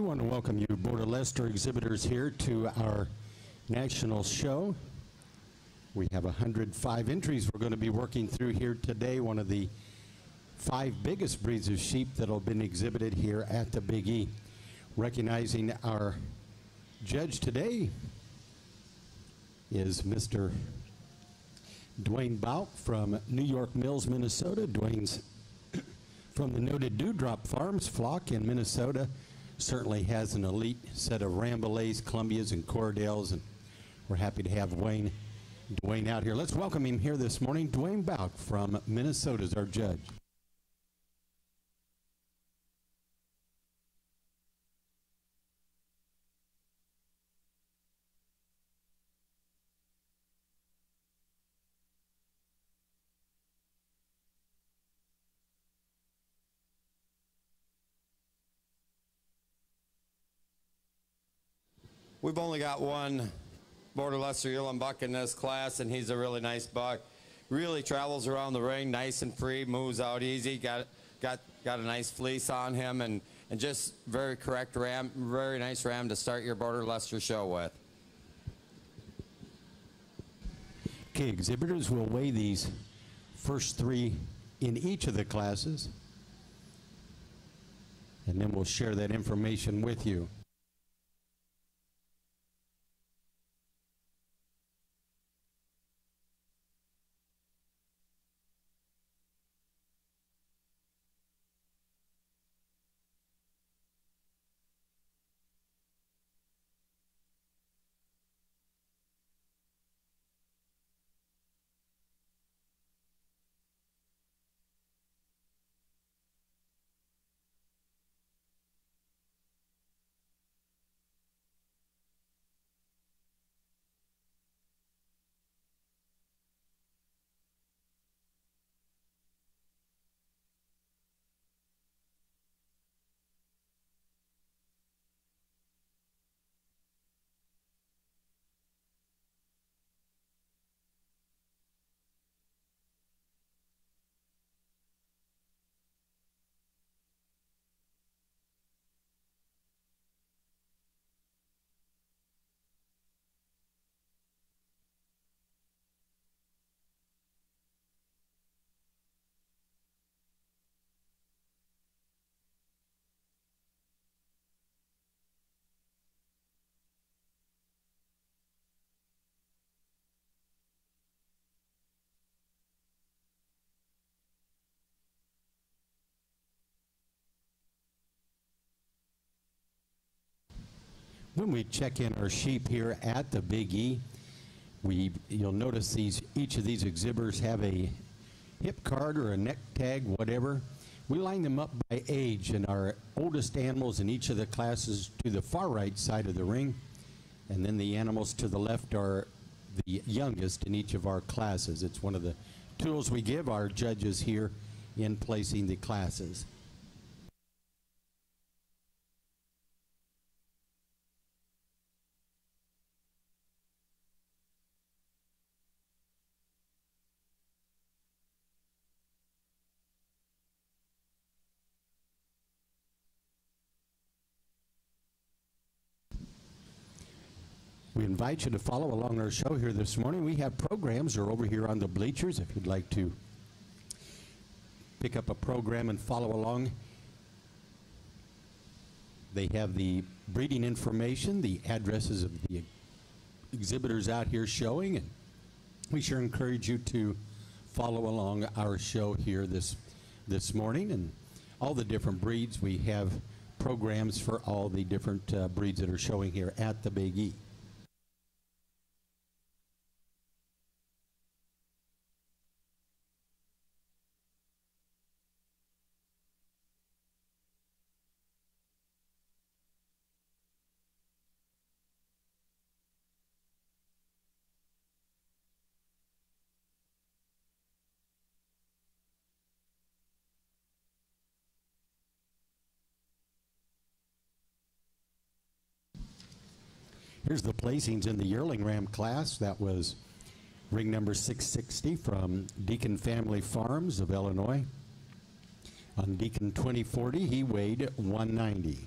We want to welcome you, Border Leicester exhibitors, here to our national show. We have 105 entries we're going to be working through here today. One of the five biggest breeds of sheep that have been exhibited here at the Big E. Recognizing our judge today is Mr. Dwayne Bauk from New York Mills, Minnesota. Dwayne's from the noted Dewdrop Farms flock in Minnesota. Certainly has an elite set of Rambouillets, Columbias, and Corriedales, and we're happy to have Wayne, Dwayne out here. Let's welcome him here this morning. Dwayne Bauk from Minnesota is our judge. We've only got one Border Leicester Yearling buck in this class, and he's a really nice buck. Really travels around the ring nice and free, moves out easy, got got got a nice fleece on him, and, and just very correct ram, very nice ram to start your Border Leicester show with. Okay, exhibitors will weigh these first three in each of the classes, and then we'll share that information with you. When we check in our sheep here at the Big E, we you'll notice these each of these exhibitors have a hip card or a neck tag, whatever. We line them up by age, and our oldest animals in each of the classes to the far right side of the ring, and then the animals to the left are the youngest in each of our classes. It's one of the tools we give our judges here in placing the classes. We invite you to follow along our show here this morning. We have programs are over here on the bleachers if you'd like to pick up a program and follow along. They have the breeding information, the addresses of the exhibitors out here showing, and we sure encourage you to follow along our show here this this morning and all the different breeds. We have programs for all the different uh, breeds that are showing here at the Big E. Here's the placings in the yearling ram class. That was ring number 660 from Deacon Family Farms of Illinois. On Deacon 2040, he weighed 190.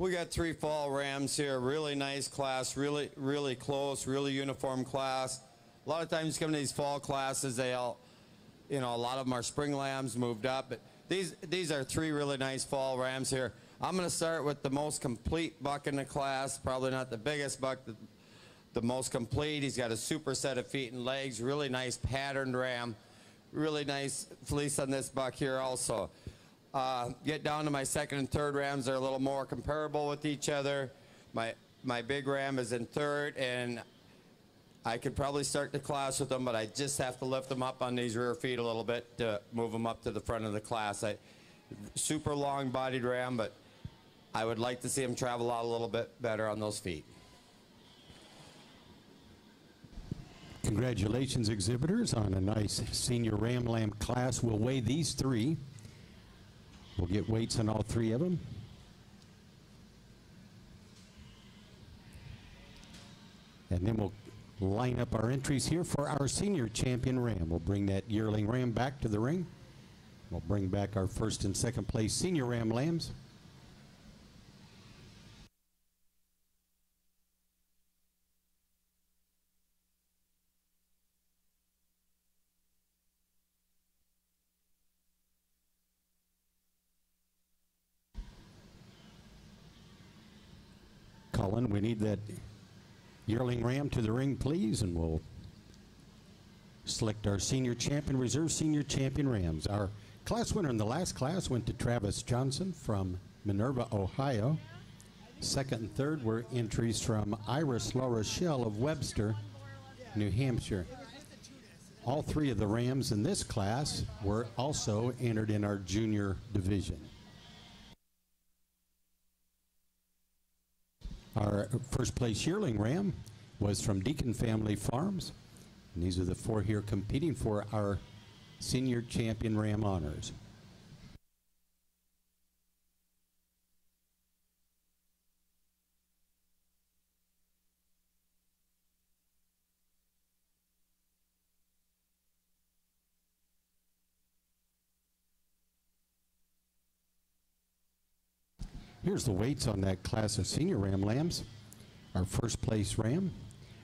We got three fall rams here. Really nice class. Really, really close. Really uniform class. A lot of times coming to these fall classes, they all, you know, a lot of them are spring lambs moved up. But these these are three really nice fall rams here. I'm going to start with the most complete buck in the class. Probably not the biggest buck, the, the most complete. He's got a super set of feet and legs. Really nice patterned ram. Really nice fleece on this buck here also. Uh, get down to my second and third rams. They're a little more comparable with each other. My my big ram is in third, and I could probably start the class with them, but I just have to lift them up on these rear feet a little bit to move them up to the front of the class. I, super long-bodied ram, but I would like to see him travel out a little bit better on those feet. Congratulations, exhibitors, on a nice senior Ram Lamb class. We'll weigh these three. We'll get weights on all three of them. And then we'll line up our entries here for our senior champion ram. We'll bring that yearling ram back to the ring. We'll bring back our first and second place senior ram lambs. We need that yearling ram to the ring, please, and we'll select our senior champion, reserve senior champion rams. Our class winner in the last class went to Travis Johnson from Minerva, Ohio. Second and third were entries from Iris La Rochelle of Webster, New Hampshire. All three of the Rams in this class were also entered in our junior division. Our first place yearling ram was from Deacon Family Farms. And these are the four here competing for our senior champion ram honors. Here's the weights on that class of senior ram lambs. Our first place ram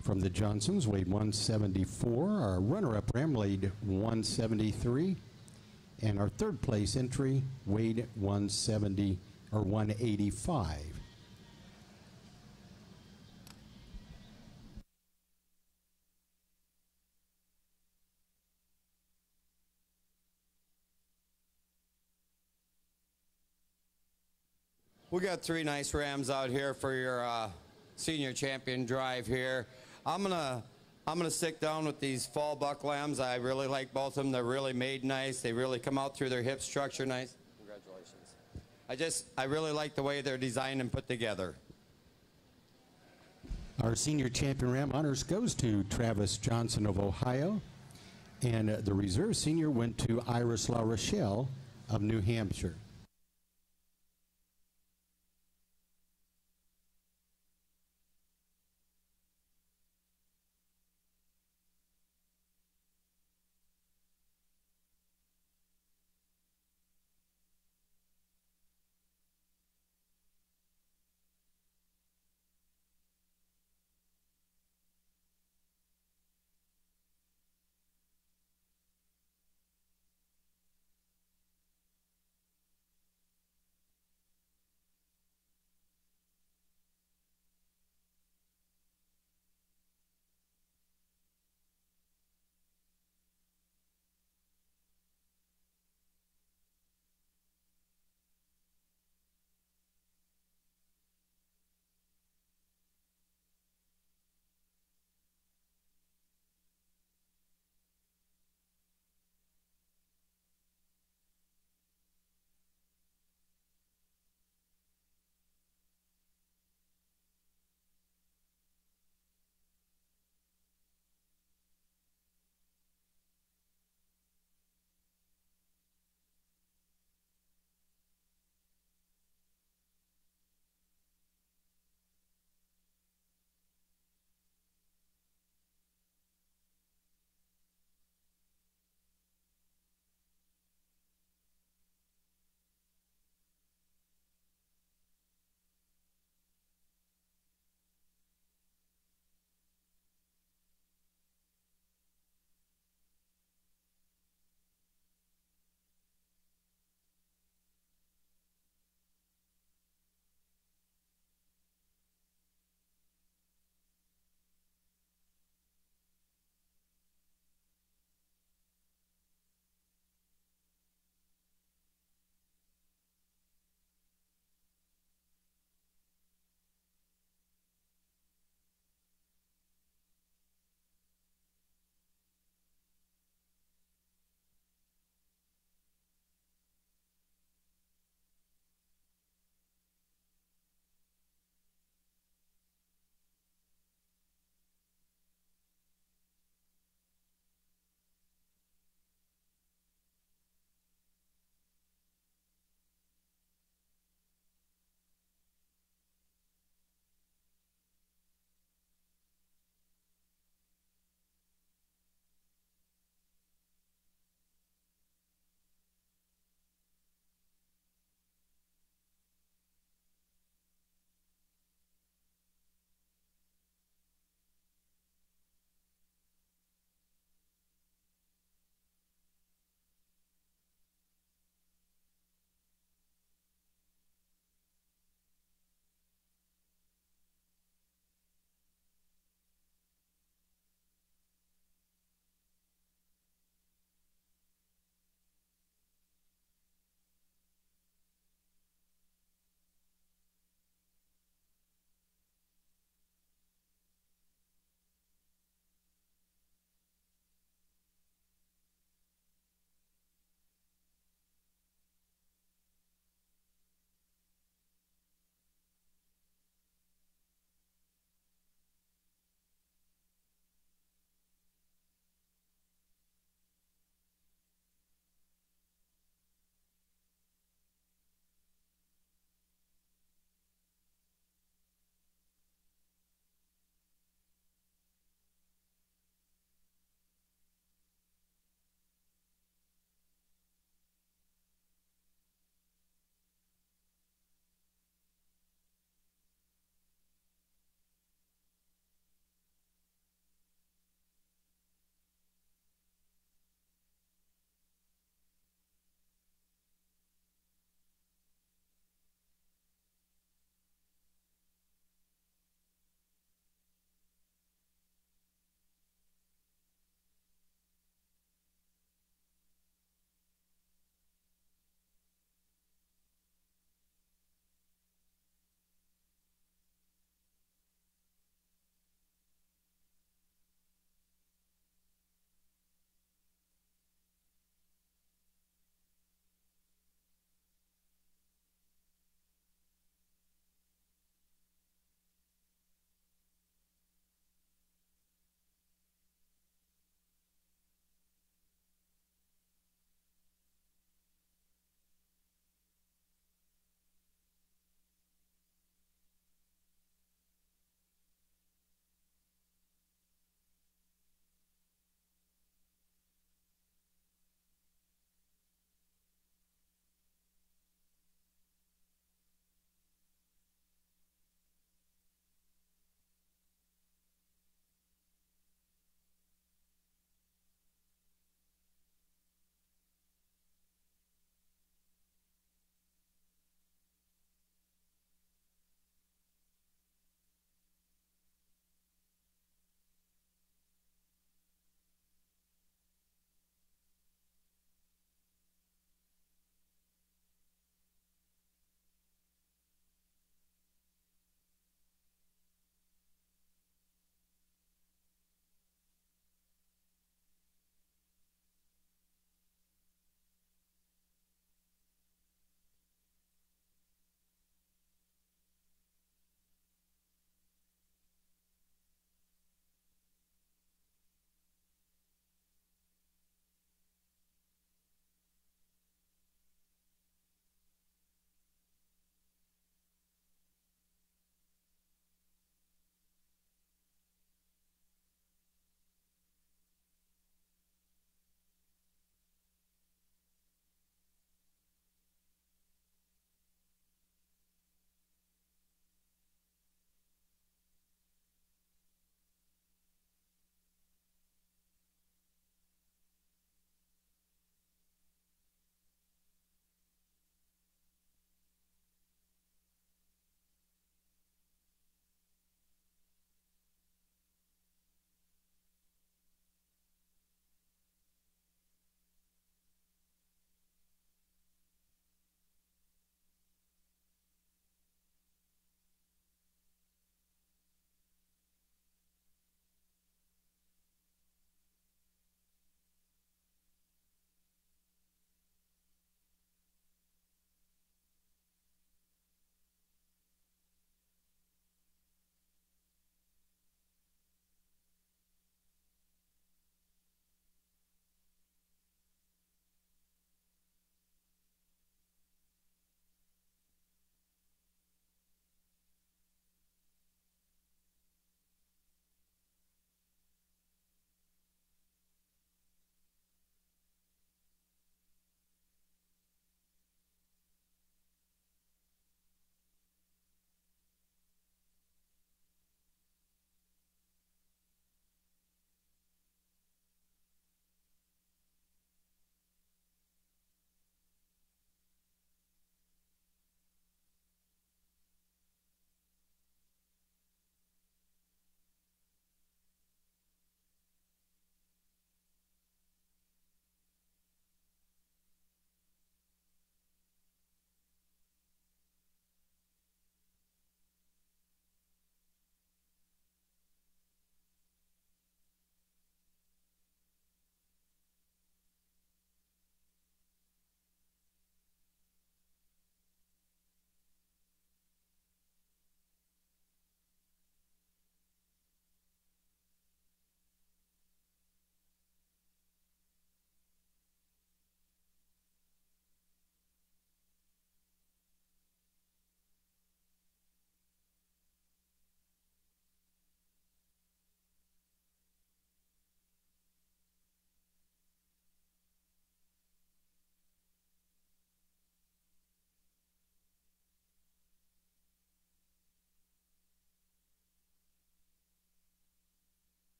from the Johnsons weighed 174. Our runner-up ram weighed 173. And our third place entry weighed 170 or 185. We got three nice rams out here for your uh, senior champion drive here. I'm gonna I'm gonna stick down with these fall buck lambs. I really like both of them. They're really made nice. They really come out through their hip structure nice. Congratulations. I just I really like the way they're designed and put together. Our senior champion ram honors goes to Travis Johnson of Ohio. And uh, the reserve senior went to Iris La Rochelle of New Hampshire.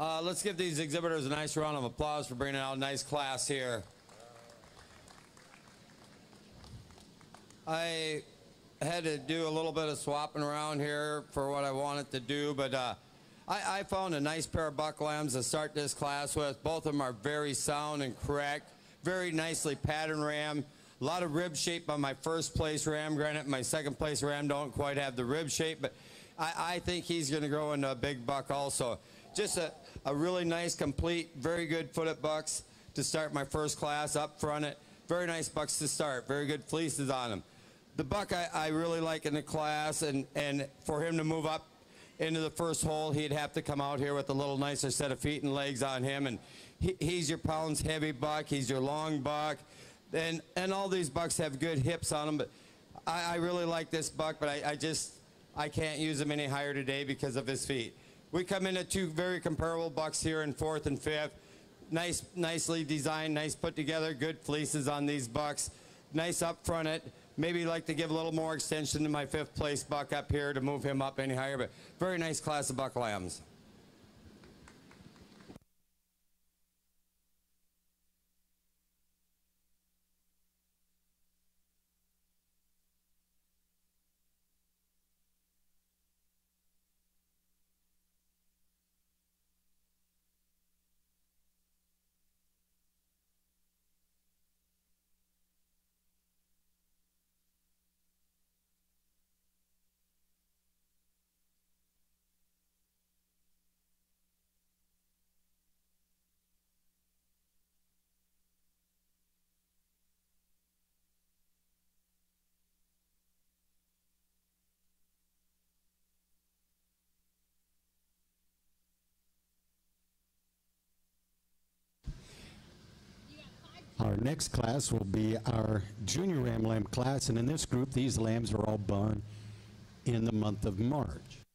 Uh, let's give these exhibitors a nice round of applause for bringing out a nice class here. I had to do a little bit of swapping around here for what I wanted to do, but uh, I, I found a nice pair of buck lambs to start this class with. Both of them are very sound and correct, very nicely pattern ram. A lot of rib shape on my first place ram. Granted, my second place ram don't quite have the rib shape, but I, I think he's going to grow into a big buck also. Just a, a really nice, complete, very good footed bucks to start my first class up front it. Very nice bucks to start. Very good fleeces on them. The buck I, I really like in the class, and, and for him to move up into the first hole, he'd have to come out here with a little nicer set of feet and legs on him. And he, he's your pounds heavy buck. He's your long buck. And, and all these bucks have good hips on them. But I, I really like this buck, but I, I just I can't use him any higher today because of his feet. We come into two very comparable bucks here in fourth and fifth. Nice, nicely designed, nice put together, good fleeces on these bucks. Nice up front it. Maybe like to give a little more extension to my fifth place buck up here to move him up any higher, but very nice class of buck lambs. Our next class will be our junior ram lamb class, and in this group, these lambs are all born in the month of March.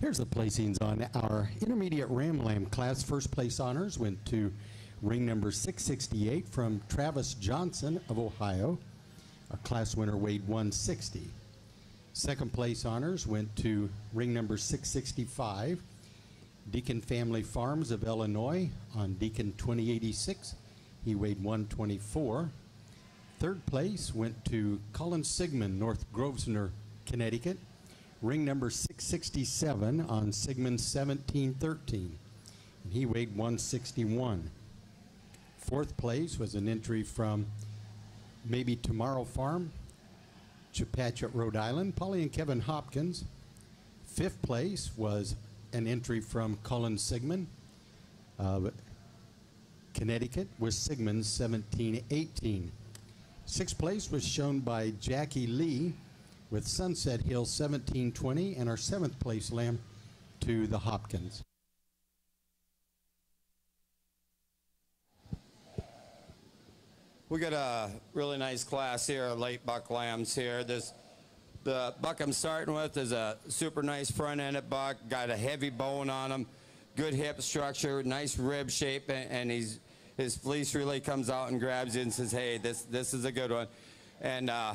Here's the placings on our intermediate Ram Lamb class. First place honors went to ring number 668 from Travis Johnson of Ohio. Our class winner weighed 160. Second place honors went to ring number 665, Deacon Family Farms of Illinois on Deacon 2086. He weighed 124. Third place went to Colin Sigmund, North Grosvenor, Connecticut. Ring number 667 on Sigmund 1713. And he weighed 161. Fourth place was an entry from maybe Tomorrow Farm, Chepachet, Rhode Island, Polly and Kevin Hopkins. Fifth place was an entry from Colin Sigmund, uh, Connecticut, with Sigmund 1718. Sixth place was shown by Jackie Lee with Sunset Hill 1720, and our seventh place lamb to the Hopkins. We got a really nice class here, late buck lambs here. This the buck I'm starting with is a super nice front-ended buck, got a heavy bone on him, good hip structure, nice rib shape, and, and he's his fleece really comes out and grabs you and says, "Hey, this this is a good one." And uh,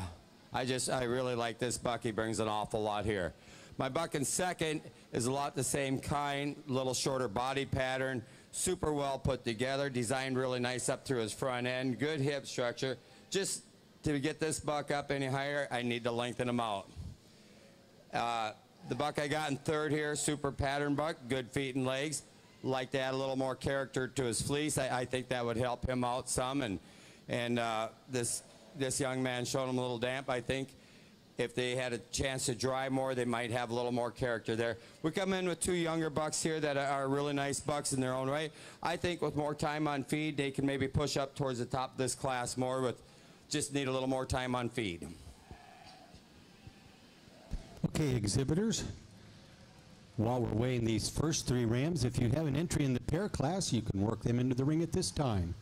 I just I really like this buck. He brings an awful lot here. My buck in second is a lot the same kind, little shorter body pattern, super well put together, designed really nice up through his front end, good hip structure. Just to get this buck up any higher, I need to lengthen him out. Uh, the buck I got in third here, super pattern buck, good feet and legs. Like to add a little more character to his fleece. I, I think that would help him out some. And and uh, this this young man showed him a little damp. I think if they had a chance to dry more, they might have a little more character there. We come in with two younger bucks here that are really nice bucks in their own right. I think with more time on feed, they can maybe push up towards the top of this class more with just need a little more time on feed. Okay, exhibitors. While we're weighing these first three rams, if you have an entry in the pair class, you can work them into the ring at this time.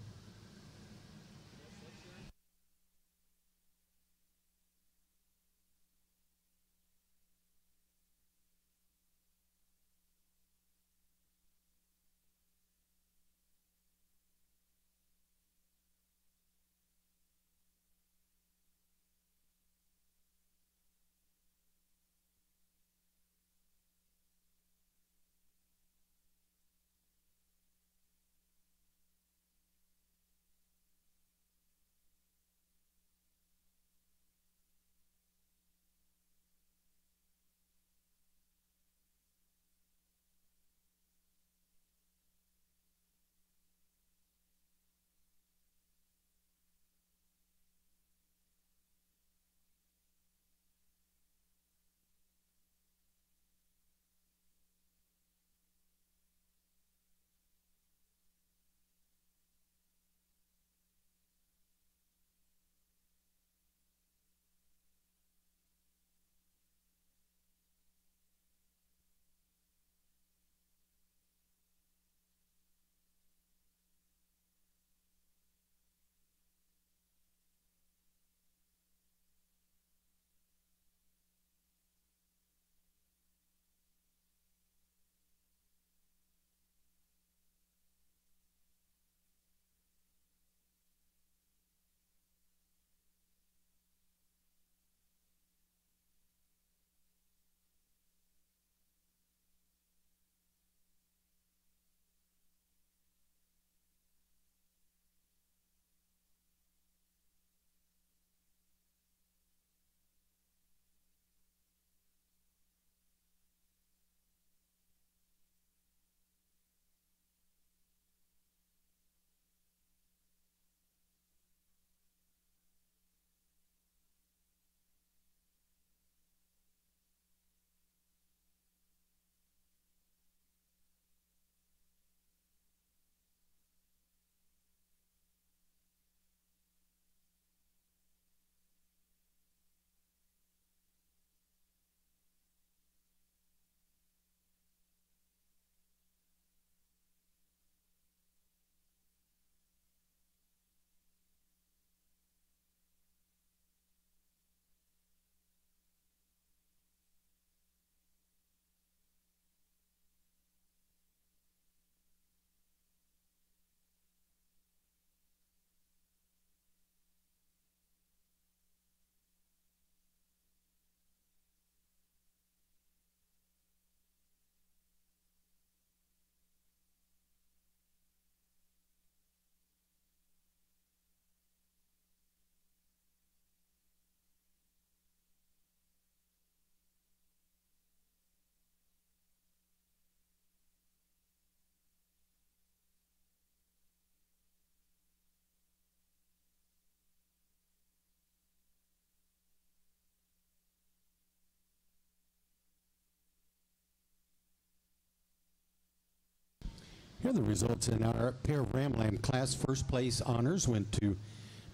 Here are the results in our pair of Ram Lamb class. First place honors went to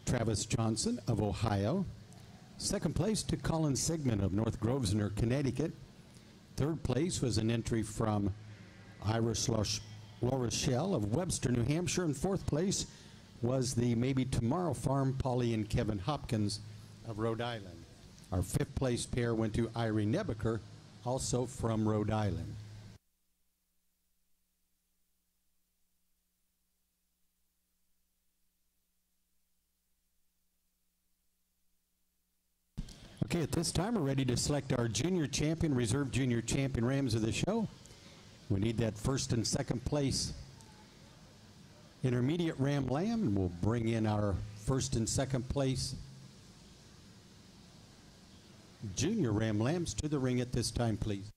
Travis Johnson of Ohio. Second place to Colin Sigmund of North Grosvenor, Connecticut. Third place was an entry from Iris La La Rochelle of Webster, New Hampshire. And fourth place was the Maybe Tomorrow Farm, Polly and Kevin Hopkins of Rhode Island. Our fifth place pair went to Irene Nebaker, also from Rhode Island. Okay, at this time, we're ready to select our junior champion, reserve junior champion Rams of the show. We need that first and second place intermediate Ram Lamb, and we'll bring in our first and second place junior Ram Lambs to the ring at this time, please.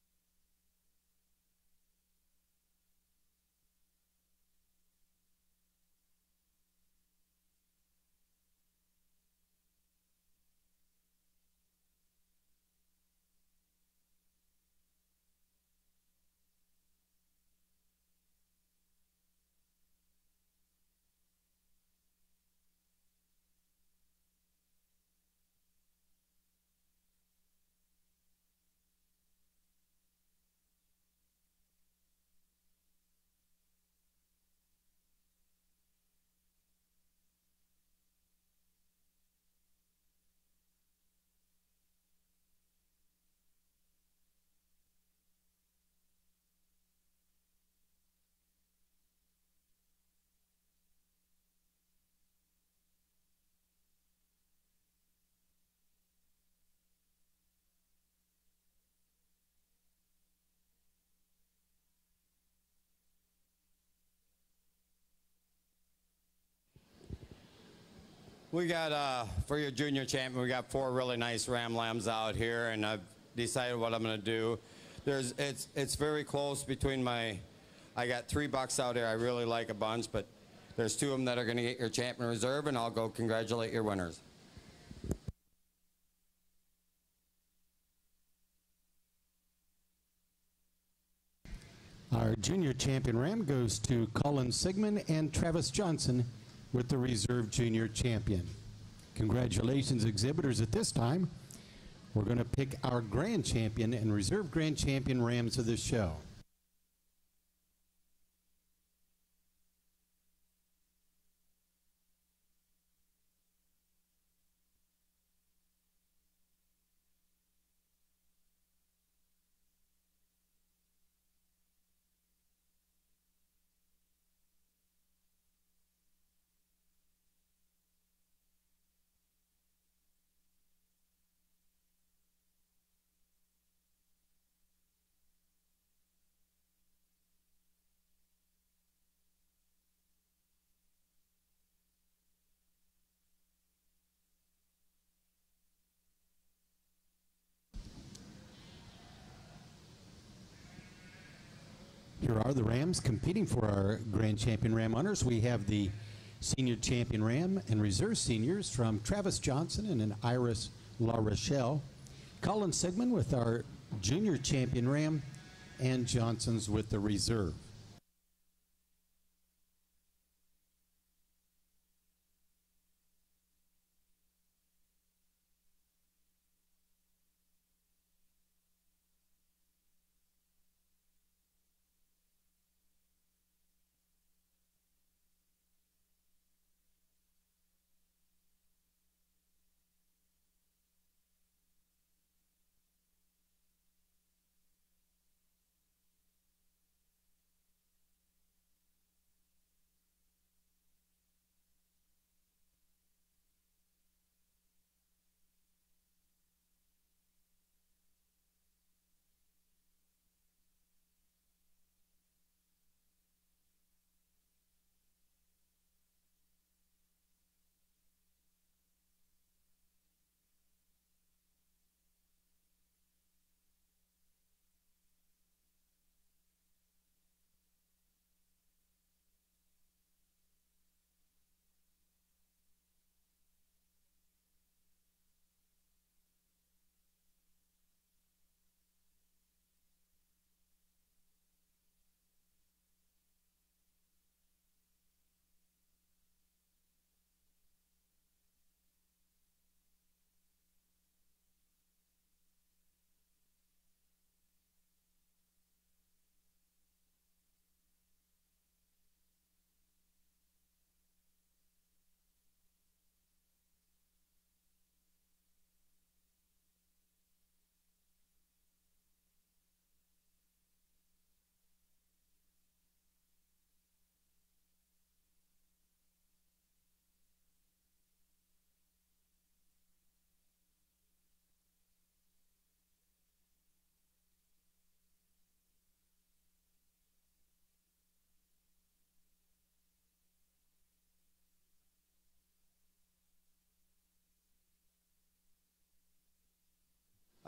We got, uh, for your junior champion, we got four really nice Ram Lambs out here, and I've decided what I'm going to do. There's, it's, it's very close between my, I got three bucks out here I really like a bunch, but there's two of them that are going to get your champion reserve, and I'll go congratulate your winners. Our junior champion Ram goes to Colin Sigmund and Travis Johnson with the reserve junior champion. Congratulations, exhibitors. At this time, we're going to pick our grand champion and reserve grand champion Rams of the show. Here are the Rams competing for our Grand Champion Ram honors. We have the Senior Champion Ram and Reserve Seniors from Travis Johnson and an Iris La Rochelle. Colin Sigmund with our Junior Champion Ram and Johnson's with the Reserve.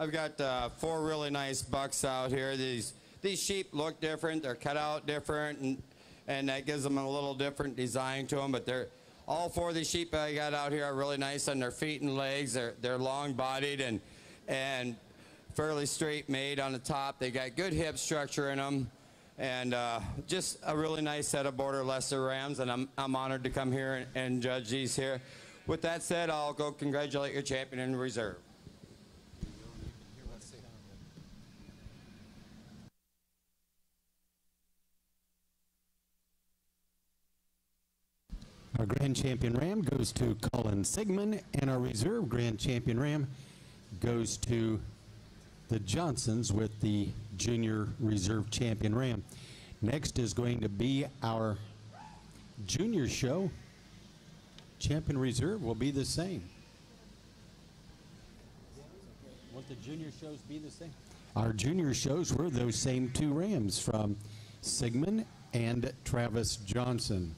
I've got uh, four really nice bucks out here. These these sheep look different. They're cut out different, and and that gives them a little different design to them. But they're all four of these sheep I got out here are really nice on their feet and legs. They're they're long bodied and and fairly straight made on the top. They got good hip structure in them. And uh, just a really nice set of Border Leicester Rams, and I'm, I'm honored to come here and, and judge these here. With that said, I'll go congratulate your champion in reserve. Our grand champion ram goes to Colin Sigmund, and our reserve grand champion ram goes to the Johnsons with the junior reserve champion ram. Next is going to be our junior show. Champion reserve will be the same. Want the junior shows be the same? Our junior shows were those same two rams from Sigmund and Travis Johnson.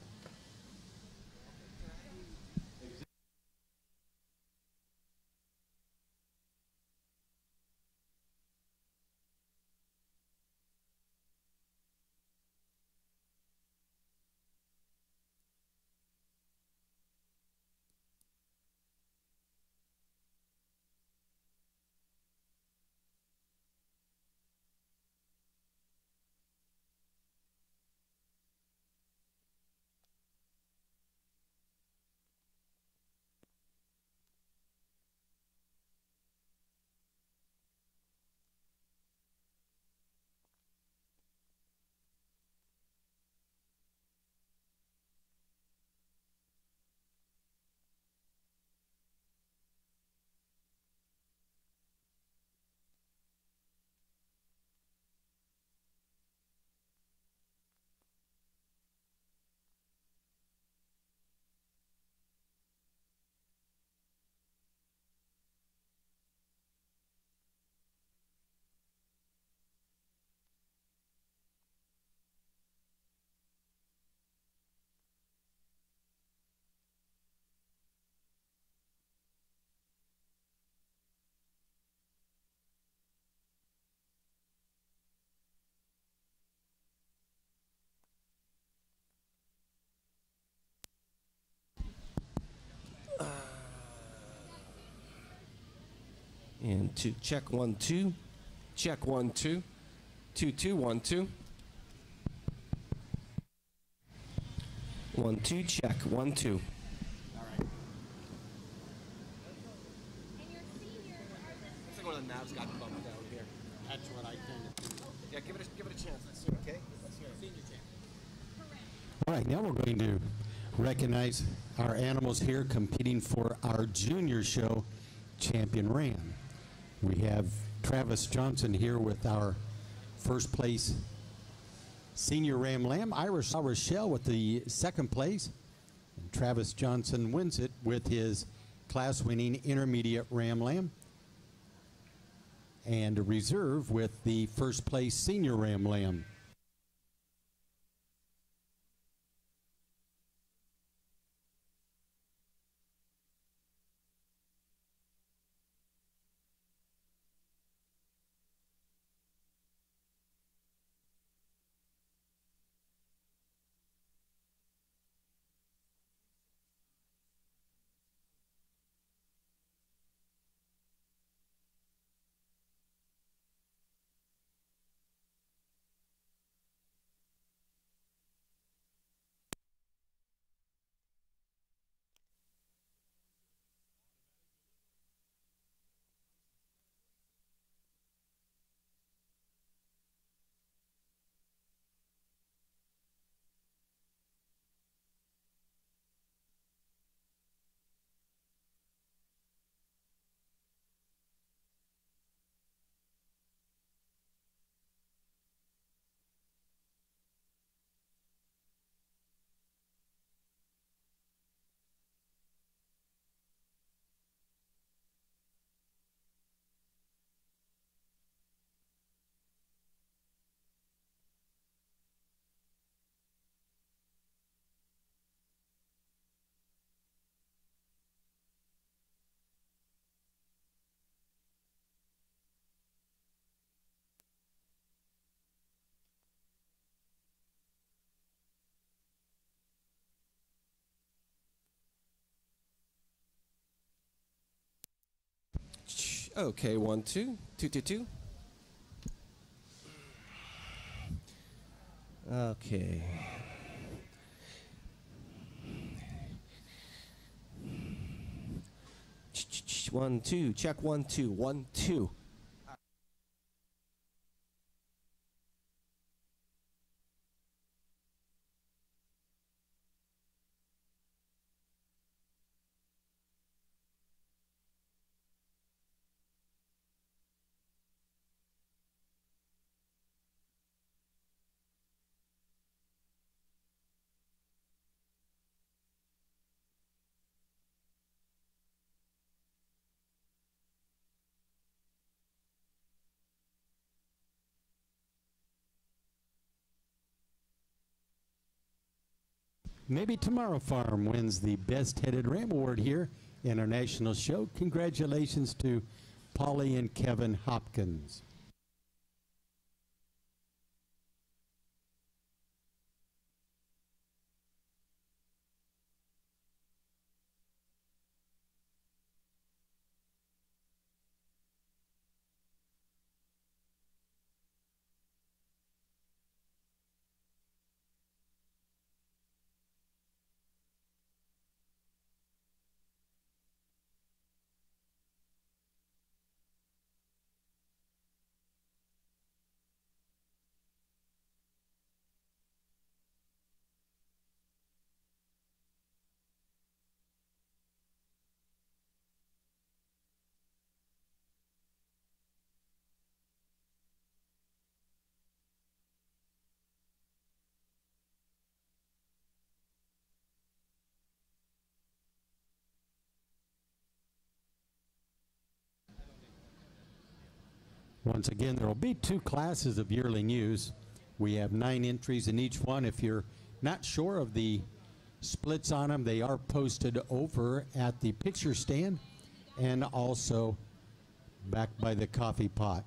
Two, check one, two. Check one, two. Two, two, one, two. One, two, check. One, two. Looks like one of the knobs got bumped down here. That's what I kind Yeah, give it a, give it a chance. Let's see, okay? Let's hear it. Senior champ. All right, now we're going to recognize our animals here competing for our junior show champion ram. We have Travis Johnson here with our first place senior ram lamb. Iris La Rochelle with the second place. And Travis Johnson wins it with his class winning intermediate ram lamb. And a reserve with the first place senior ram lamb. Okay, one, two, two, two, two. Okay. One, two, check one, two, one, two. Maybe Tomorrow Farm wins the Best Headed Ram Award here in our national show. Congratulations to Polly and Kevin Hopkins. Once again, there will be two classes of yearling ewes. We have nine entries in each one. If you're not sure of the splits on them, they are posted over at the picture stand and also back by the coffee pot.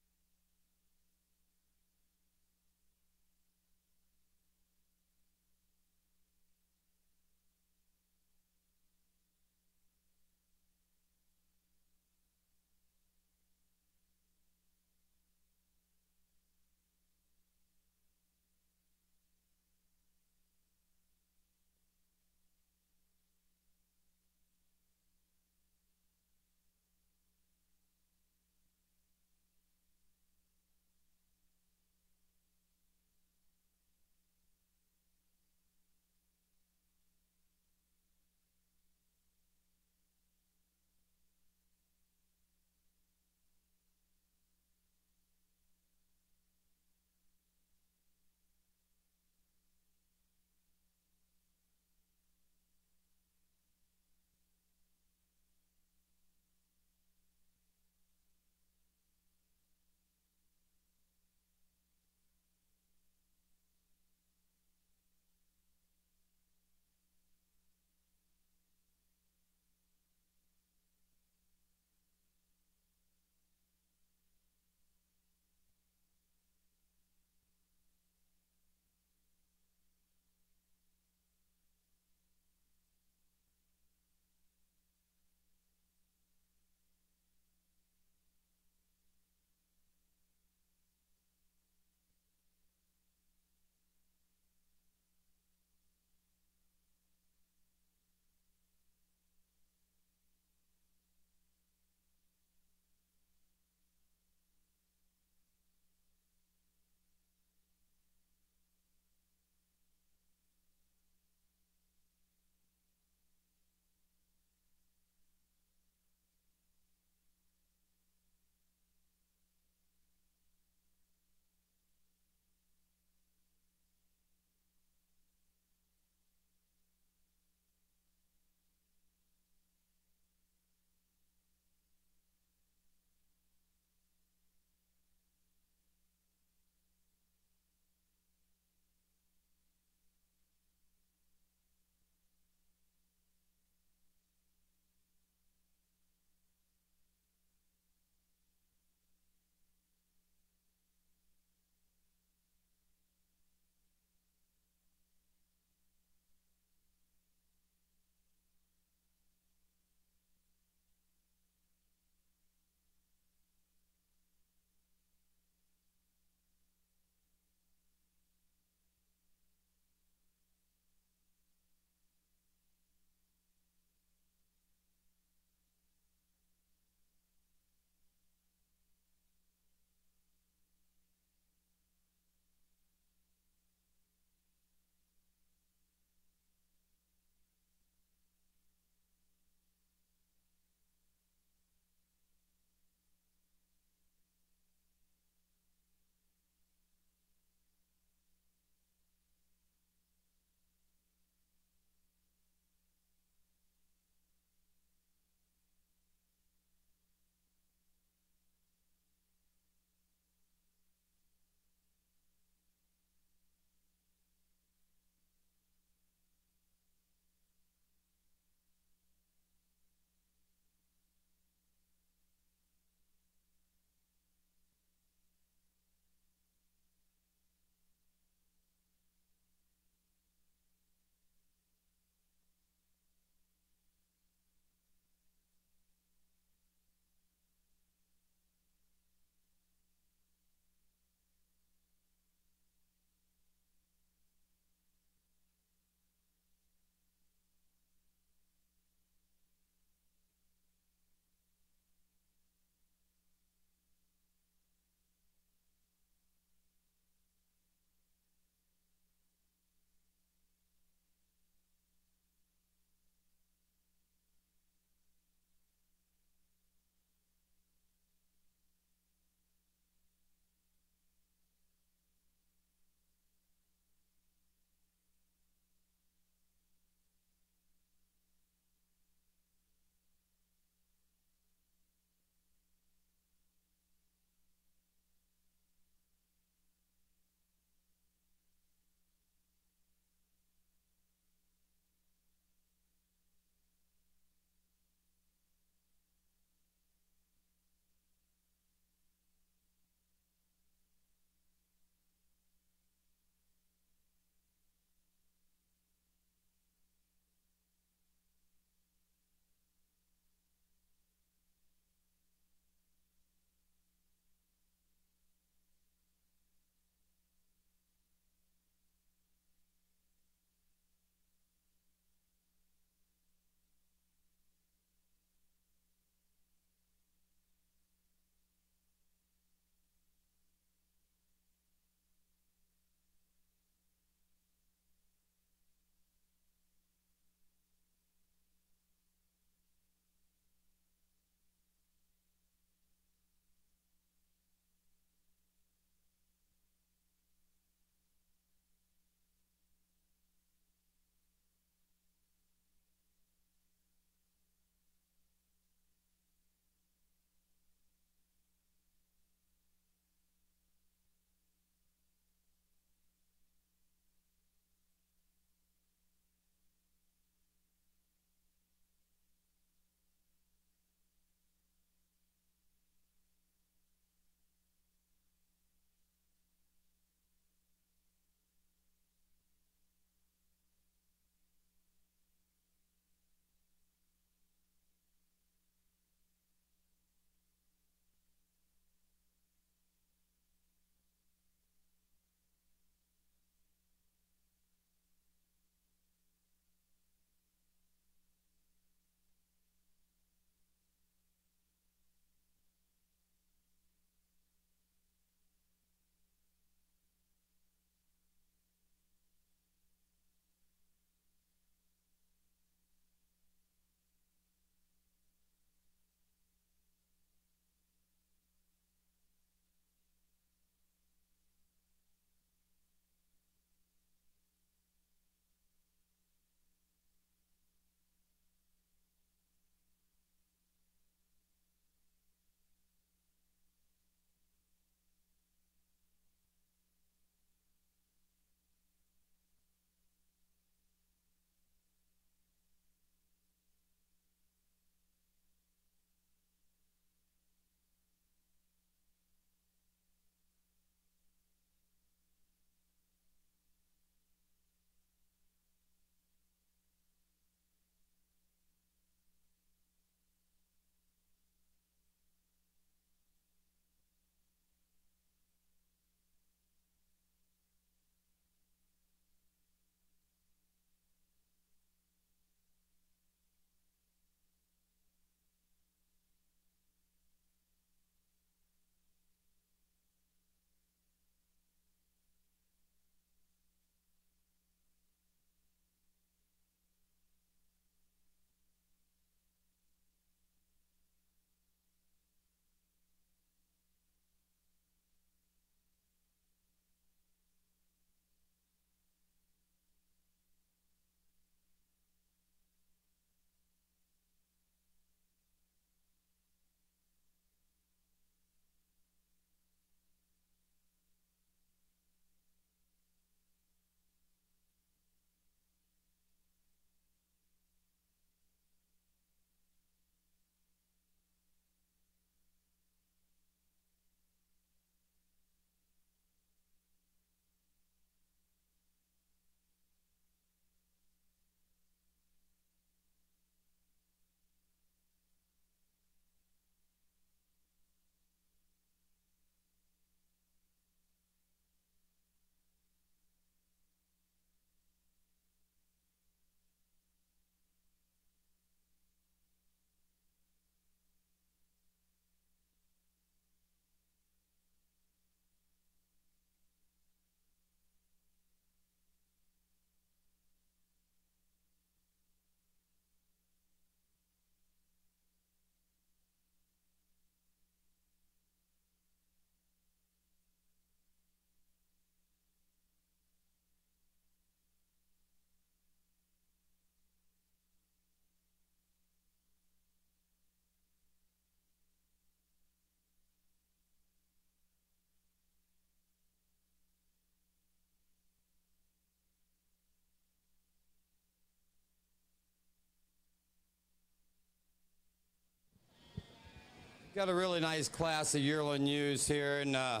Got a really nice class of yearling ewes here, and uh,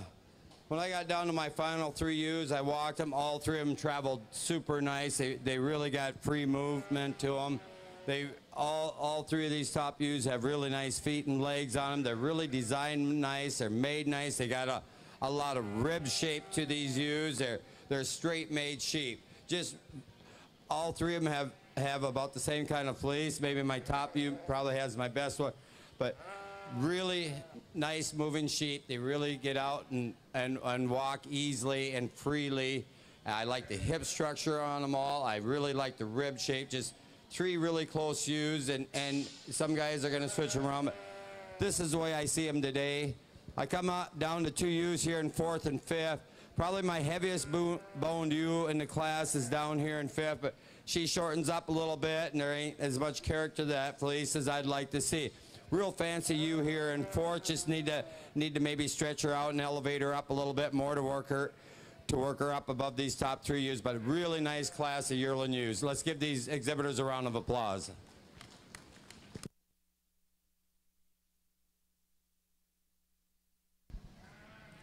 when I got down to my final three ewes, I walked them. All three of them traveled super nice. They, they really got free movement to them. They all all three of these top ewes have really nice feet and legs on them. They're really designed nice. They're made nice. They got a, a lot of rib shape to these ewes. They're they're straight made sheep. Just all three of them have have about the same kind of fleece. Maybe my top ewe probably has my best one, but really nice moving sheep. They really get out and, and, and walk easily and freely. I like the hip structure on them all. I really like the rib shape. Just three really close ewes, and, and some guys are going to switch them around. But this is the way I see them today. I come out down to two ewes here in fourth and fifth. Probably my heaviest bo- boned ewe in the class is down here in fifth, but she shortens up a little bit, and there ain't as much character to that fleece as I'd like to see real fancy ewe here and fourth. Just need to need to maybe stretch her out and elevate her up a little bit more to work her to work her up above these top three ewes. But a really nice class of yearling ewes. Let's give these exhibitors a round of applause.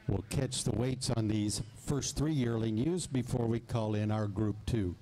We'll catch the weights on these first three yearling ewes before we call in our group two.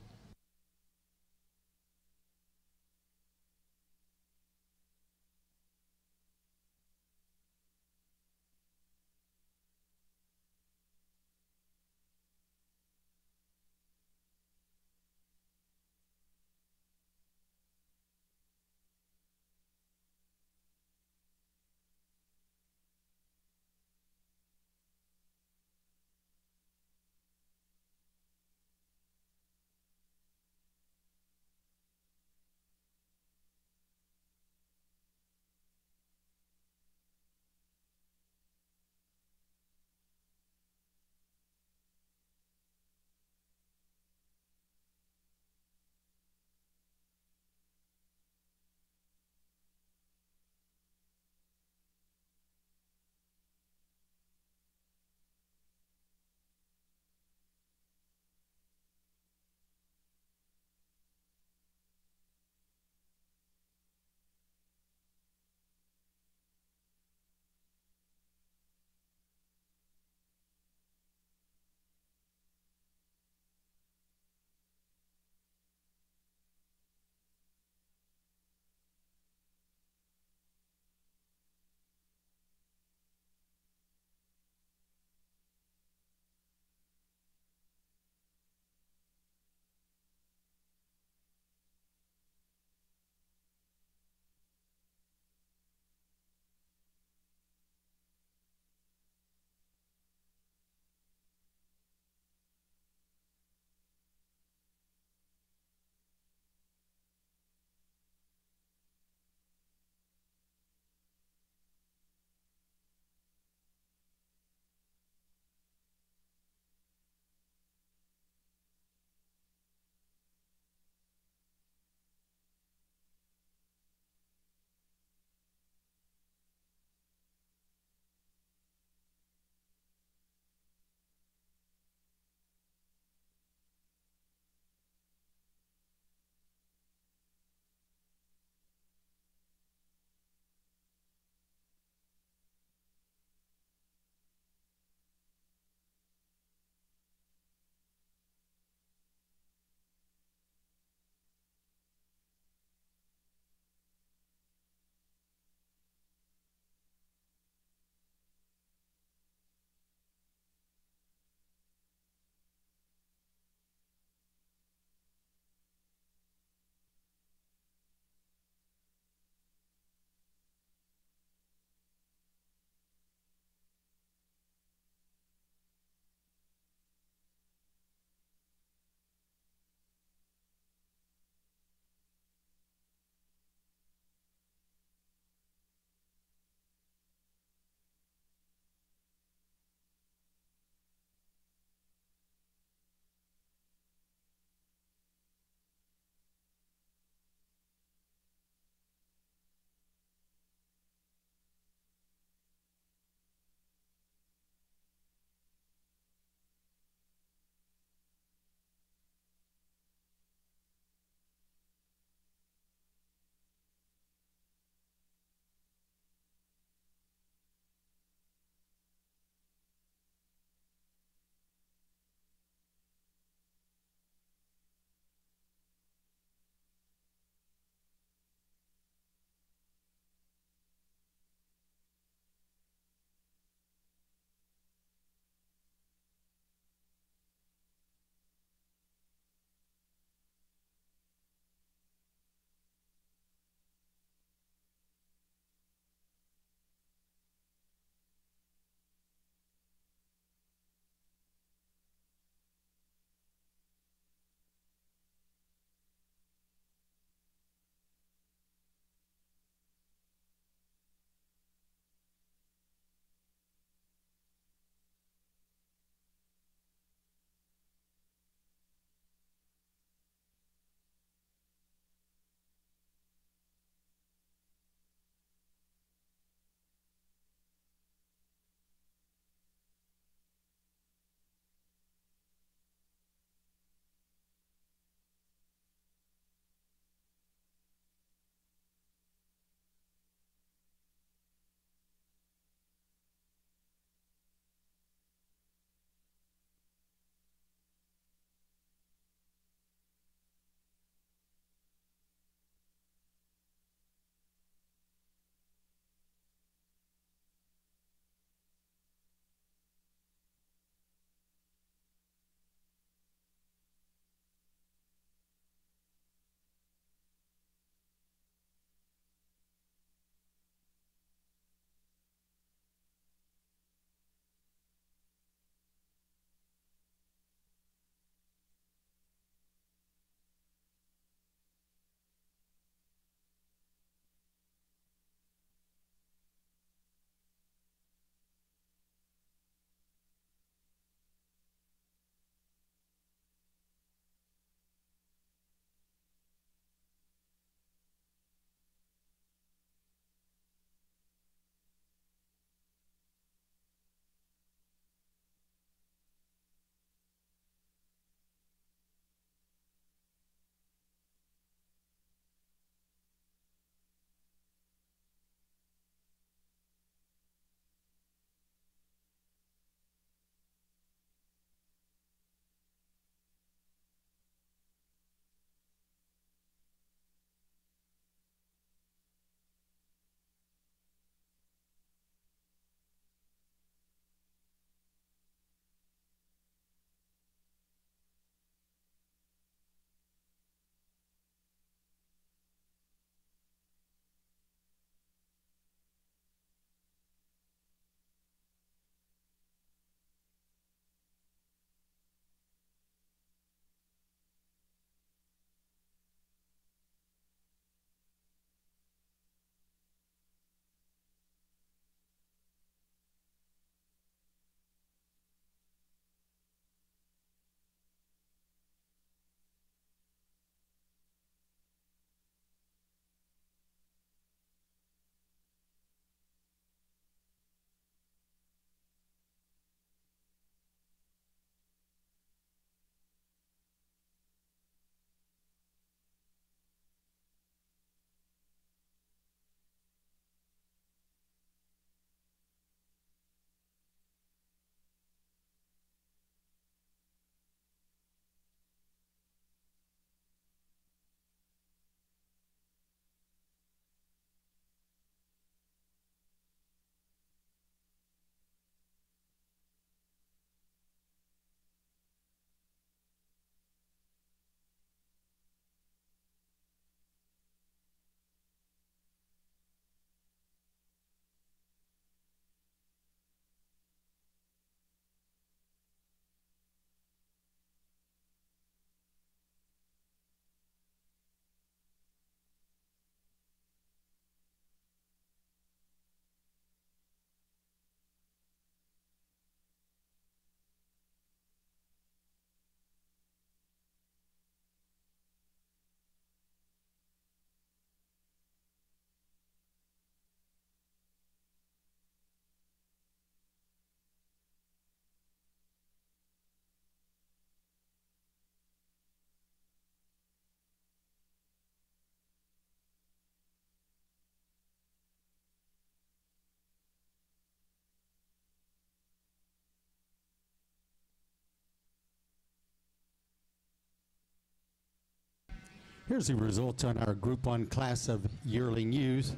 Here's the results on our Group 1 class of yearling ewes.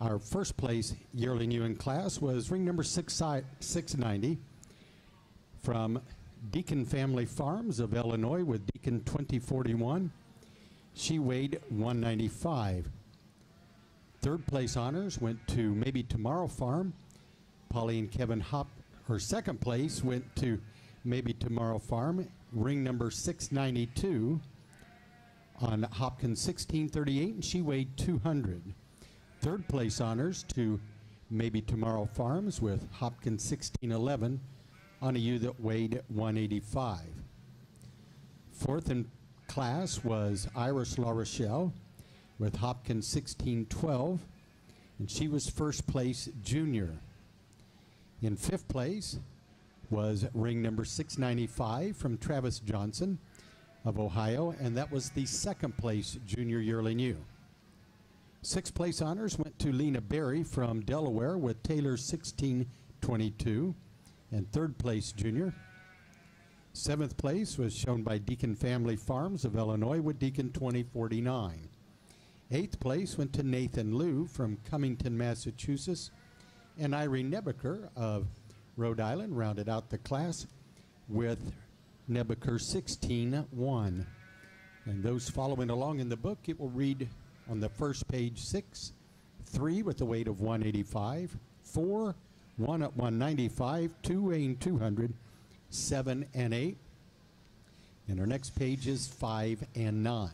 Our first place yearling ewe in class was ring number six, 690 from Deacon Family Farms of Illinois with Deacon 2041. She weighed 195. Third place honors went to Maybe Tomorrow Farm. Polly and Kevin Hop, her second place went to Maybe Tomorrow Farm, ring number 692 on Hopkins 1638, and she weighed 200. Third place honors to Maybe Tomorrow Farms with Hopkins 1611 on a ewe that weighed 185. Fourth in class was Iris La Rochelle with Hopkins 1612, and she was first place junior. In fifth place was ring number 695 from Travis Johnson of Ohio, and that was the second place junior yearling ewe. Sixth place honors went to Lena Berry from Delaware with Taylor 1622, and third place junior. Seventh place was shown by Deacon Family Farms of Illinois with Deacon 2049. Eighth place went to Nathan Liu from Cummington, Massachusetts, and Irene Nebaker of Rhode Island rounded out the class with Nebaker 16-1. And those following along in the book, it will read on the first page 6, 3 with a weight of 185, 4, 1 at 195, 2 weighing 200, 7 and 8. And our next page is 5 and 9.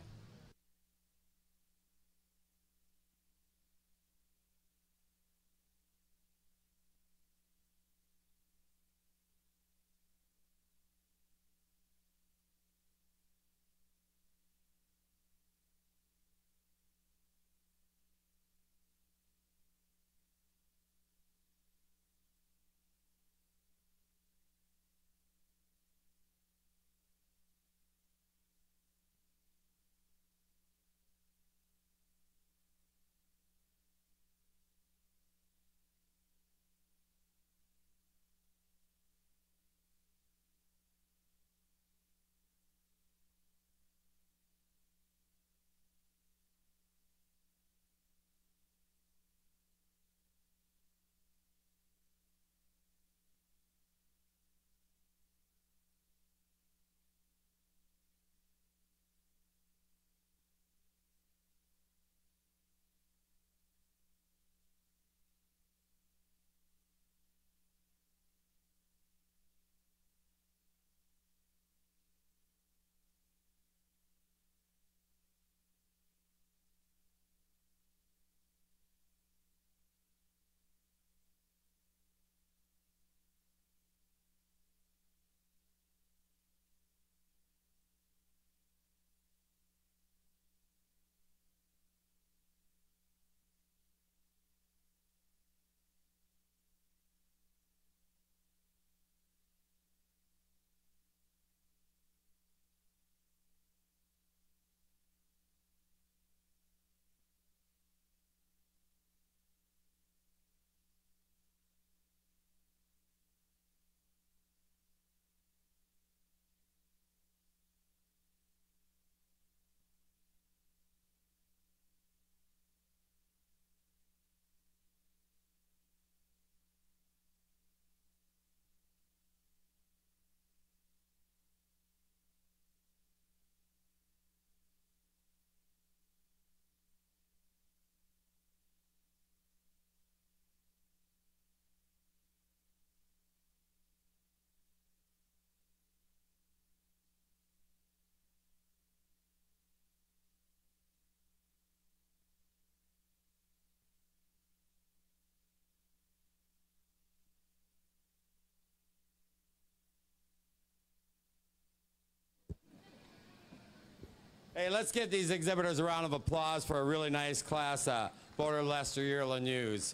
Hey, let's give these exhibitors a round of applause for a really nice class uh, Border Leicester Yearling Ewes.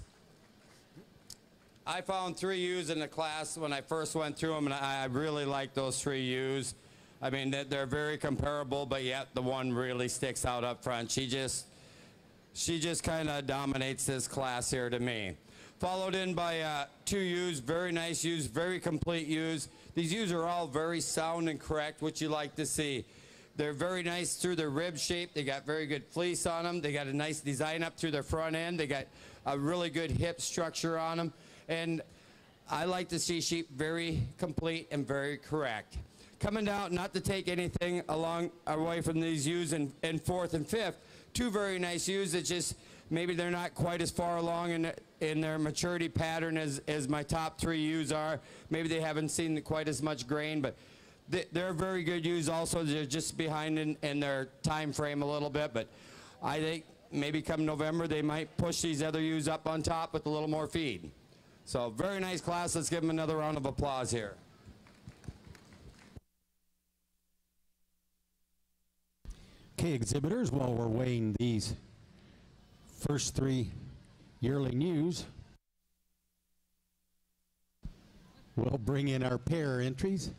I found three ewes in the class when I first went through them, and I, really like those three ewes. I mean, they're, they're very comparable, but yet the one really sticks out up front. She just, she just kind of dominates this class here to me. Followed in by uh, two ewes, very nice ewes, very complete ewes. These ewes are all very sound and correct, which you like to see. They're very nice through their rib shape. They got very good fleece on them. They got a nice design up through their front end. They got a really good hip structure on them. And I like to see sheep very complete and very correct. Coming down, not to take anything along away from these ewes in, in fourth and fifth, two very nice ewes that just maybe they're not quite as far along in, in their maturity pattern as, as my top three ewes are. Maybe they haven't seen quite as much grain, but they, they're very good ewes also. They're just behind in, in their time frame a little bit, but I think maybe come November they might push these other ewes up on top with a little more feed. So very nice class. Let's give them another round of applause here. Okay, exhibitors, while we're weighing these first three yearling ewes, we'll bring in our pair entries.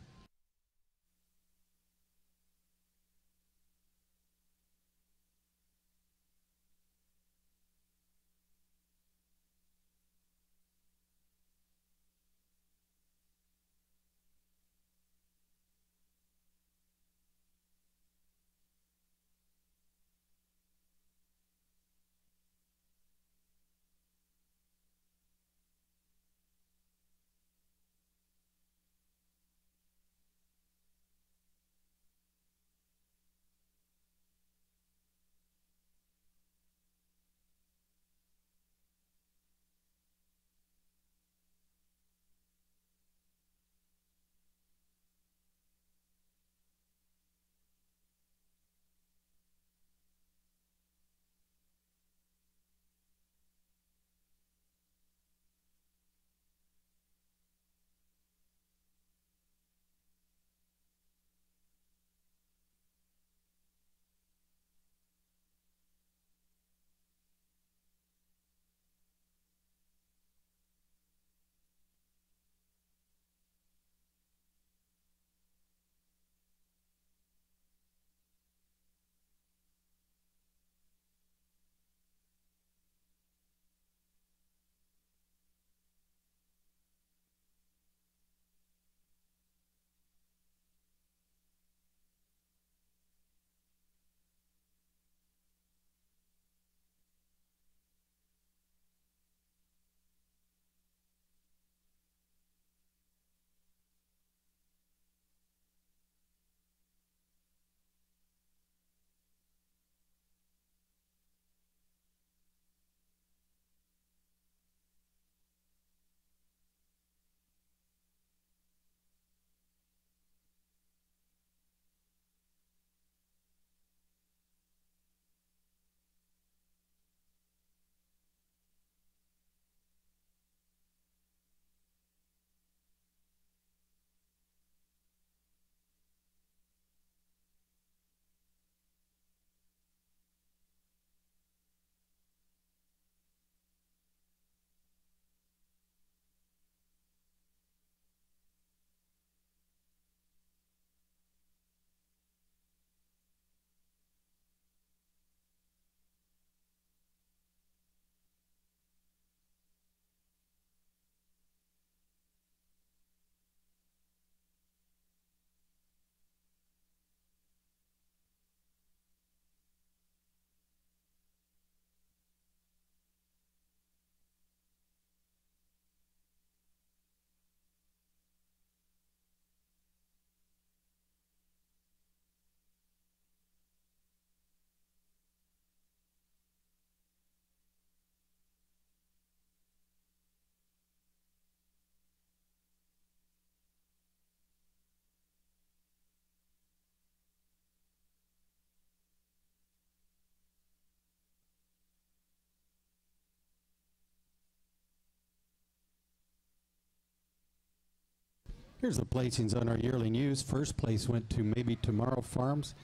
Here's the placings on our yearly news. First place went to Maybe Tomorrow Farms.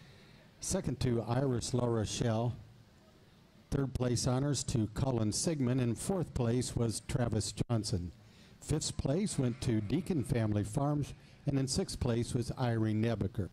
Second to Iris La Rochelle. Third place honors to Colin Sigmund. And fourth place was Travis Johnson. Fifth place went to Deacon Family Farms. And in sixth place was Irene Nebaker.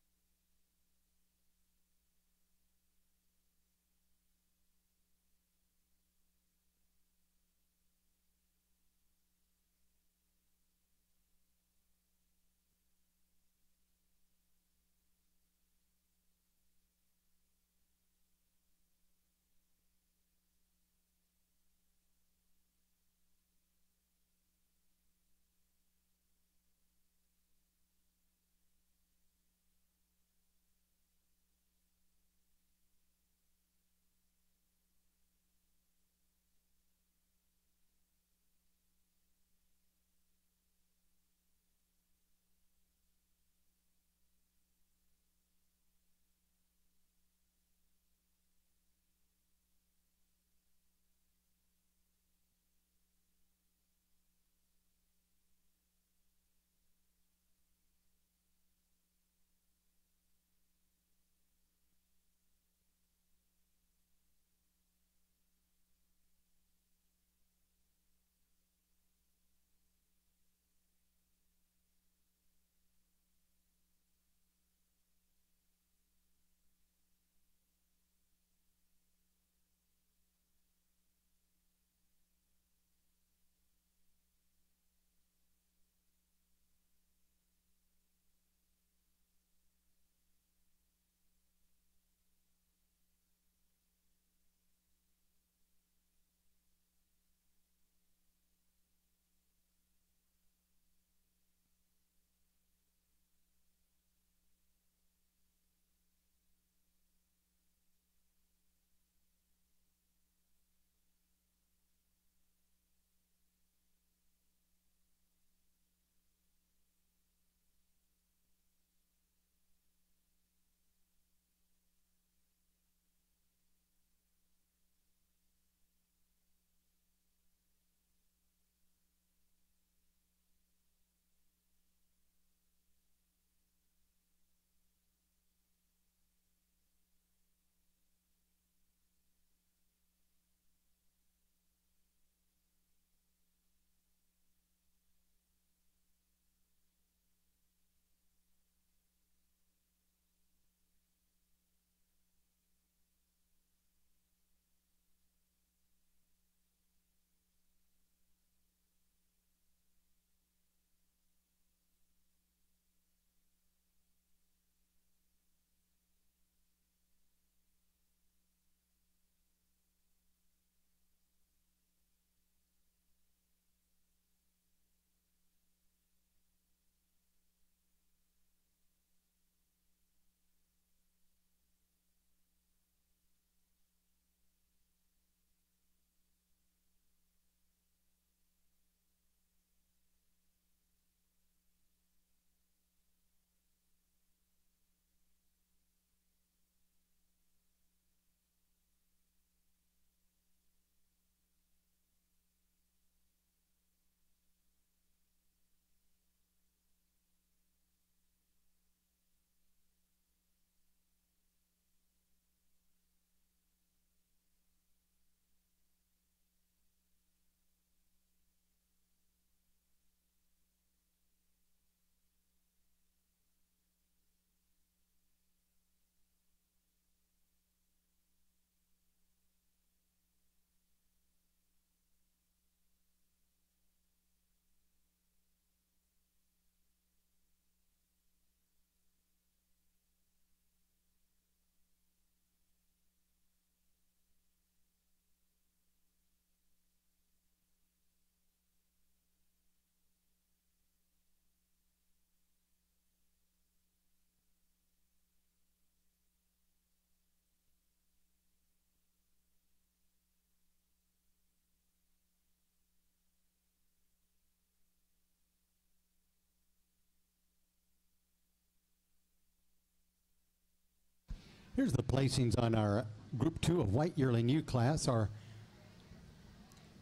Here's the placings on our Group 2 of White Yearling Ewe class. Our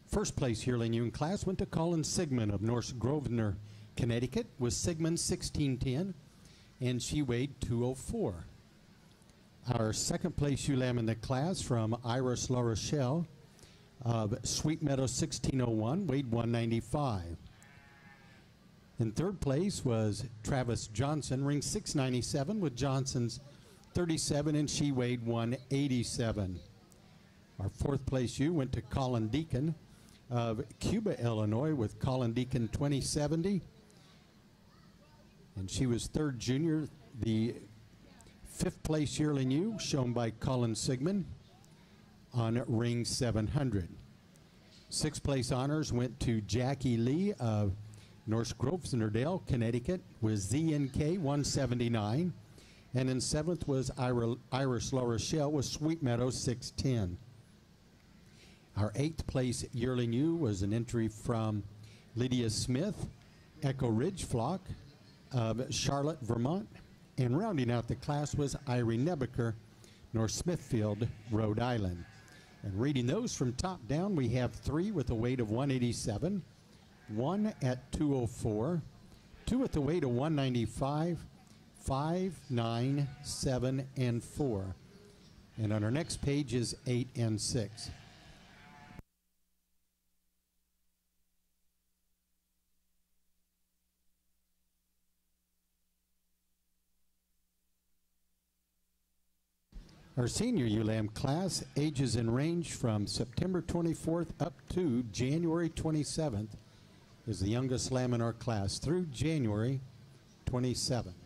first place Yearling Ewe class went to Colin Sigmund of North Grosvenor, Connecticut, with Sigmund 1610, and she weighed 204. Our second place ewe lamb in the class from Iris La Rochelle of Sweet Meadow 1601, weighed 195. In third place was Travis Johnson, ring 697 with Johnson's 37, and she weighed 187. Our fourth place ewe went to Colin Deacon of Cuba, Illinois, with Colin Deacon 2070. And she was third junior. The fifth place yearling ewe shown by Colin Sigmund on ring 700. Sixth place honors went to Jackie Lee of North Grosvenordale, Connecticut, with ZNK 179. And in seventh was Ira, Iris Rochelle with Sweet Meadow 610. Our eighth place yearling ewe was an entry from Lydia Smith, Echo Ridge Flock of Charlotte, Vermont. And rounding out the class was Irene Nebaker, North Smithfield, Rhode Island. And reading those from top down, we have three with a weight of 187, one at 204, two oh at the weight of 195, five, nine, seven, and four. And on our next page is eight and six. Our senior ewe lamb class ages in range from September 24th up to January 27th is the youngest lamb in our class through January 27th.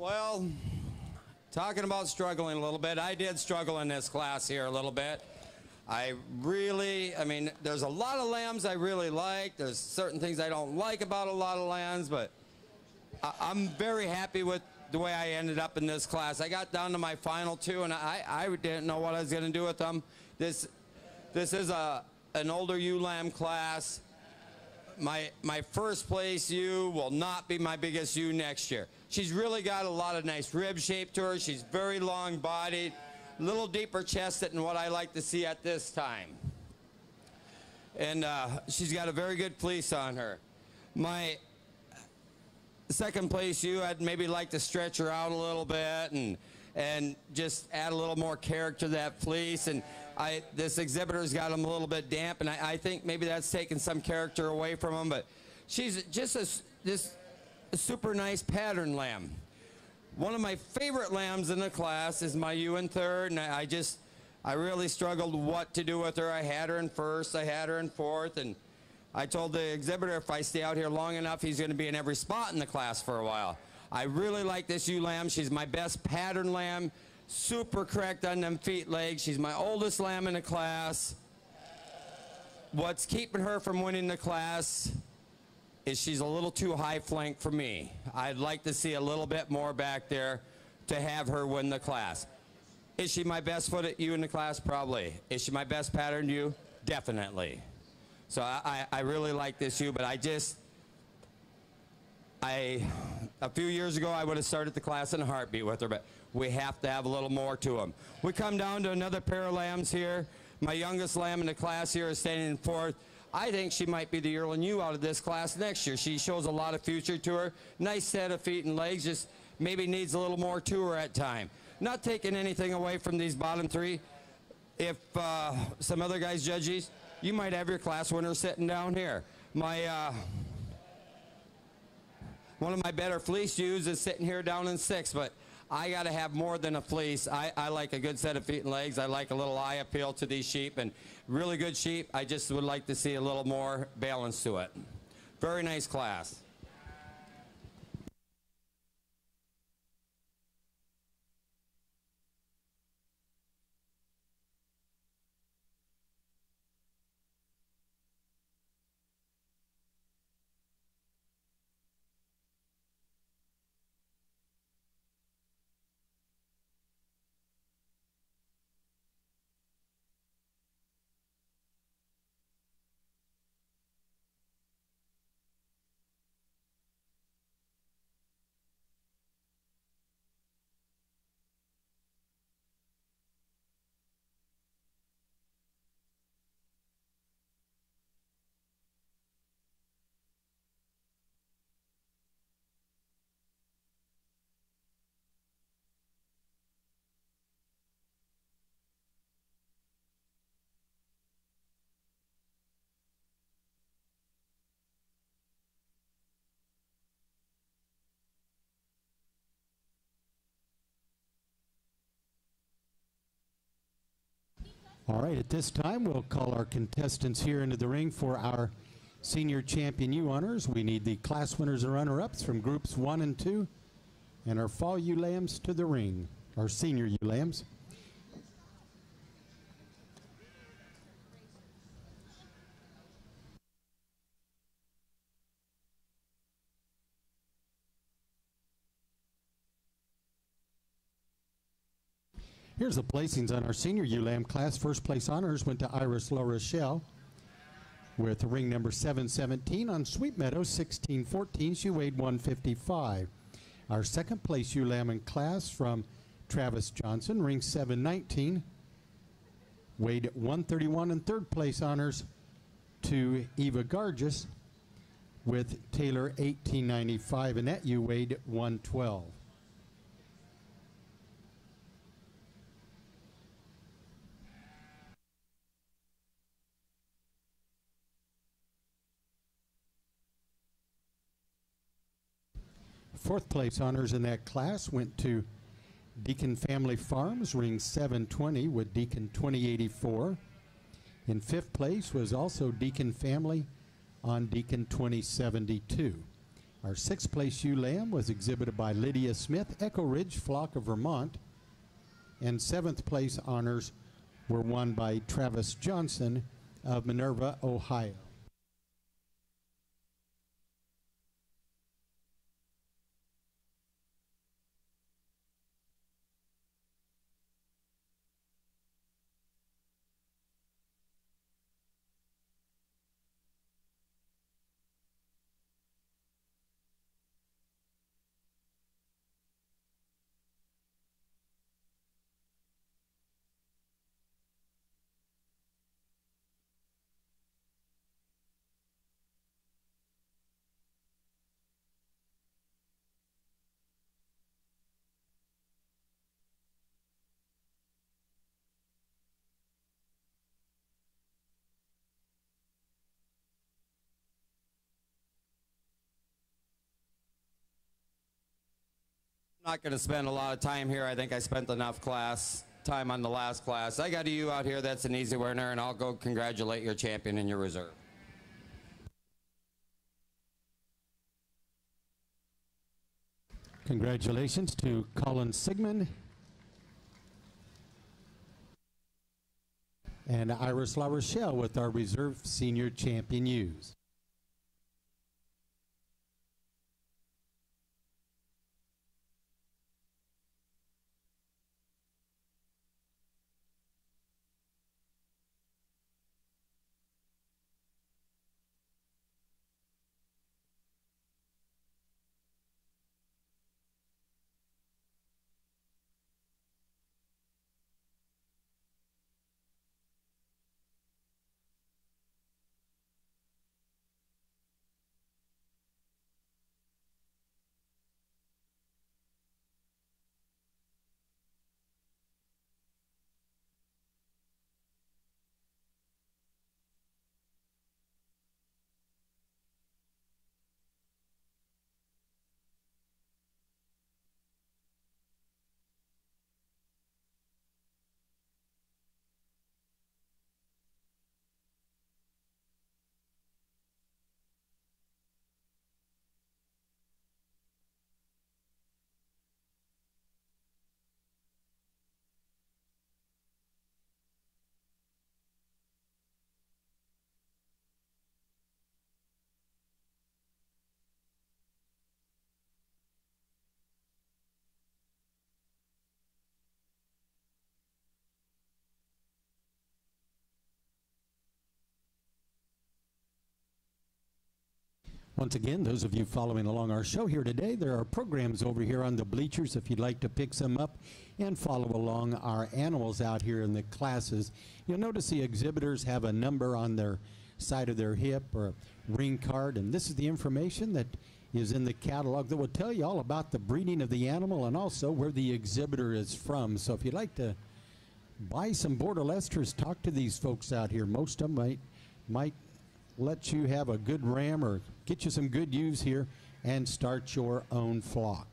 Well, talking about struggling a little bit, I did struggle in this class here a little bit. I really, I mean, there's a lot of lambs I really like. There's certain things I don't like about a lot of lambs, but I, I'm very happy with the way I ended up in this class. I got down to my final two, and I, I didn't know what I was going to do with them. This, this is a an older ewe lamb class. My my first place ewe will not be my biggest ewe next year. She's really got a lot of nice rib shape to her. She's very long bodied, a little deeper chested than what I like to see at this time. And uh, she's got a very good fleece on her. My second place ewe, I'd maybe like to stretch her out a little bit and and just add a little more character to that fleece. And I, this exhibitor's got them a little bit damp, and I, I think maybe that's taken some character away from them. But she's just a, this super nice pattern lamb. One of my favorite lambs in the class is my ewe in third, and I, I just, I really struggled what to do with her. I had her in first, I had her in fourth, and I told the exhibitor if I stay out here long enough, he's going to be in every spot in the class for a while. I really like this ewe lamb. She's my best pattern lamb, super correct on them feet legs. She's my oldest lamb in the class. What's keeping her from winning the class is she's a little too high flank for me. I'd like to see a little bit more back there to have her win the class. Is she my best foot at ewe in the class? Probably. Is she my best pattern ewe? Definitely. So I, I, really like this ewe, but I just, I, a few years ago, I would have started the class in a heartbeat with her, but we have to have a little more to them. We come down to another pair of lambs here. My youngest lamb in the class here is standing in fourth. I think she might be the yearling ewe out of this class next year. She shows a lot of future to her. Nice set of feet and legs, just maybe needs a little more to her at time. Not taking anything away from these bottom three. If uh, some other guys judge these, you might have your class winner sitting down here. My uh, one of my better fleece ewes is sitting here down in six, but I got to have more than a fleece. I, I like a good set of feet and legs. I like a little eye appeal to these sheep, and really good sheep. I just would like to see a little more balance to it. Very nice class. All right, at this time, we'll call our contestants here into the ring for our senior champion ewe honors. We need the class winners and runner-ups from groups one and two, and our fall ewe lambs to the ring, our senior ewe lambs. Here's the placings on our senior ewe lamb class. First place honors went to Iris La Rochelle with ring number 717 on Sweet Meadows 1614. She weighed 155. Our second place ewe lamb in class from Travis Johnson, ring 719, weighed 131. And third place honors to Eva Gargis with Taylor 1895, and that ewe weighed 112. Fourth place honors in that class went to Deacon Family Farms, ring 720 with Deacon 2084. In fifth place was also Deacon Family on Deacon 2072. Our sixth place ewe lamb was exhibited by Lydia Smith, Echo Ridge Flock of Vermont. And seventh place honors were won by Travis Johnson of Minerva, Ohio. I'm not going to spend a lot of time here. I think I spent enough class time on the last class. I got you out here that's an easy winner, and I'll go congratulate your champion and your reserve. Congratulations to Colin Sigmund and Iris La Rochelle with our reserve senior champion ewes. Once again, those of you following along our show here today, there are programs over here on the bleachers if you'd like to pick some up and follow along our animals out here in the classes. You'll notice the exhibitors have a number on their side of their hip or a ring card, and this is the information that is in the catalog that will tell you all about the breeding of the animal and also where the exhibitor is from. So if you'd like to buy some Border Leicesters, talk to these folks out here. Most of them might might let you have a good ram or get you some good ewes here and start your own flock.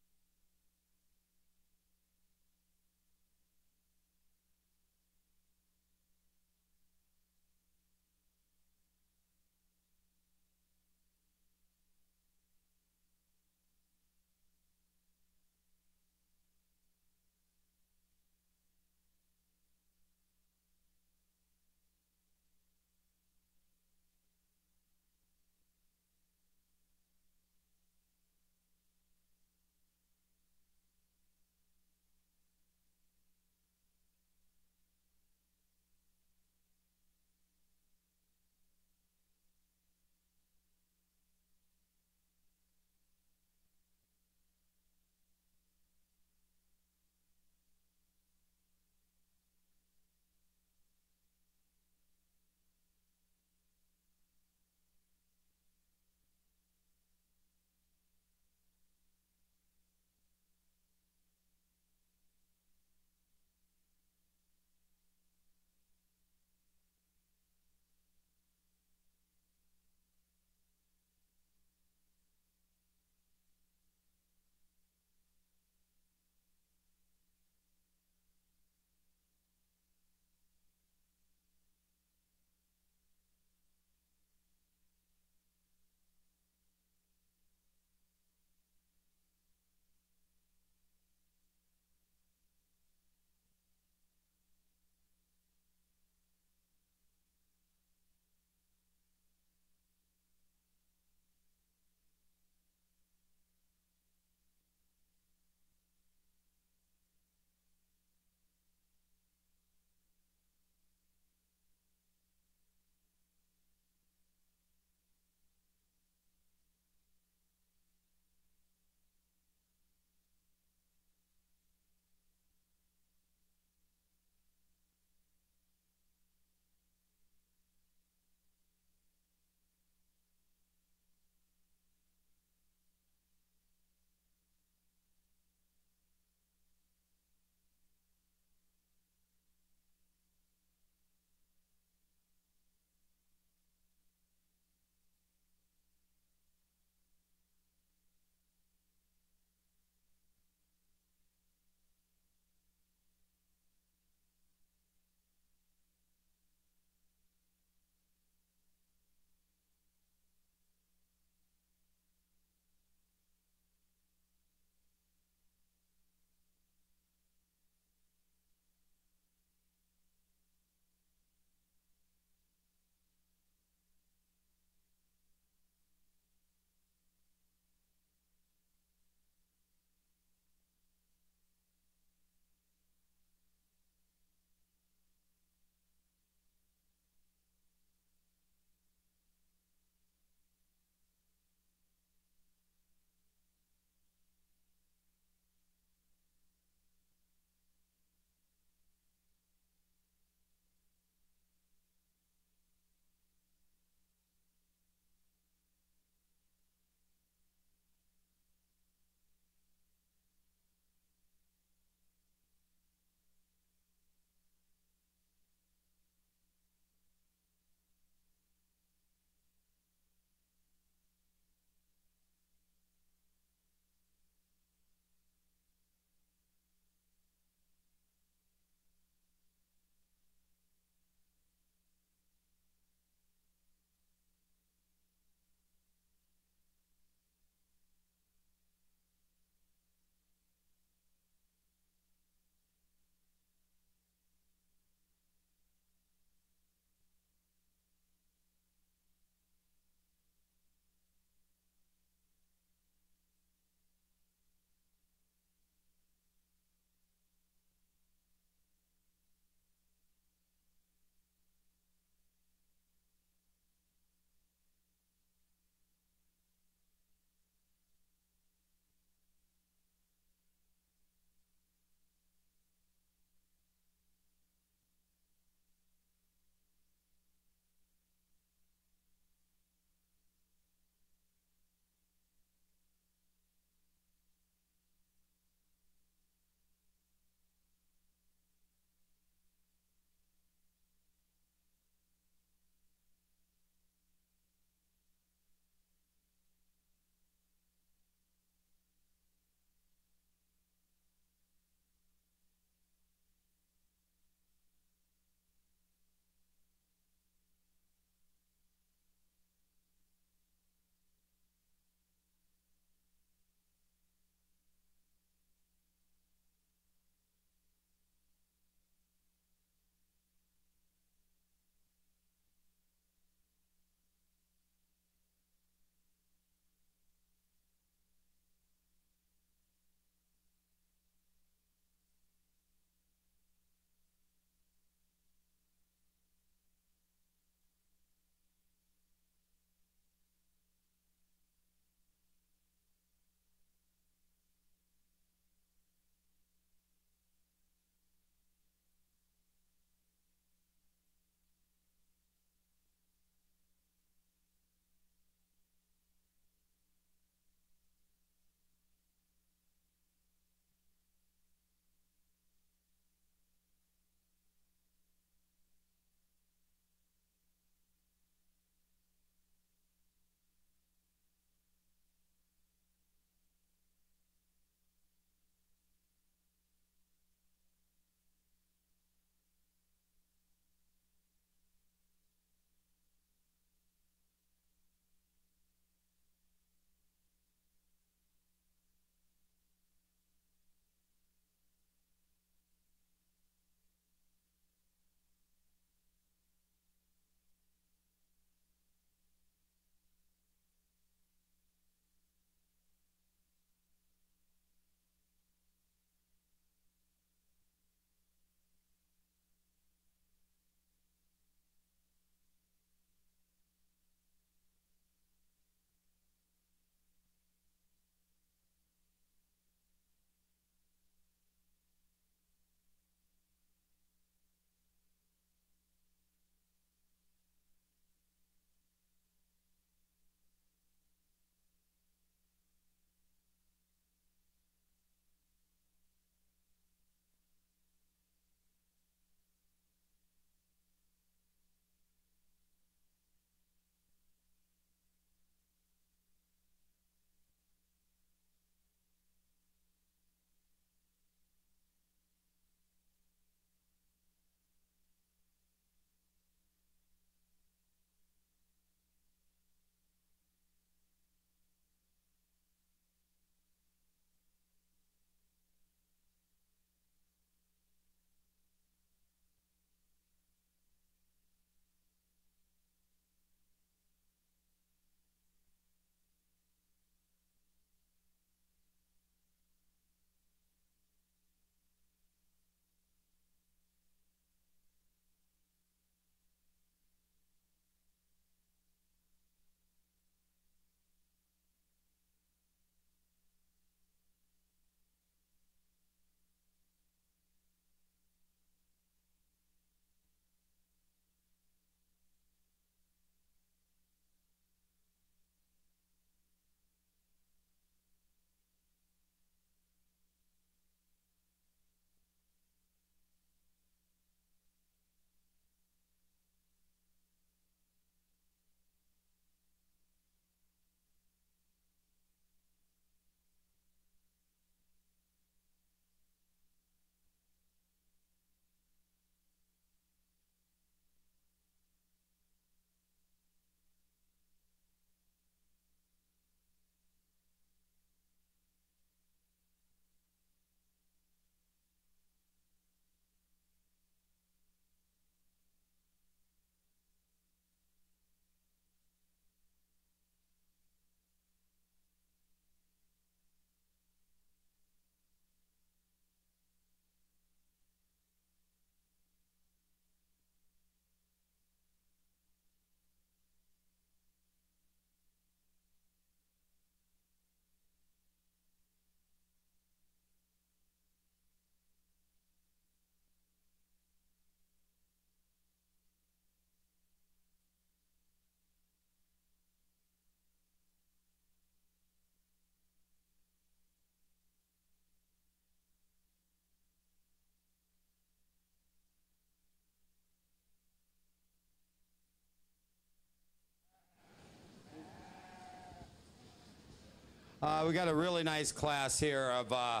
Uh, we got a really nice class here of uh,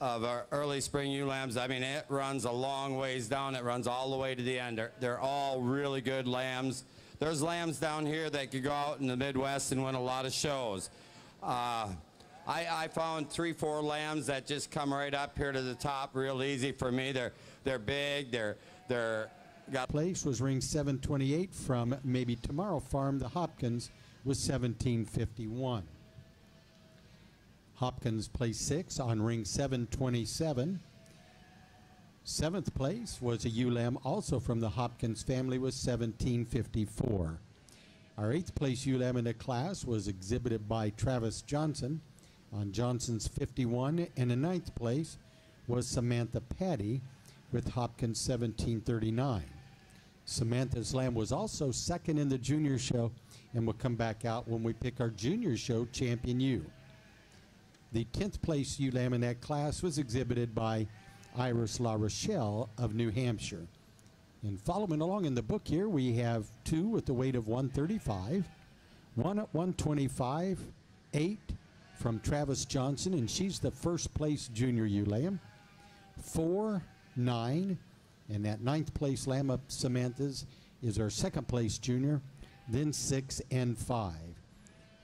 of our early spring ewe lambs. I mean, it runs a long ways down. It runs all the way to the end. They're, they're all really good lambs. There's lambs down here that could go out in the Midwest and win a lot of shows. Uh, I, I found three, four lambs that just come right up here to the top real easy for me. They're they're big. They're they're got Place was ring 728 from Maybe Tomorrow Farm. The Hopkins was 1751. Hopkins placed six on ring 727. Seventh place was a lamb also from the Hopkins family was 1754. Our eighth place lamb in the class was exhibited by Travis Johnson on Johnson's 51, and in ninth place was Samantha Patty with Hopkins 1739. Samantha's lamb was also second in the junior show and will come back out when we pick our junior show champion ewe. The 10th place lamb in that class was exhibited by Iris La Rochelle of New Hampshire. And following along in the book here, we have two with the weight of 135, one at 125, eight from Travis Johnson, and she's the first place junior lamb, four, nine, and that ninth place lamb of Samantha's is our second place junior, then six and five.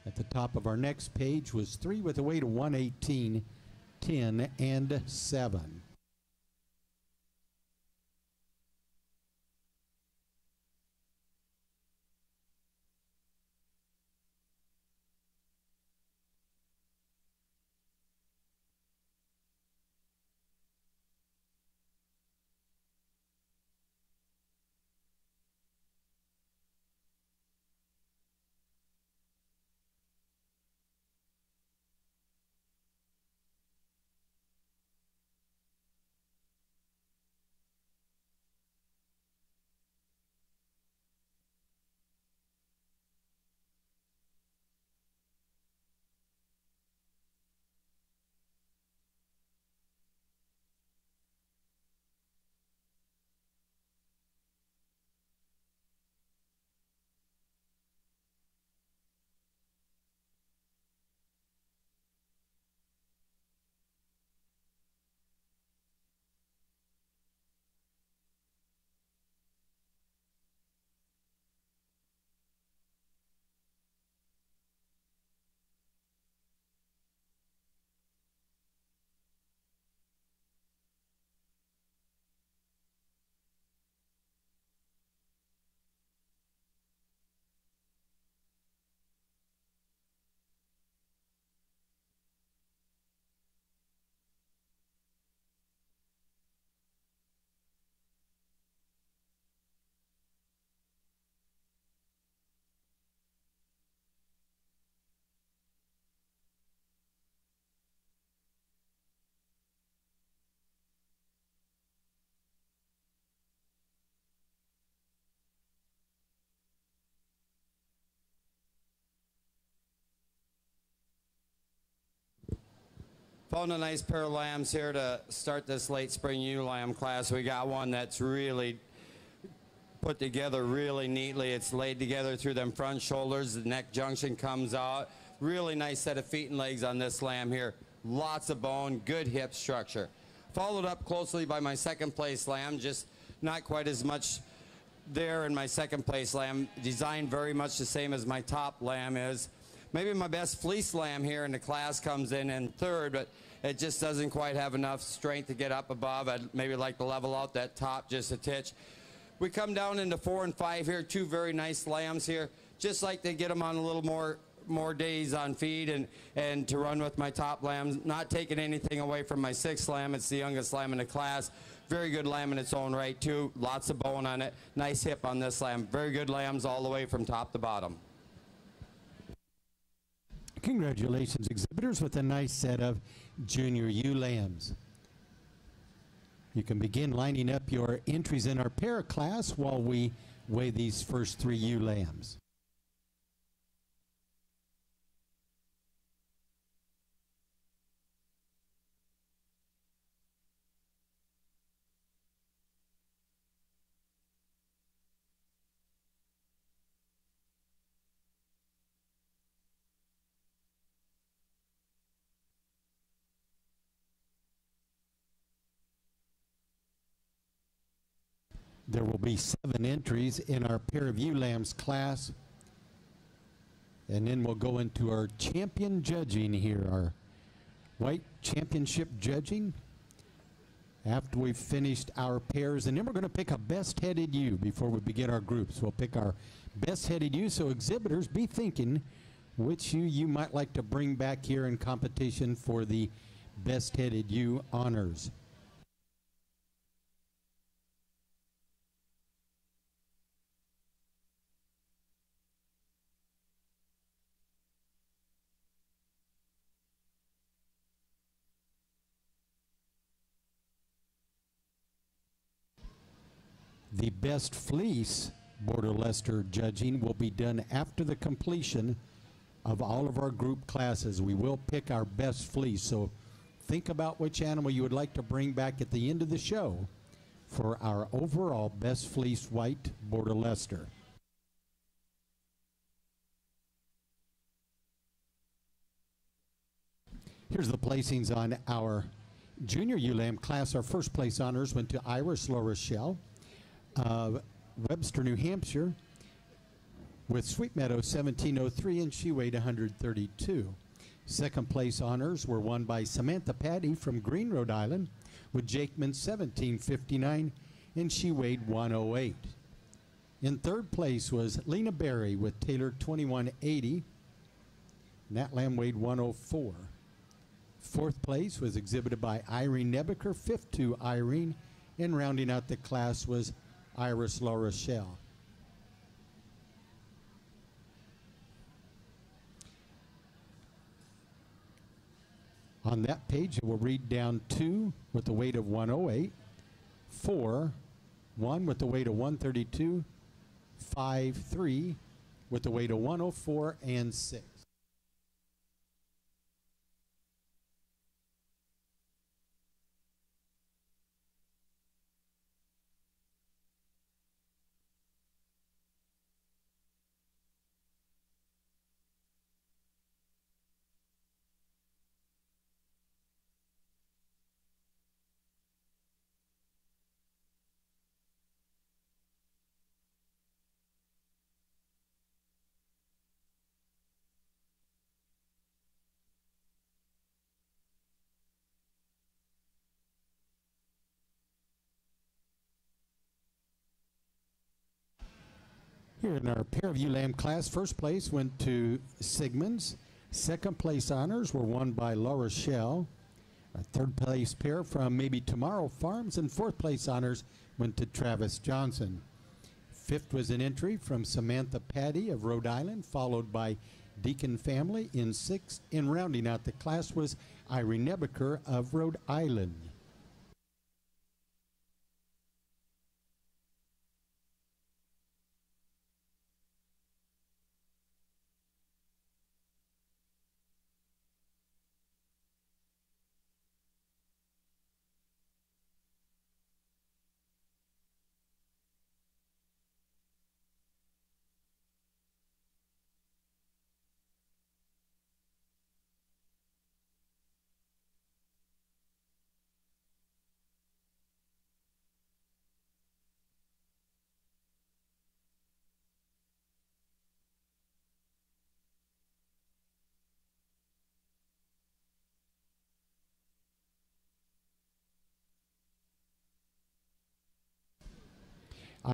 At the top of our next page was three with a weight of 118, 10, and 7. Found a nice pair of lambs here to start this late spring ewe lamb class. We got one that's really put together really neatly. It's laid together through them front shoulders. The neck junction comes out. Really nice set of feet and legs on this lamb here. Lots of bone, good hip structure. Followed up closely by my second place lamb, just not quite as much there in my second place lamb. Designed very much the same as my top lamb is. Maybe my best fleece lamb here in the class comes in in third, but it just doesn't quite have enough strength to get up above. I'd maybe like to level out that top just a titch. We come down into four and five here, two very nice lambs here. Just like to get them on a little more more days on feed and, and to run with my top lambs. Not taking anything away from my sixth lamb. It's the youngest lamb in the class. Very good lamb in its own right, too. Lots of bone on it. Nice hip on this lamb. Very good lambs all the way from top to bottom. Congratulations, exhibitors, with a nice set of junior ewe lambs. You can begin lining up your entries in our para class while we weigh these first three ewe lambs. There will be seven entries in our pair of ewe lambs class. And then we'll go into our champion judging here, our white championship judging. After we've finished our pairs, and then we're going to pick a best-headed ewe before we begin our groups. We'll pick our best-headed ewe. So exhibitors, be thinking which ewe you might like to bring back here in competition for the best-headed ewe honors. The best fleece Border Leicester judging will be done after the completion of all of our group classes. We will pick our best fleece. So think about which animal you would like to bring back at the end of the show for our overall best fleece white Border Leicester. Here's the placings on our junior ewe lamb class. Our first place honors went to Iris La Rochelle, Webster, New Hampshire, with Sweet Meadow 1703, and she weighed 132. Second place honors were won by Samantha Patty from Greene, Rhode Island, with Jakeman 1759, and she weighed 108. In third place was Lena Berry with Taylor 2180. And that lamb weighed 104. Fourth place was exhibited by Irene Nebaker, fifth to Irene, and rounding out the class was Iris La Rochelle. On that page, it will read down two with a weight of 108, four, one with a weight of 132, five, three with a weight of 104, and six. Here in our pair of ewe lamb class, first place went to Sigmund's. Second place honors were won by La Rochelle. A third place pair from Maybe Tomorrow Farms, and fourth place honors went to Travis Johnson. Fifth was an entry from Samantha Patty of Rhode Island, followed by Deacon Family in sixth. In rounding out the class was Irene Nebaker of Rhode Island.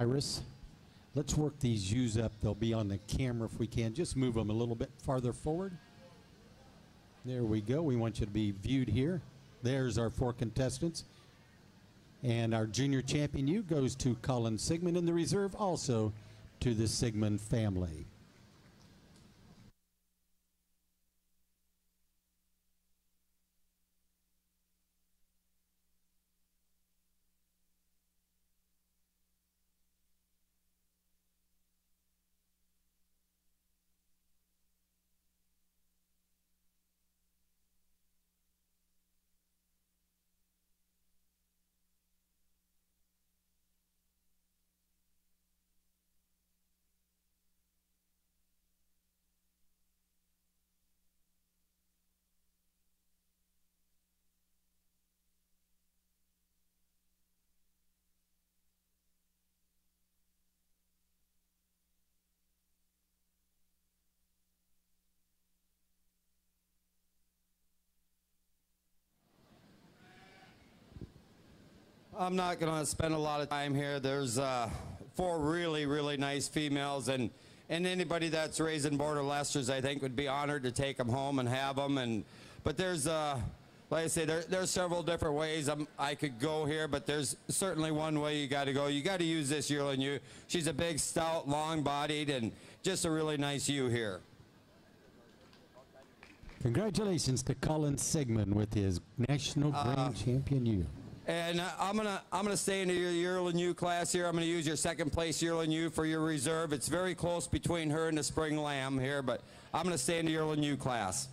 Iris, let's work these ewes up. They'll be on the camera if we can. Just move them a little bit farther forward. There we go. We want you to be viewed here. There's our four contestants. And our junior champion U goes to Colin Sigmund, and the reserve also to the Sigmund family. I'm not going to spend a lot of time here. There's uh, four really, really nice females, and and anybody that's raising border Leicesters, I think, would be honored to take them home and have them. And but there's, uh, like I say, there, there's several different ways I'm, I could go here, but there's certainly one way you got to go. You got to use this yearling ewe. She's a big, stout, long-bodied, and just a really nice ewe here. Congratulations to Colin Sigmund with his National Grand Champion ewe. And uh, I'm gonna I'm gonna stay into your yearling ewe class here. I'm gonna use your second place yearling ewe for your reserve. It's very close between her and the spring lamb here, but I'm gonna stay in into yearling ewe class.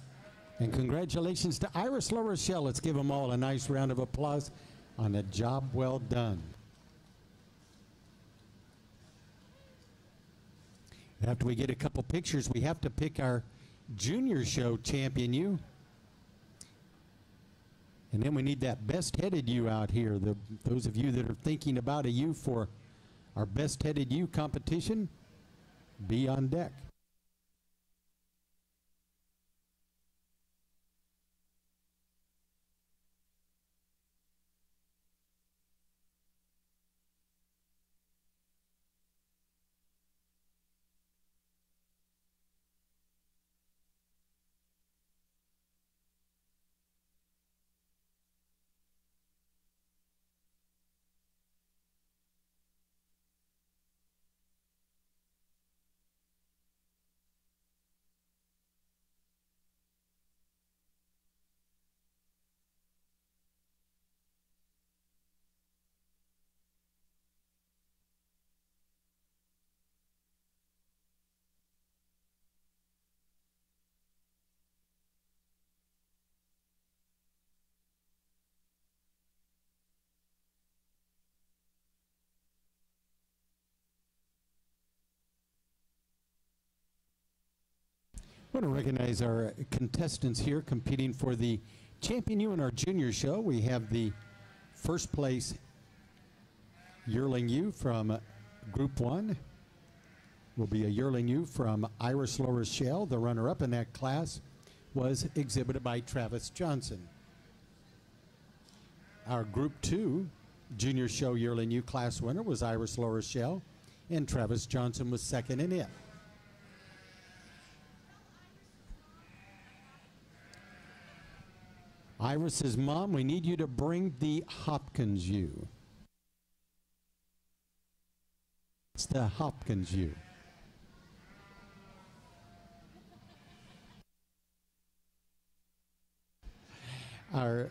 And congratulations to Iris La Rochelle. Let's give them all a nice round of applause on a job well done. After we get a couple pictures, we have to pick our junior show champion ewe. And then we need that best-headed ewe out here. The, those of you that are thinking about a ewe for our best-headed ewe competition, be on deck. I want to recognize our contestants here competing for the champion ewe in our junior show. We have the first place yearling ewe from Group 1 will be a yearling ewe from Iris La Rochelle. The runner-up in that class was exhibited by Travis Johnson. Our Group 2 junior show yearling ewe class winner was Iris La Rochelle, and Travis Johnson was second in it. Iris's mom, we need you to bring the Hopkins ewe. It's the Hopkins ewe. Our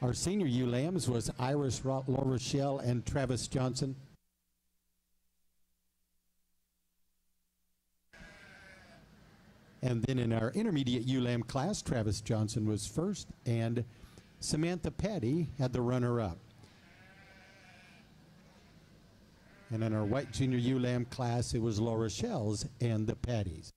our senior ewe lambs was Iris Ro- La Rochelle and Travis Johnson. And then in our intermediate ewe lamb class, Travis Johnson was first, and Samantha Petty had the runner up. And in our white junior ewe lamb class, it was La Rochelles and the Patties.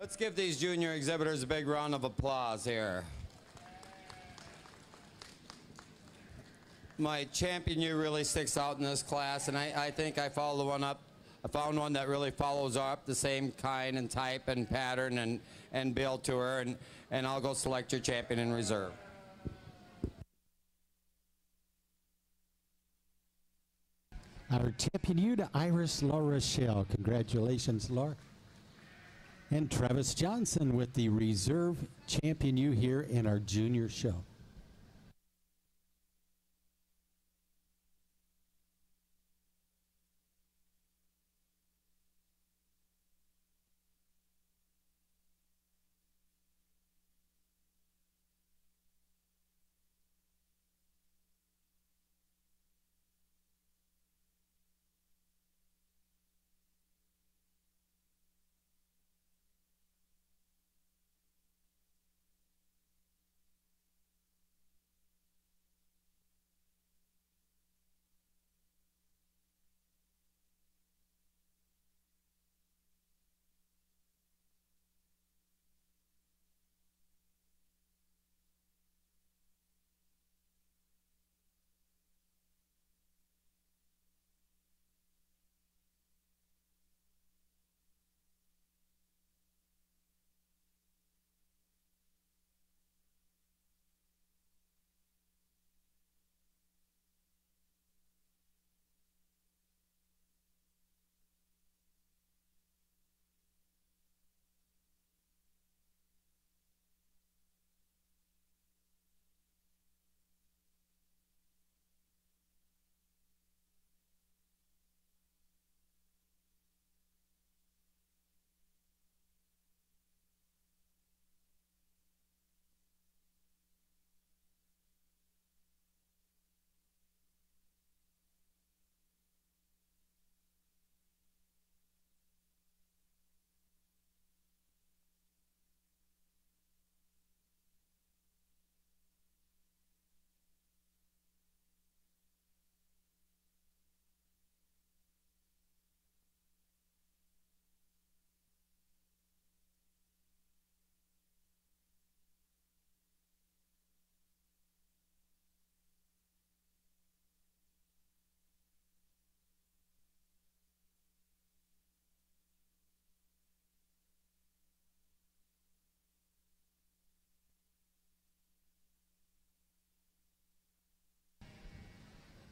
Let's give these junior exhibitors a big round of applause here. My champion year really sticks out in this class, and I, I think I follow one up. I found one that really follows up the same kind and type and pattern and, and build to her, and, and I'll go select your champion in reserve. Our champion year to Iris La Rochelle. Congratulations, Laura. And Travis Johnson with the reserve champion ewe here in our junior show.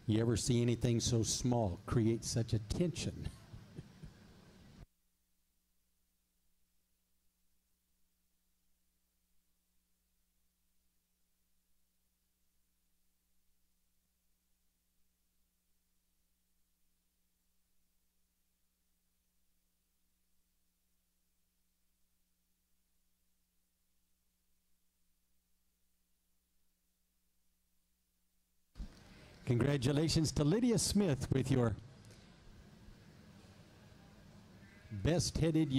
You ever see anything so small create such a tension? Congratulations to Lydia Smith with your best headed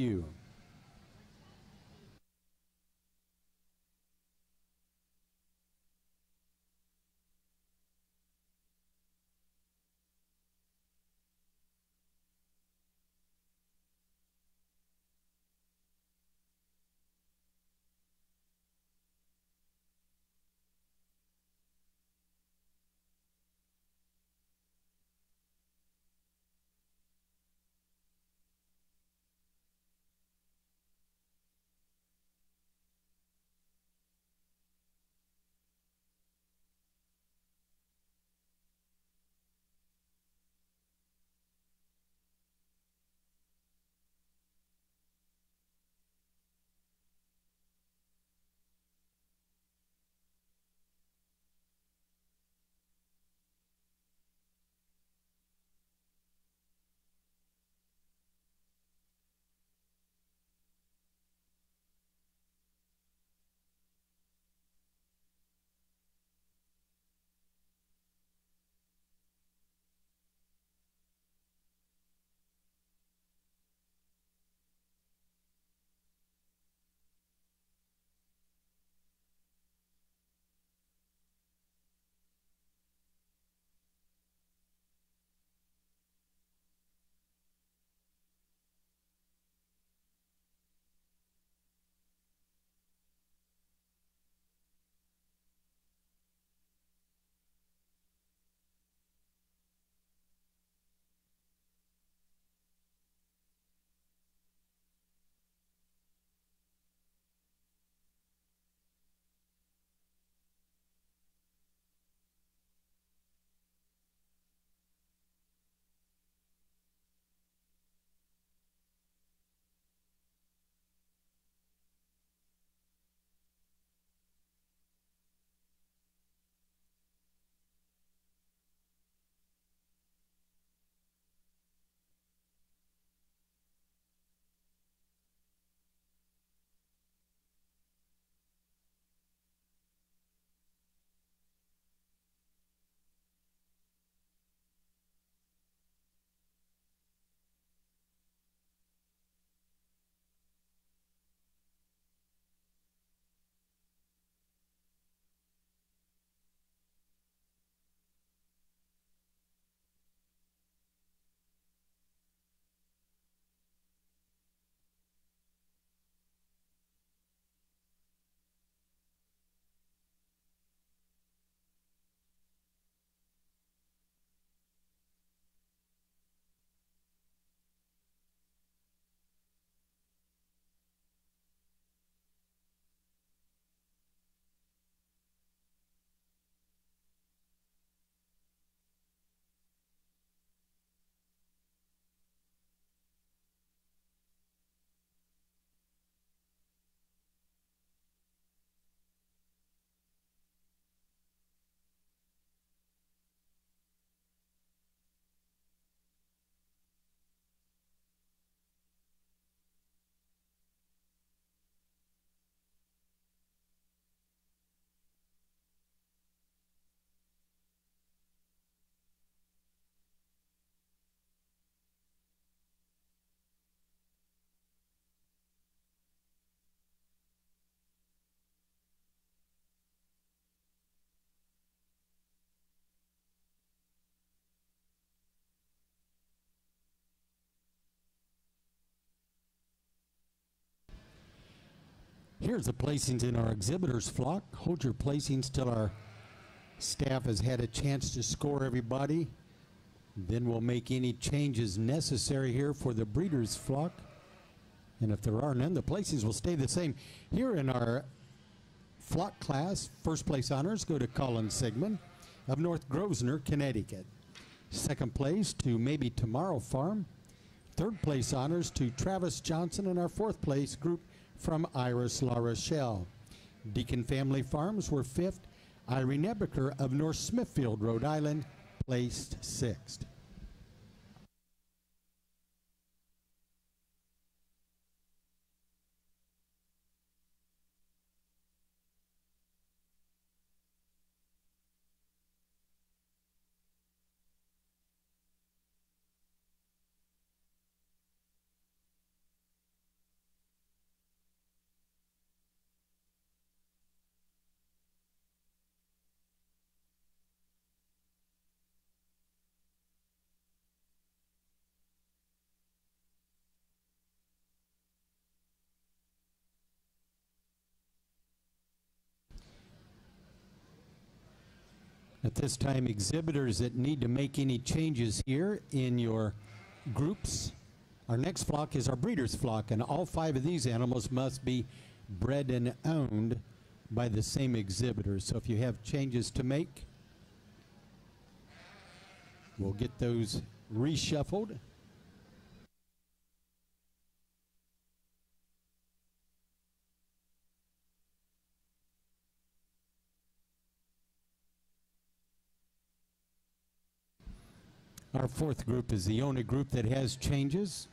Here's the placings in our exhibitors flock. Hold your placings till our staff has had a chance to score everybody. Then we'll make any changes necessary here for the breeders flock. And if there are none, the placings will stay the same. Here in our flock class, first place honors go to Colin Sigmund of North Grosvenor, Connecticut. Second place to Maybe Tomorrow Farm. Third place honors to Travis Johnson and our fourth place group from Iris La Rochelle. Deacon Family Farms were fifth. Irene Ebeker of North Smithfield, Rhode Island, placed sixth. At this time, exhibitors that need to make any changes here in your groups. Our next flock is our breeder's flock, and all five of these animals must be bred and owned by the same exhibitor. So if you have changes to make, we'll get those reshuffled. Our fourth group is the only group that has changes.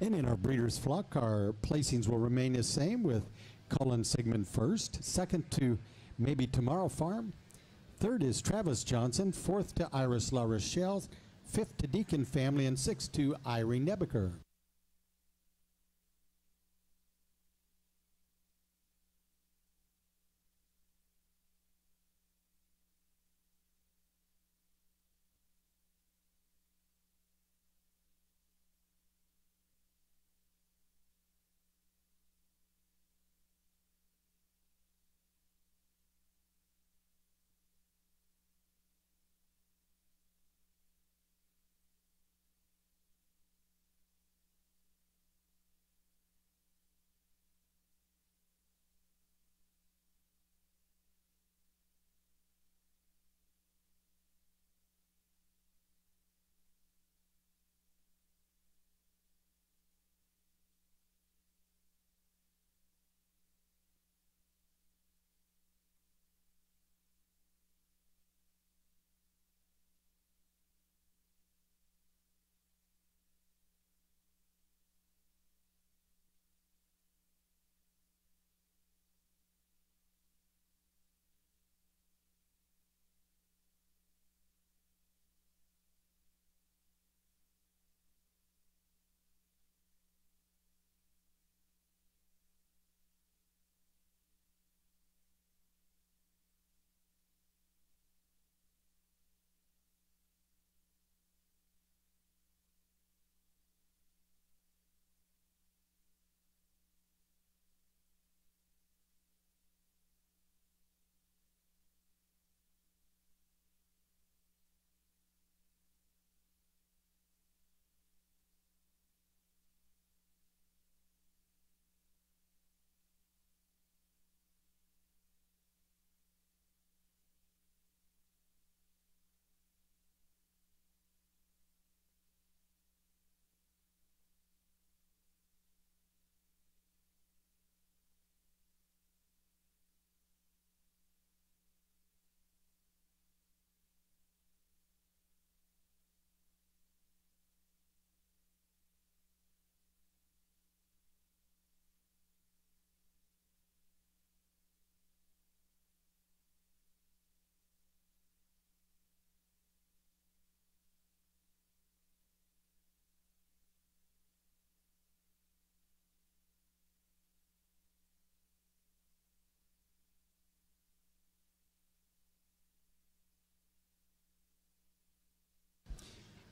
And in our breeder's flock, our placings will remain the same with Cullen Sigmund first, second to Maybe Tomorrow Farm, third is Travis Johnson, fourth to Iris La Rochelle, fifth to Deacon Family, and sixth to Irene Nebeker.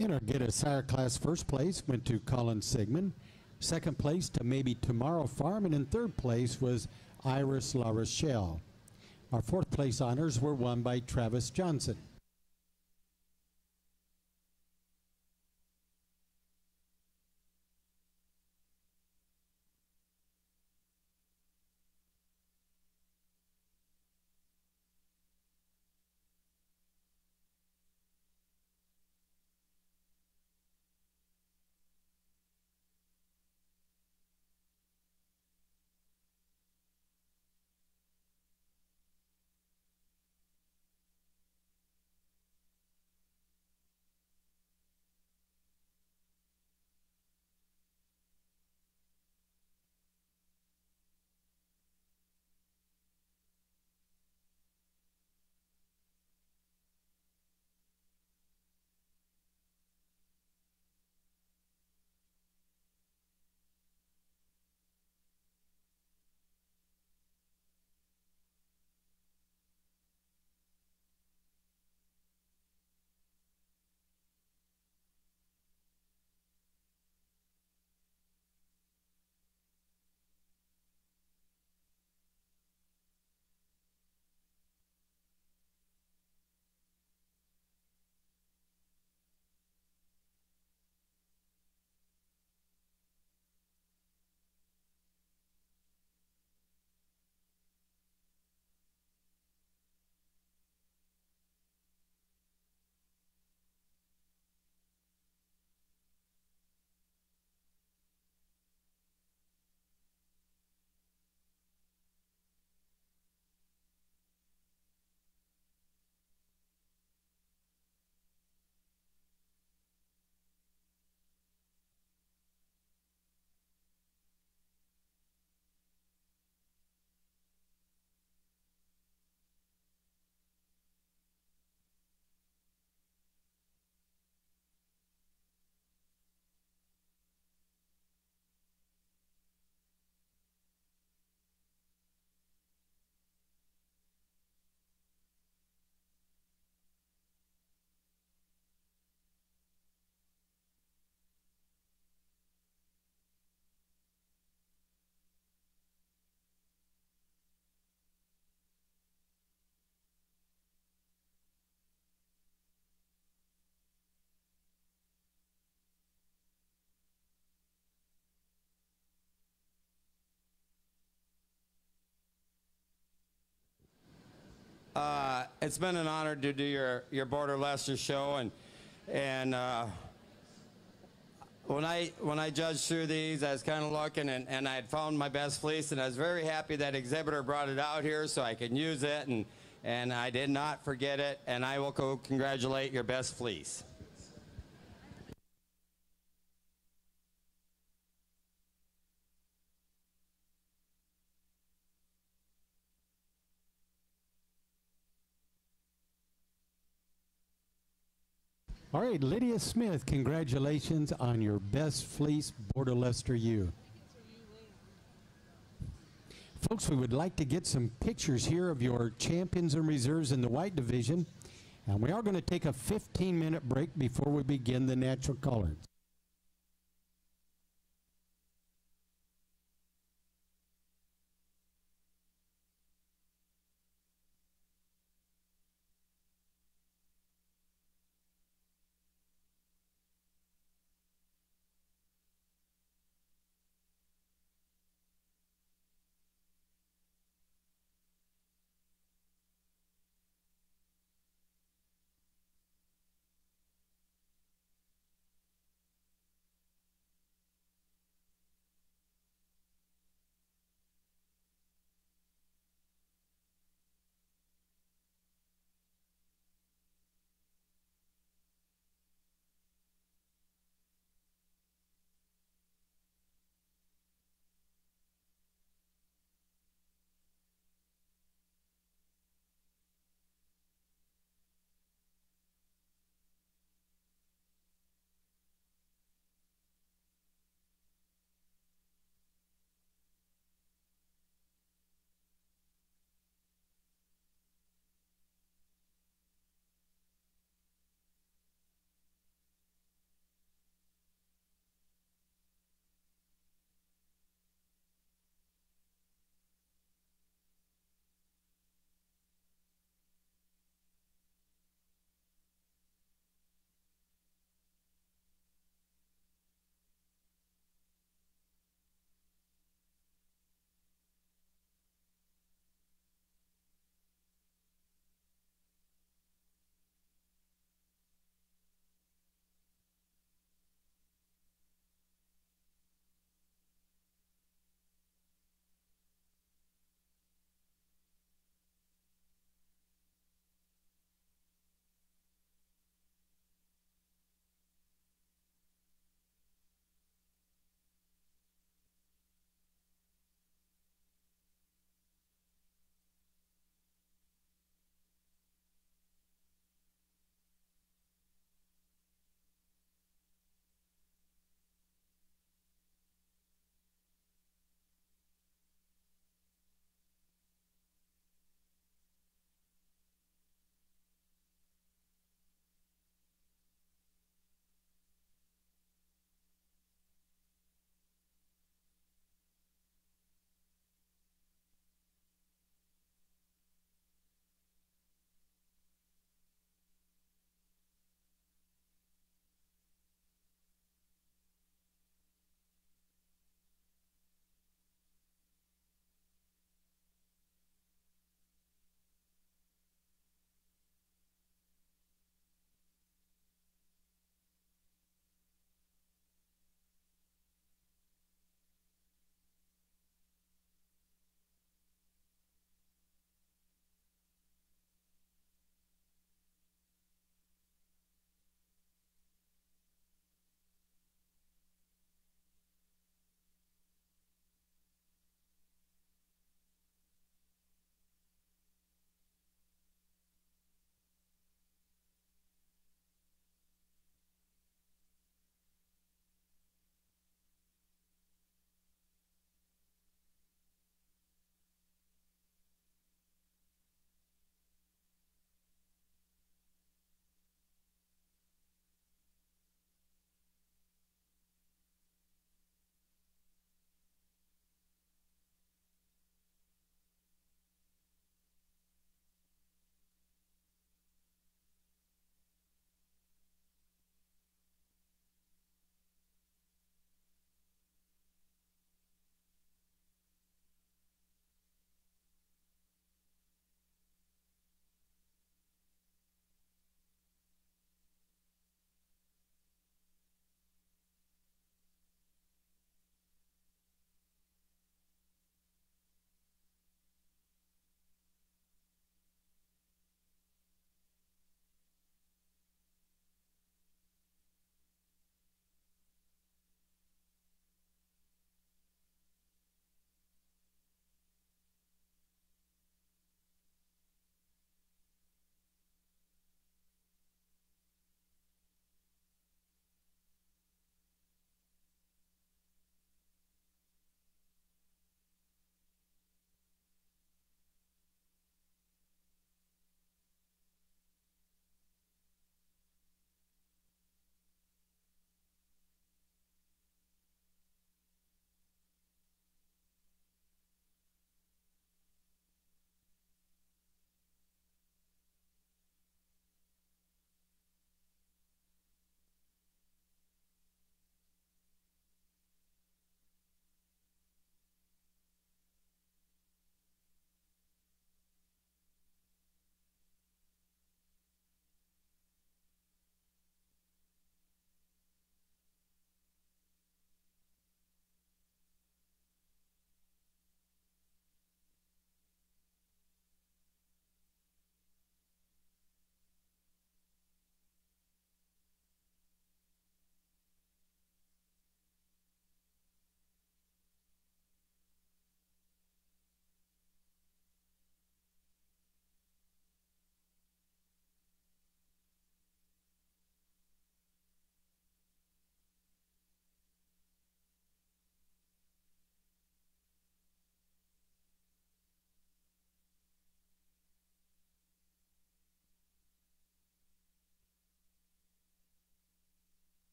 In our Get of Sire class, first place went to Colin Sigmund. Second place to Maybe Tomorrow Farm. And in third place was Iris La Rochelle. Our fourth place honors were won by Travis Johnson. Uh, it's been an honor to do your, your Border Leicester show, and and uh, when I when I judged through these, I was kind of looking, and, and I had found my best fleece, and I was very happy that exhibitor brought it out here so I could use it, and and I did not forget it, and I will go congratulate your best fleece. All right, Lydia Smith, congratulations on your best fleece Border Leicester ewe. Folks, we would like to get some pictures here of your champions and reserves in the white division. And we are going to take a 15 minute break before we begin the natural colors.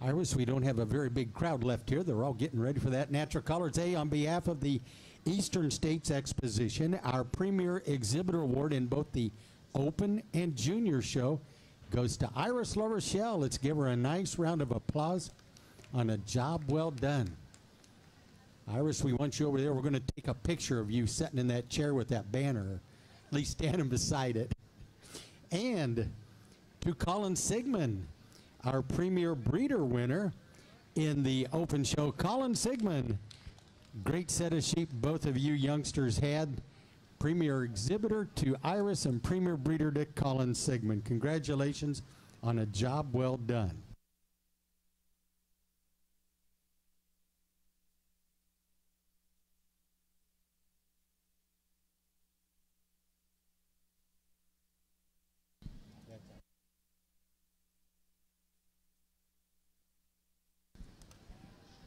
Iris, we don't have a very big crowd left here. They're all getting ready for that natural colors day. On behalf of the Eastern States Exposition, our premier exhibitor award in both the open and junior show goes to Iris La Rochelle. Let's give her a nice round of applause on a job well done. Iris, we want you over there. We're going to take a picture of you sitting in that chair with that banner, at least standing beside it. And to Colin Sigmund, our premier breeder winner in the open show. Colin Sigmund, great set of sheep both of you youngsters had. Premier exhibitor to Iris and premier breeder to Colin Sigmund. Congratulations on a job well done.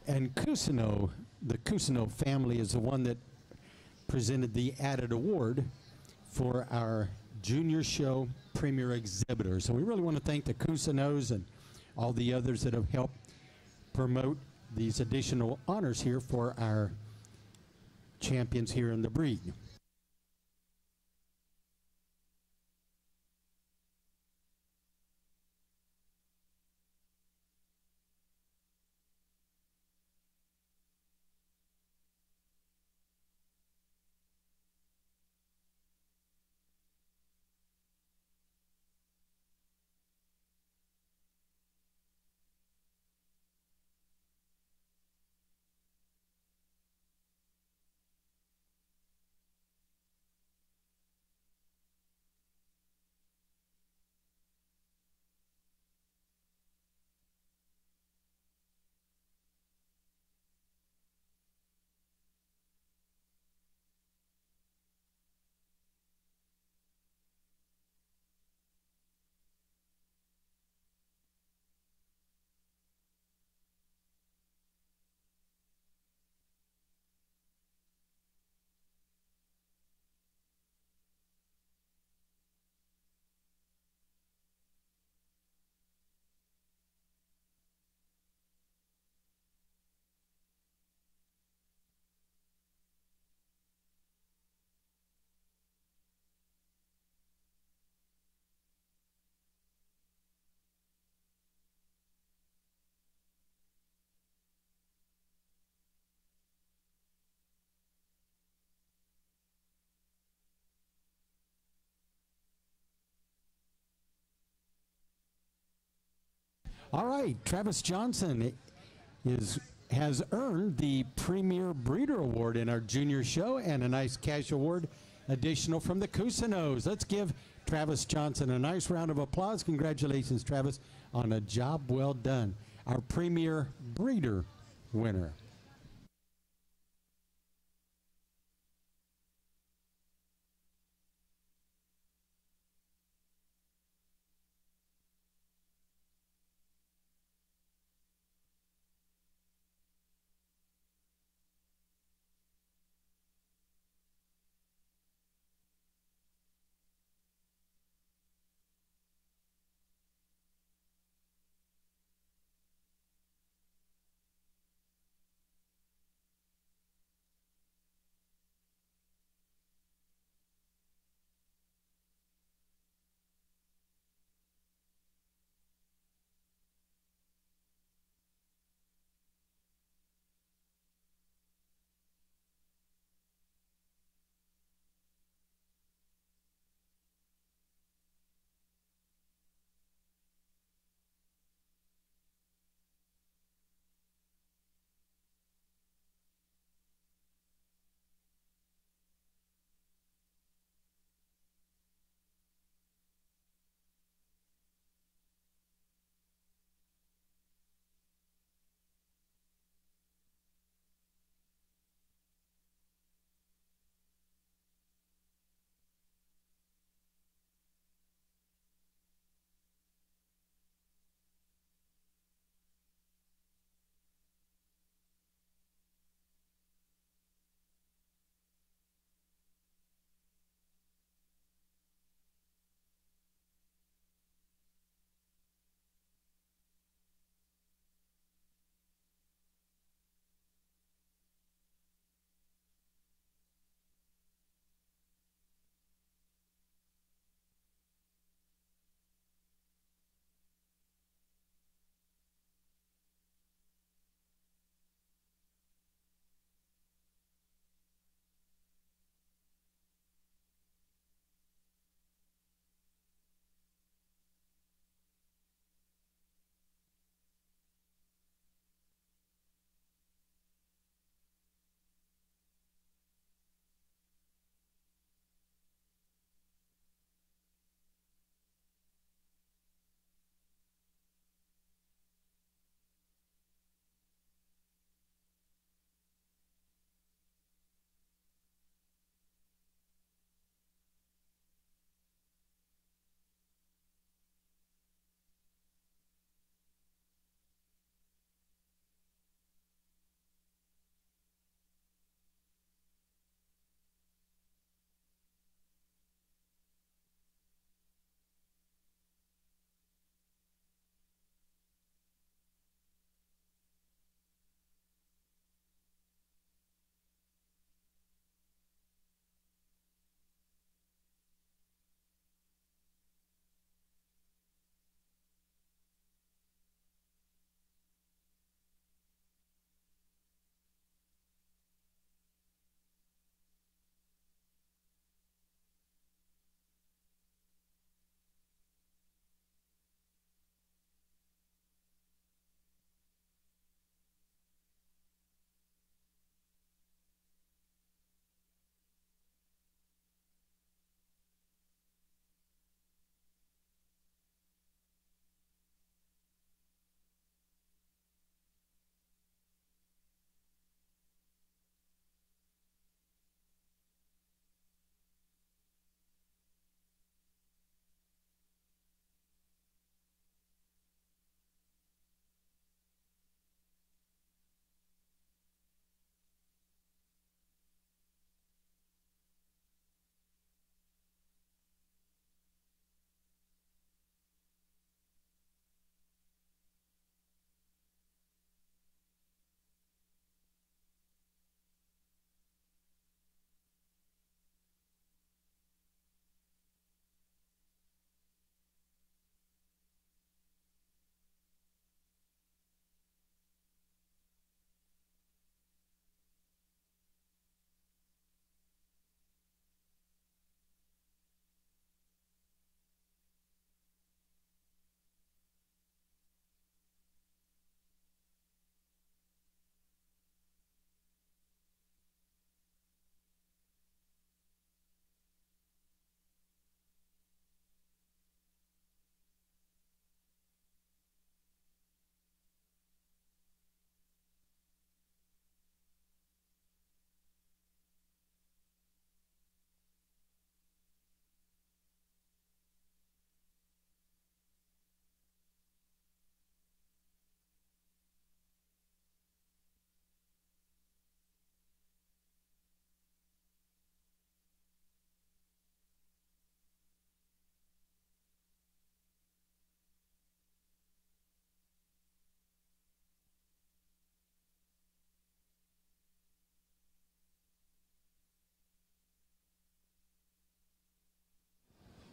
And Cusino, the Cusino family is the one that presented the added award for our junior show premier exhibitor. So we really want to thank the Cusinos and all the others that have helped promote these additional honors here for our champions here in the breed. All right, Travis Johnson is has earned the Premier Breeder Award in our junior show and a nice cash award additional from the Cusinos. Let's give Travis Johnson a nice round of applause. Congratulations, Travis, on a job well done. Our Premier Breeder winner.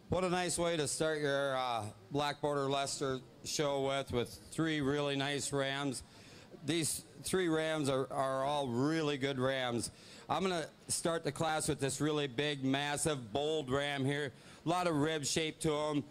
What a nice way to start your uh, Black Border Leicester show with, with three really nice rams. These three rams are, are all really good rams. I'm going to start the class with this really big, massive, bold ram here. A lot of rib shape to him.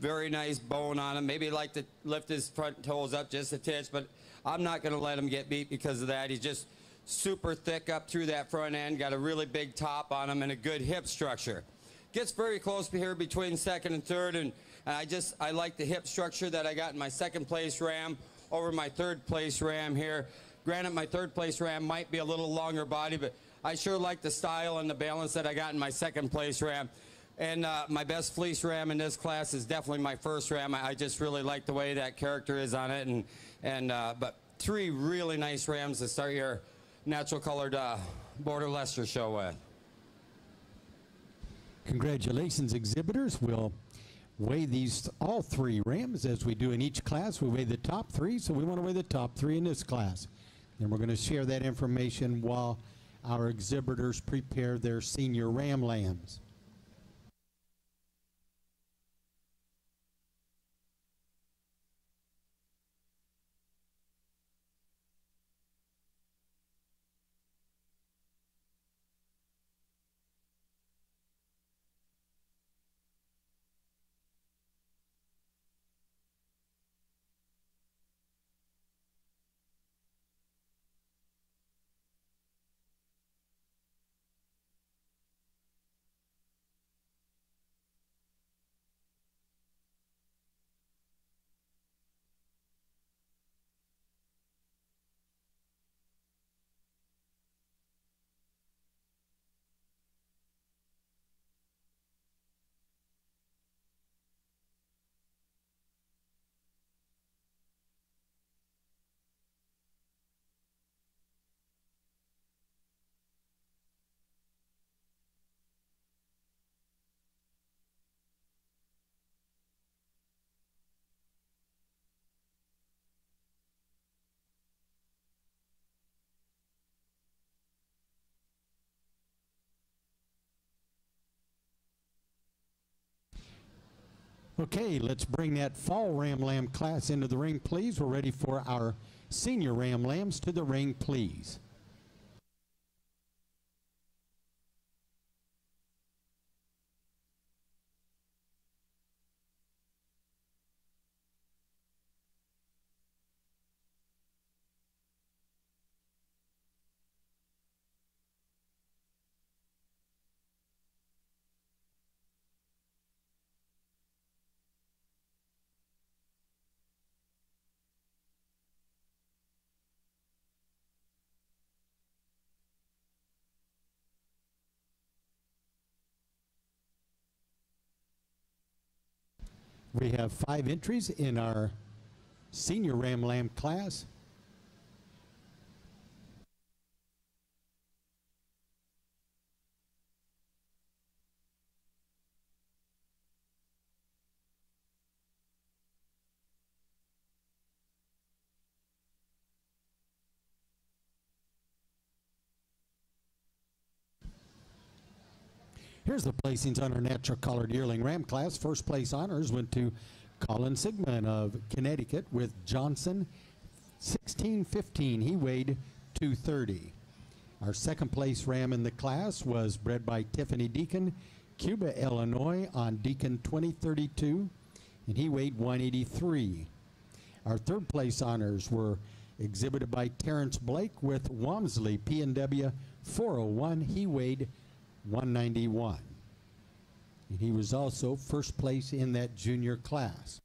Very nice bone on him. Maybe like to lift his front toes up just a titch, but I'm not going to let him get beat because of that. He's just super thick up through that front end, got a really big top on him, and a good hip structure gets very close here between second and third, and, I just I like the hip structure that I got in my second place ram over my third place ram here. Granted, my third place ram might be a little longer body, but I sure like the style and the balance that I got in my second place ram. And uh, my best fleece ram in this class is definitely my first ram. I, I just really like the way that character is on it, and and uh, but three really nice rams to start your natural colored uh, border Leicester show with. Congratulations, exhibitors. We'll weigh these all three rams as we do in each class. We weigh the top three, so we want to weigh the top three in this class. And we're going to share that information while our exhibitors prepare their senior ram lambs. Okay, let's bring that fall Ram Lamb class into the ring, please. We're ready for our senior Ram Lambs to the ring, please. We have five entries in our senior Ram Lamb class. Here's the placings on our natural colored yearling ram class. First place honors went to Colin Sigmund of Connecticut with Johnson 1615. He weighed 230. Our second place ram in the class was bred by Tiffany Deacon, Cuba, Illinois on Deacon 2032, and he weighed 183. Our third place honors were exhibited by Terrence Blake with Walmsley P&W 401. He weighed 191. And he was also first place in that junior class.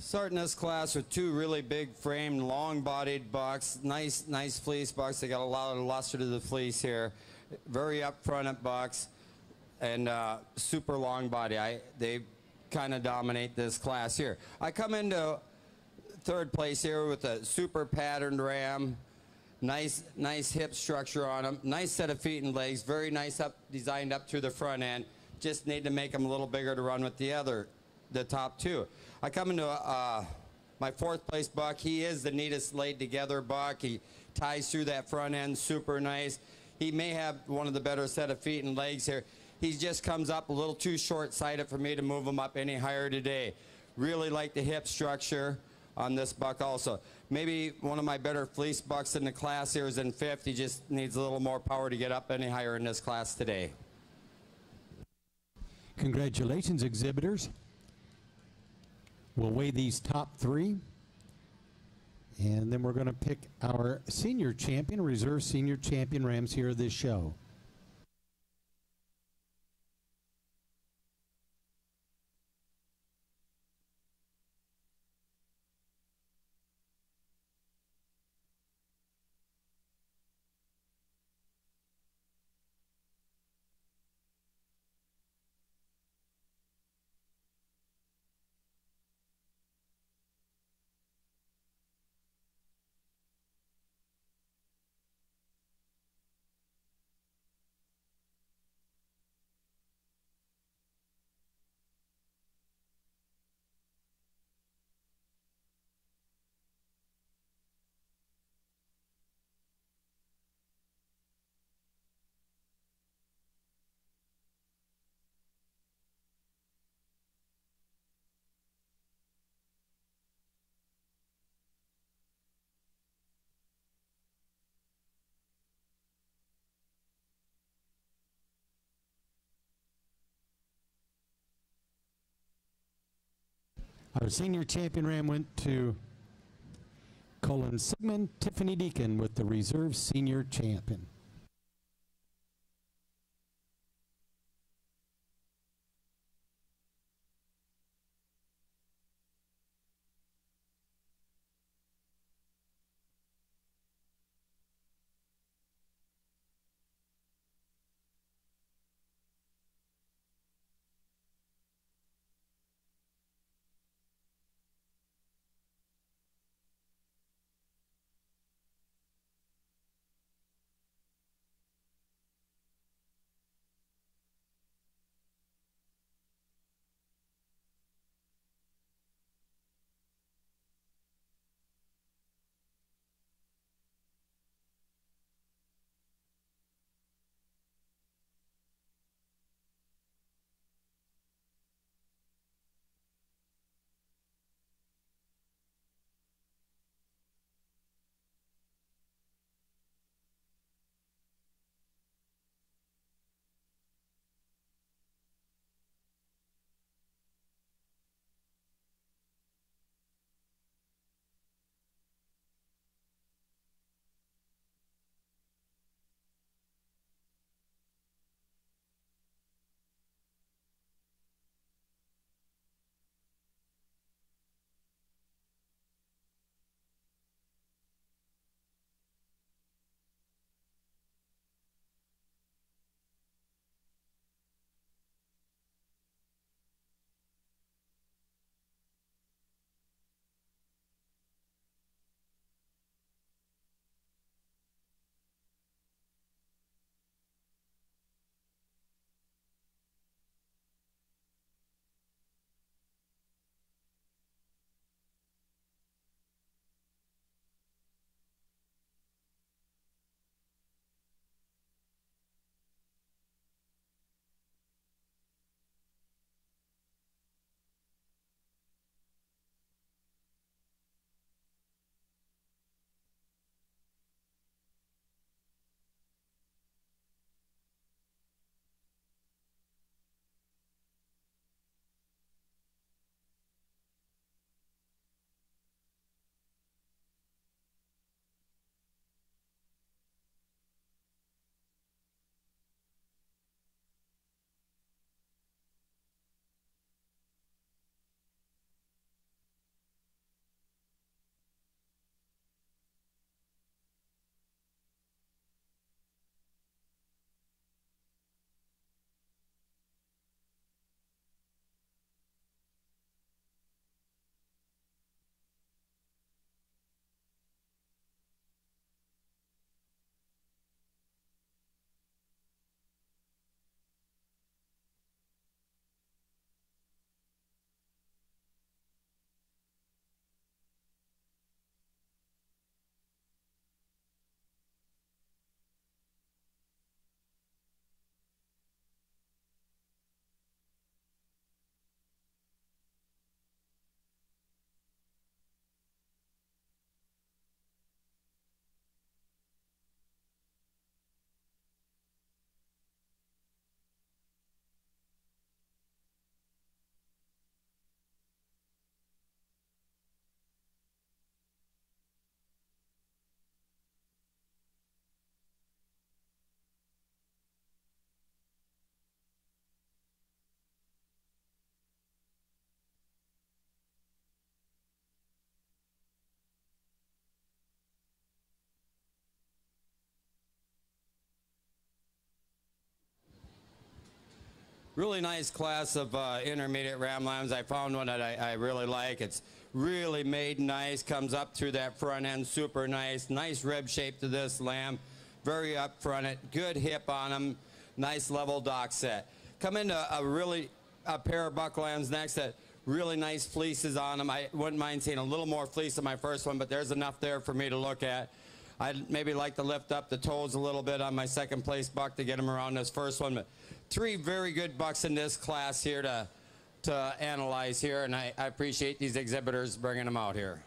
Starting this class with two really big framed, long-bodied bucks. Nice, nice fleece bucks. They got a lot of luster to the fleece here. Very upfront bucks, and uh, super long body. I they kind of dominate this class here. I come into third place here with a super patterned ram. Nice, nice hip structure on them. Nice set of feet and legs. Very nice up, designed up through the front end. Just need to make them a little bigger to run with the other, the top two. I come into uh, my fourth place buck. He is the neatest laid together buck. He ties through that front end super nice. He may have one of the better set of feet and legs here. He just comes up a little too short-sighted for me to move him up any higher today. Really like the hip structure on this buck also. Maybe one of my better fleece bucks in the class here is in fifth. He just needs a little more power to get up any higher in this class today. Congratulations, exhibitors. We'll weigh these top three. And then we're going to pick our senior champion, reserve senior champion Rams here this show. Our senior champion ram went to Colin Sigmund Tiffany Deacon with the reserve senior champion. Really nice class of uh, intermediate ram lambs. I found one that I, I really like. It's really made nice, comes up through that front end, super nice. Nice rib shape to this lamb, very up front it, good hip on them, nice level dock set. Come into a really a pair of buck lambs next that really nice fleeces on them. I wouldn't mind seeing a little more fleece on my first one, but there's enough there for me to look at. I'd maybe like to lift up the toes a little bit on my second place buck to get him around this first one. But three very good bucks in this class here to, to analyze here, and I, I appreciate these exhibitors bringing them out here.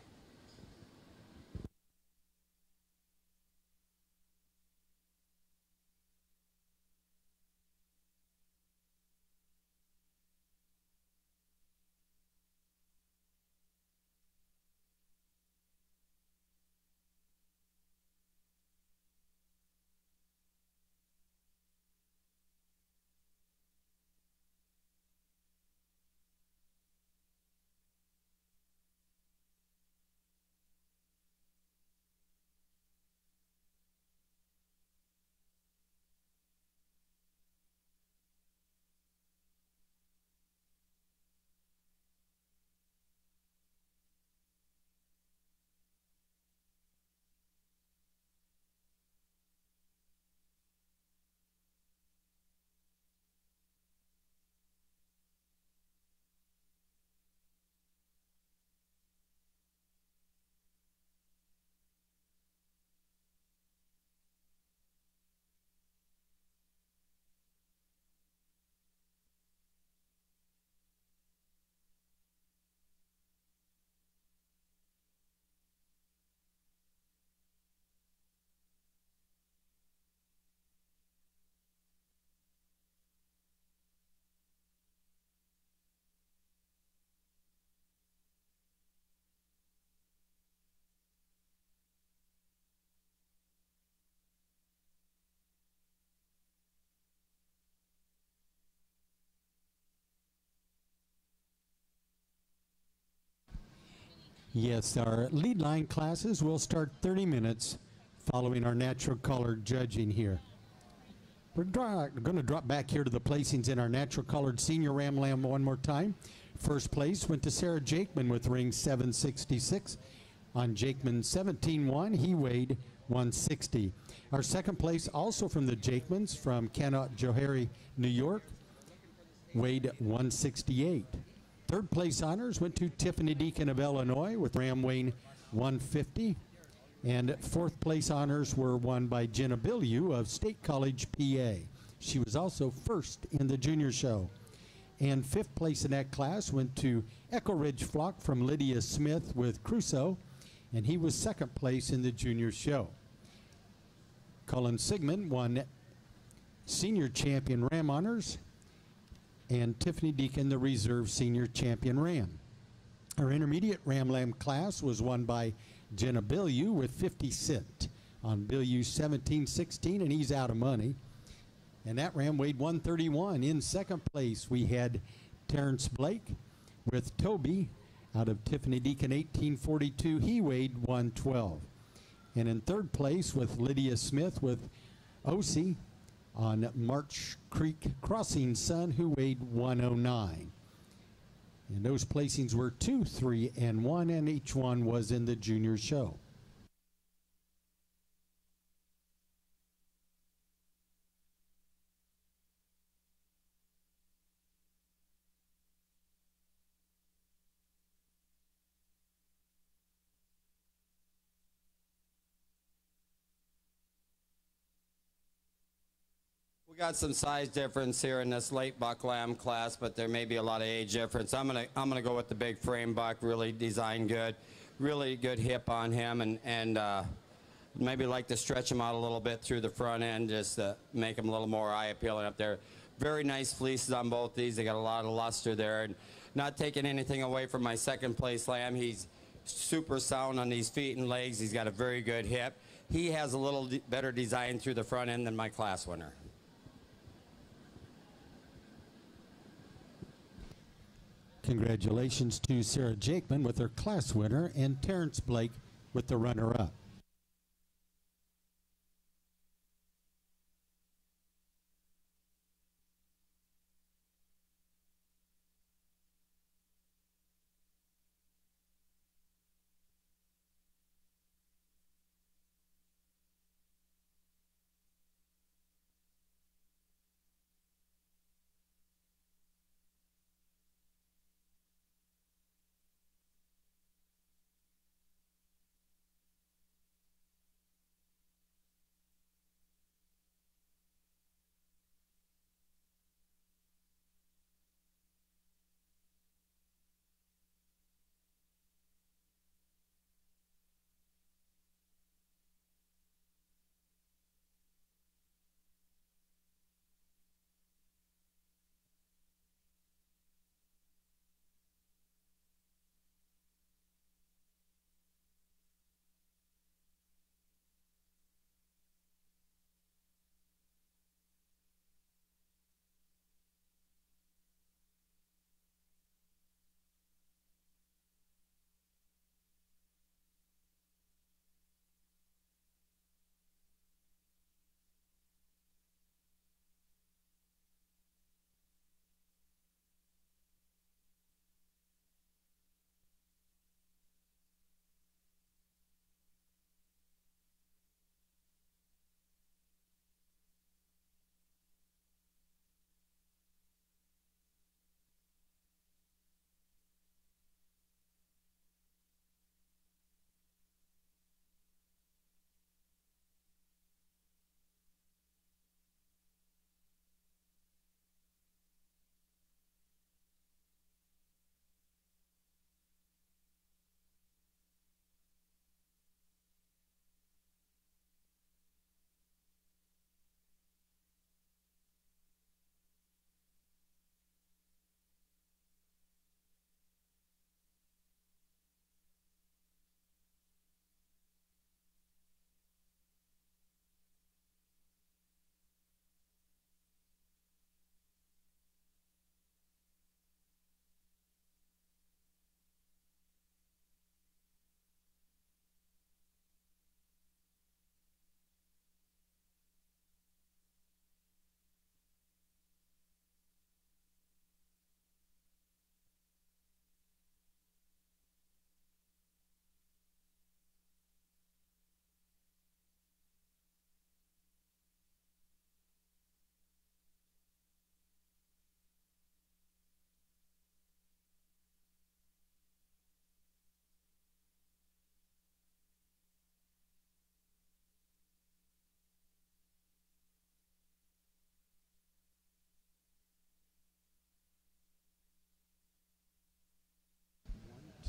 Yes, our lead line classes will start 30 minutes following our natural colored judging here. We're going to drop back here to the placings in our natural colored senior Ram Lamb one more time. First place went to Sarah Jakeman with ring 766. On Jakeman 17-1, he weighed 160. Our second place, also from the Jakemans, from Canajoharie, New York, weighed 168. Third place honors went to Tiffany Deacon of Illinois with Ram Wayne 150. And fourth place honors were won by Jenna Bilyeu of State College, PA. She was also first in the junior show. And fifth place in that class went to Echo Ridge Flock from Lydia Smith with Crusoe, and he was second place in the junior show. Cullen Sigmund won senior champion Ram honors and Tiffany Deacon, the reserve senior champion Ram. Our intermediate Ram Lamb class was won by Jenna Bilyeu with 50 cent on Bilyeu 1716, and he's out of money. And that Ram weighed 131. In second place, we had Terrence Blake with Toby out of Tiffany Deacon 1842. He weighed 112. And in third place with Lydia Smith with OC on March Creek Crossing Sun, who weighed 109. And those placings were two, three, and one, and each one was in the junior show. We got some size difference here in this late buck lamb class, but there may be a lot of age difference. I'm gonna I'm gonna go with the big frame buck, really designed good, really good hip on him, and and uh, maybe like to stretch him out a little bit through the front end, just to make him a little more eye appealing up there. Very nice fleeces on both these. They got a lot of luster there, and not taking anything away from my second place lamb. He's super sound on these feet and legs. He's got a very good hip. He has a little better design through the front end than my class winner. Congratulations to Sarah Jakeman with her class winner and Terrence Blake with the runner-up.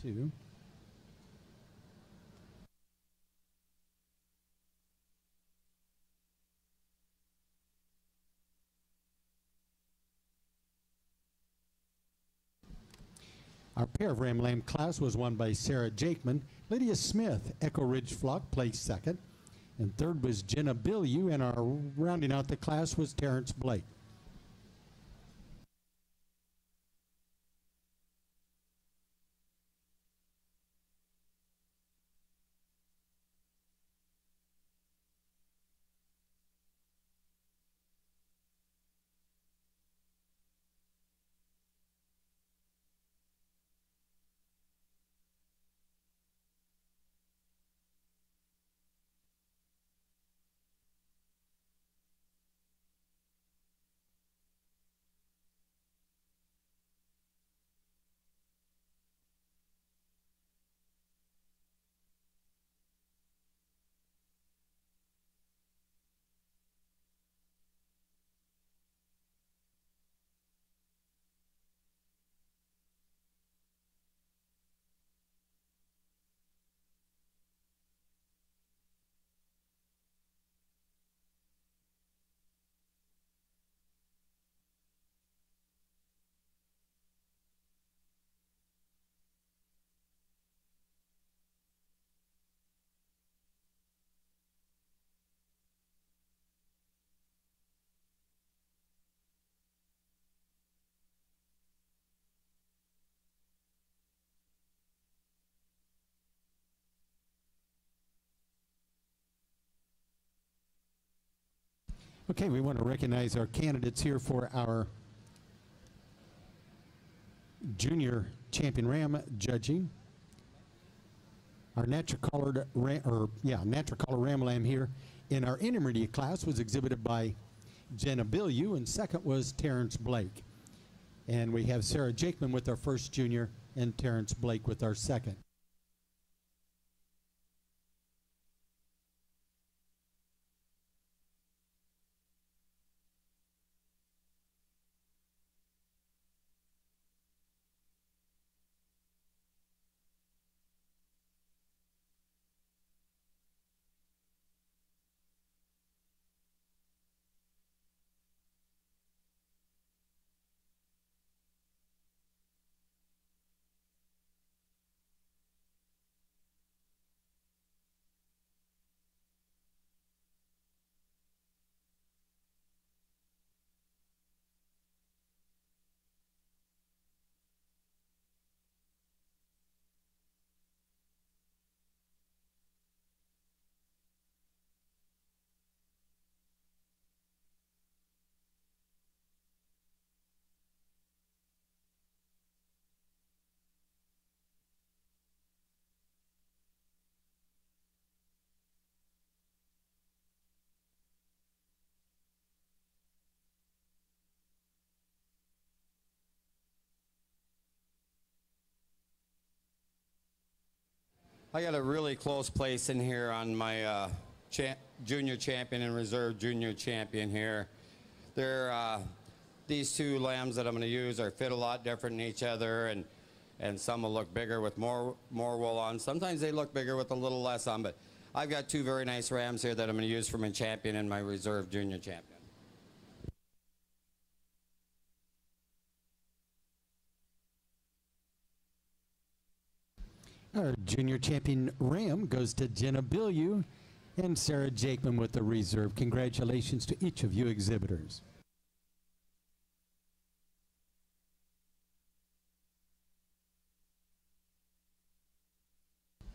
Two. Our pair of Ram Lamb class was won by Sarah Jakeman. Lydia Smith, Echo Ridge Flock, placed second. And third was Jenna Bilyeu, and our rounding out the class was Terrence Blake. Okay, we want to recognize our candidates here for our junior champion ram judging. Our natural colored ram, or yeah, natural color ram lamb here in our intermediate class was exhibited by Jenna Bilyeu, and second was Terrence Blake. And we have Sarah Jakeman with our first junior and Terrence Blake with our second. I got a really close place in here on my uh, cha- junior champion and reserve junior champion here. They're, uh, these two lambs that I'm going to use are fit a lot different than each other, and, and some will look bigger with more, more wool on. Sometimes they look bigger with a little less on, but I've got two very nice rams here that I'm going to use for my champion and my reserve junior champion. Our junior champion Ram goes to Jenna Bilyeu and Sarah Jakeman with the reserve. Congratulations to each of you exhibitors.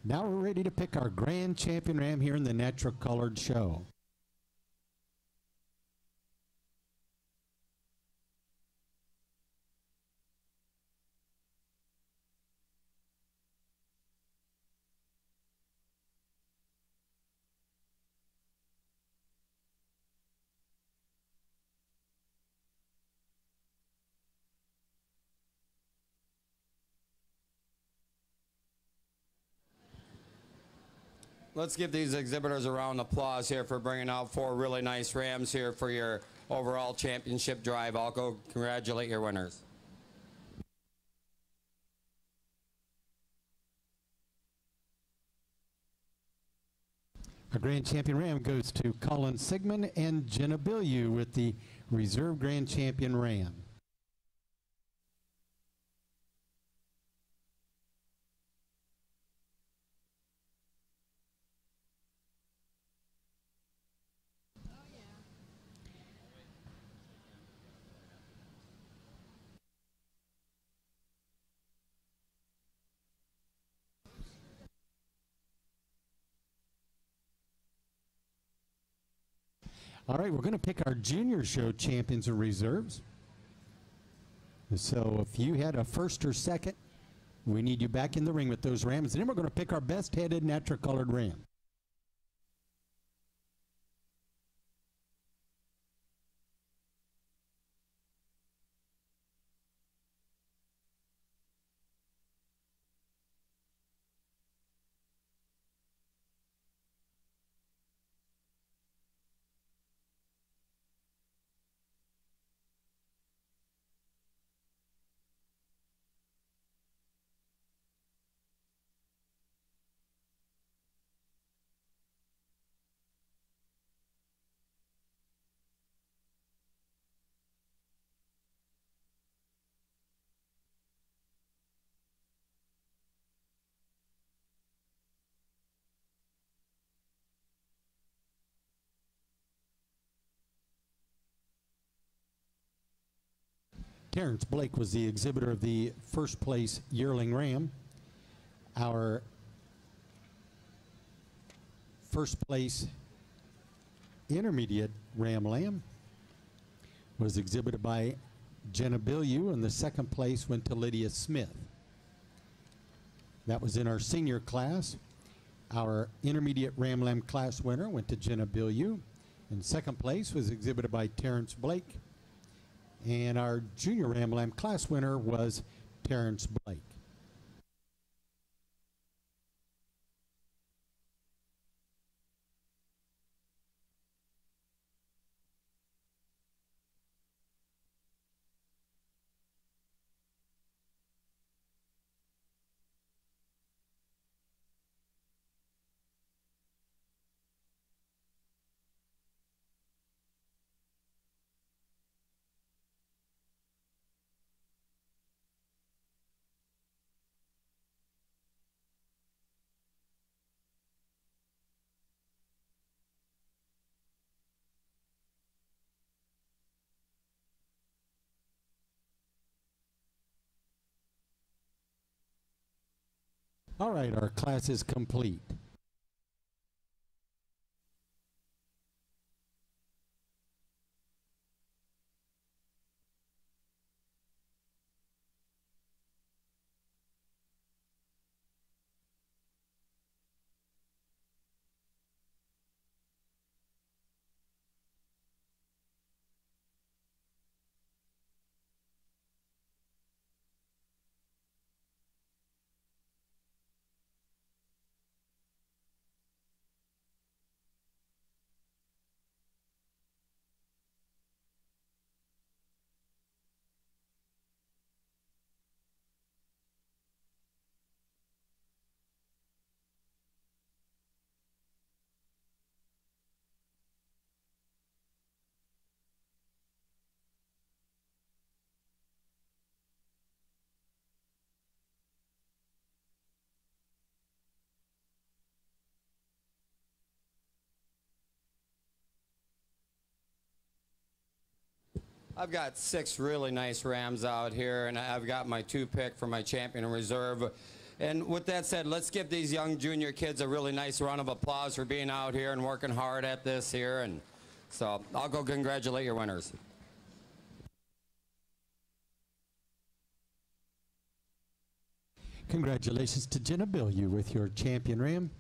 Now we're ready to pick our grand champion ram here in the natural colored show. Let's give these exhibitors a round of applause here for bringing out four really nice rams here for your overall championship drive. I'll go congratulate your winners. Our grand champion ram goes to Colin Sigmund and Jenna Bilyeu with the reserve grand champion ram. All right, we're going to pick our junior show champions and reserves. So if you had a first or second, we need you back in the ring with those rams. And then we're going to pick our best headed natural colored ram. Terrence Blake was the exhibitor of the first place yearling ram. Our first place intermediate ram lamb was exhibited by Jenna Bilyeu, and the second place went to Lydia Smith. That was in our senior class. Our intermediate ram lamb class winner went to Jenna Bilyeu, and second place was exhibited by Terrence Blake. And our junior Ram Lamb class winner was Terrence Blake. All right, our class is complete. I've got six really nice Rams out here, and I've got my two pick for my champion and reserve. And with that said, let's give these young junior kids a really nice round of applause for being out here and working hard at this here. And so I'll go congratulate your winners. Congratulations to Jenna Bilyeu with your champion ram.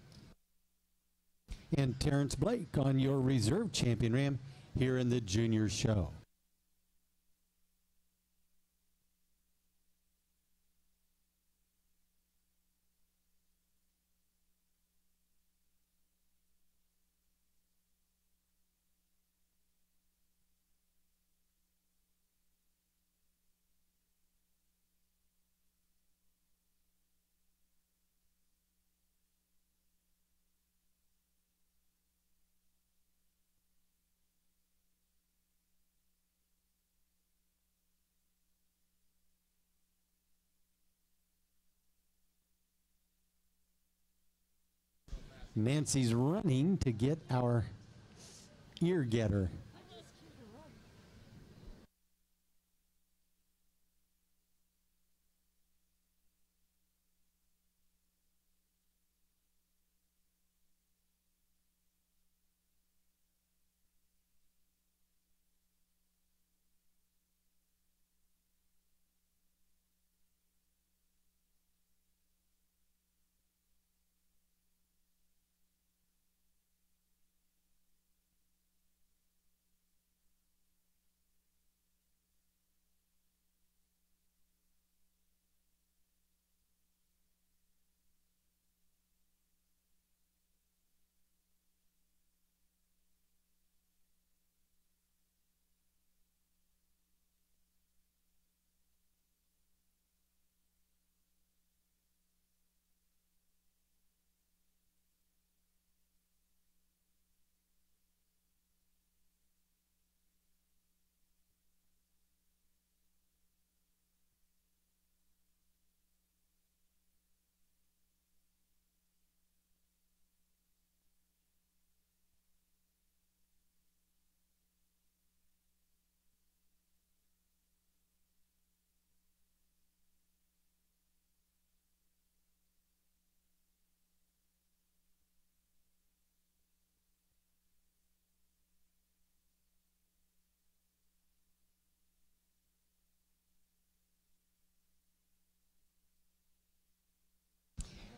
And Terrence Blake on your reserve champion ram here in the junior show. Nancy's running to get our ear getter.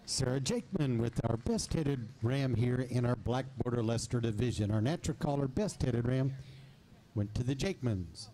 Sarah Jakeman with our best headed ram here in our Black Border Leicester division. Our natural caller best headed ram went to the Jakemans.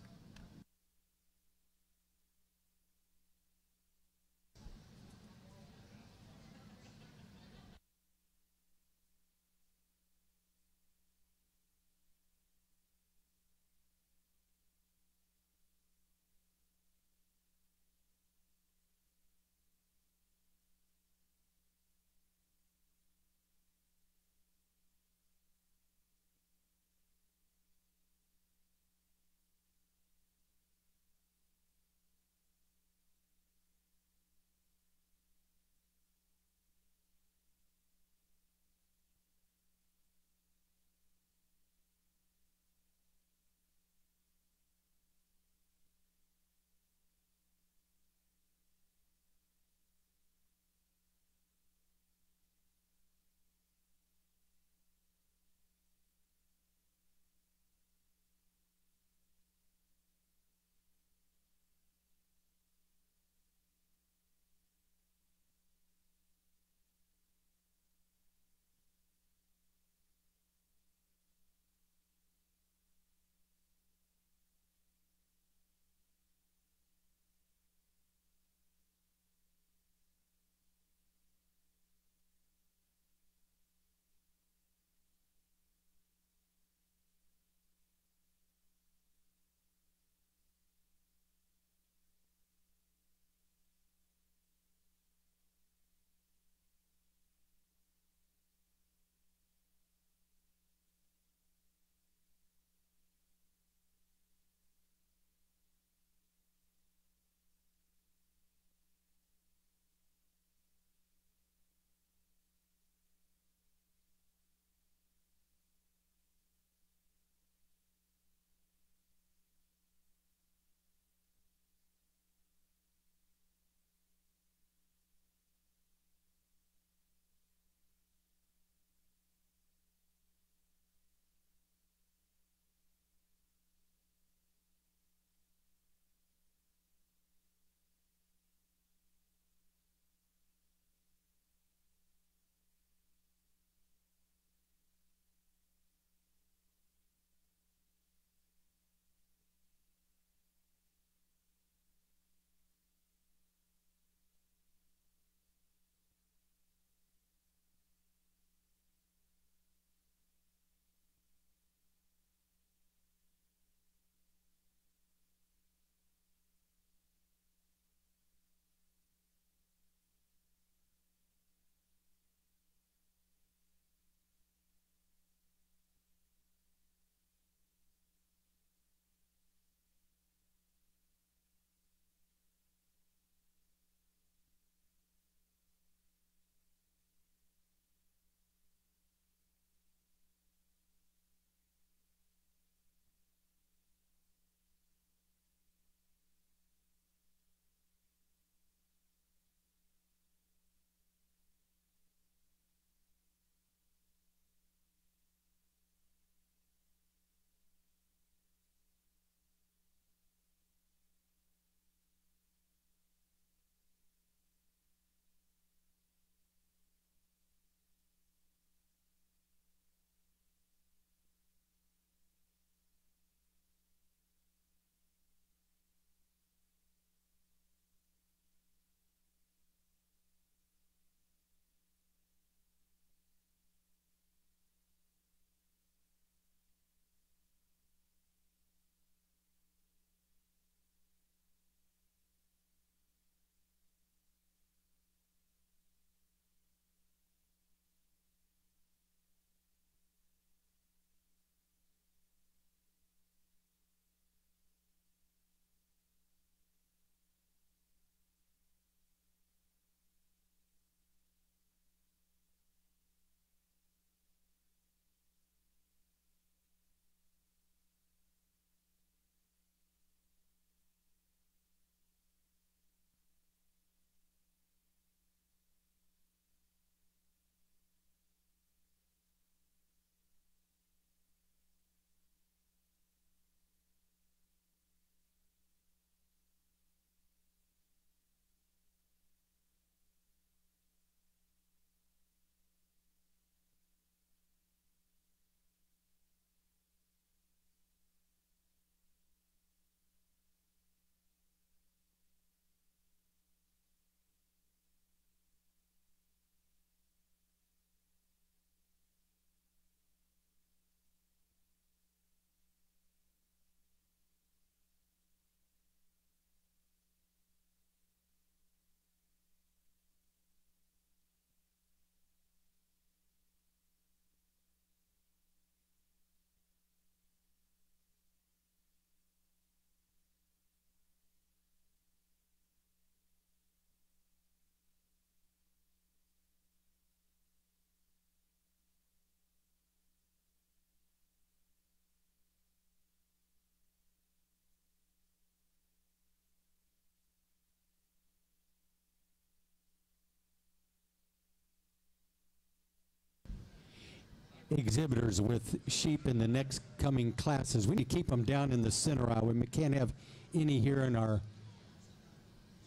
Exhibitors with sheep in the next coming classes. We need to keep them down in the center aisle. We can't have any here in our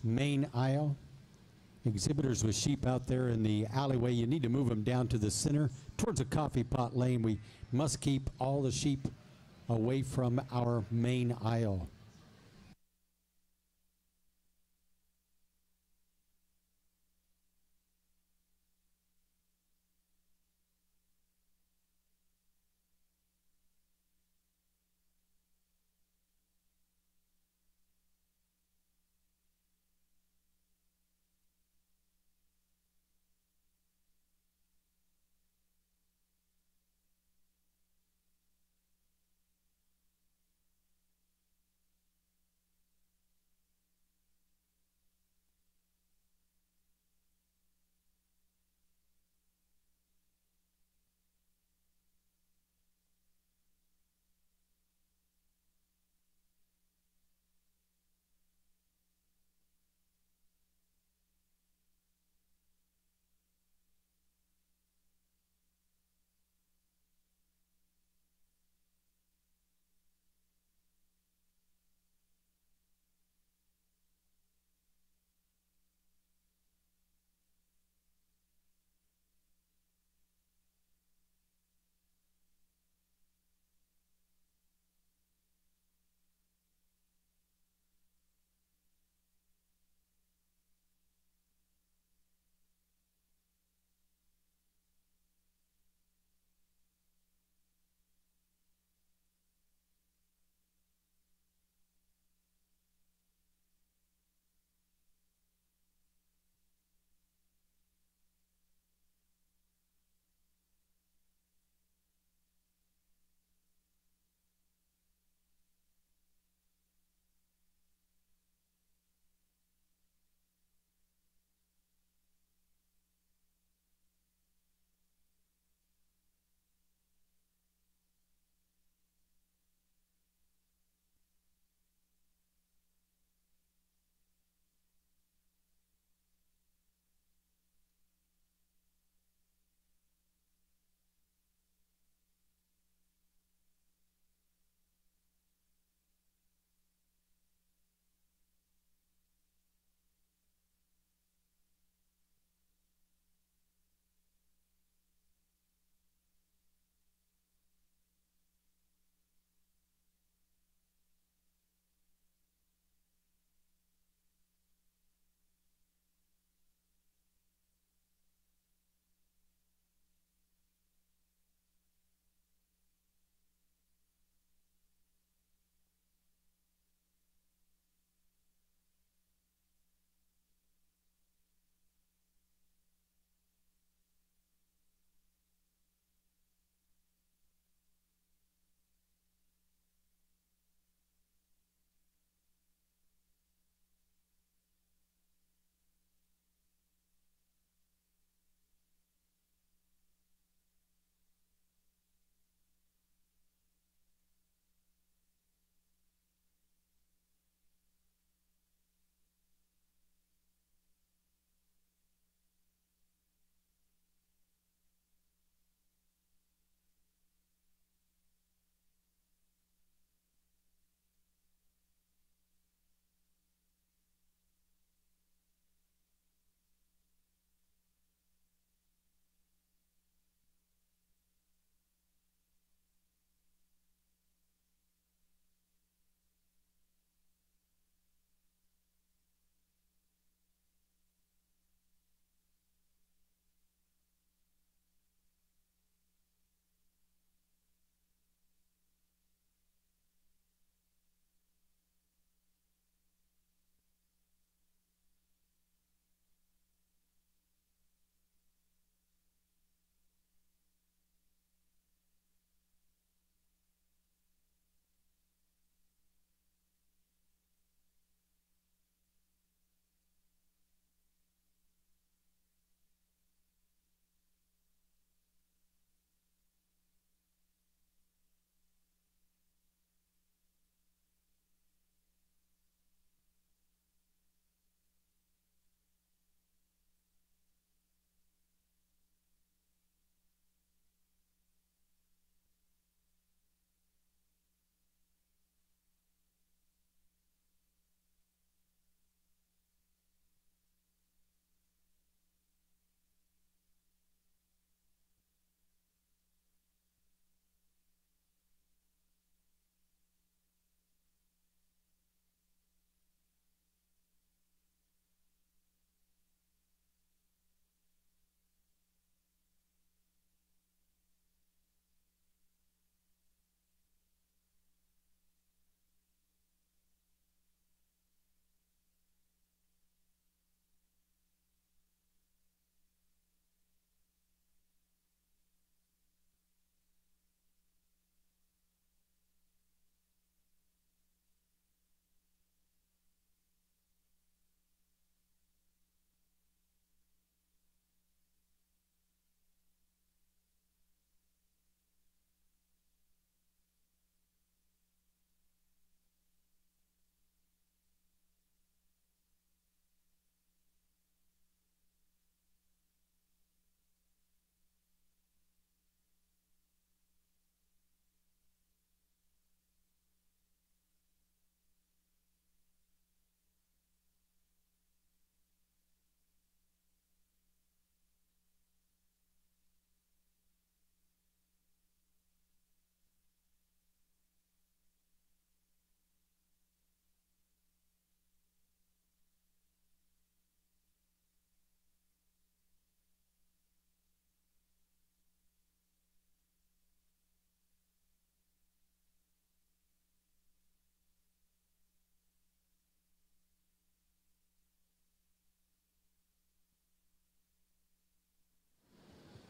main aisle. Exhibitors with sheep out there in the alleyway, you need to move them down to the center towards the coffee pot lane. We must keep all the sheep away from our main aisle.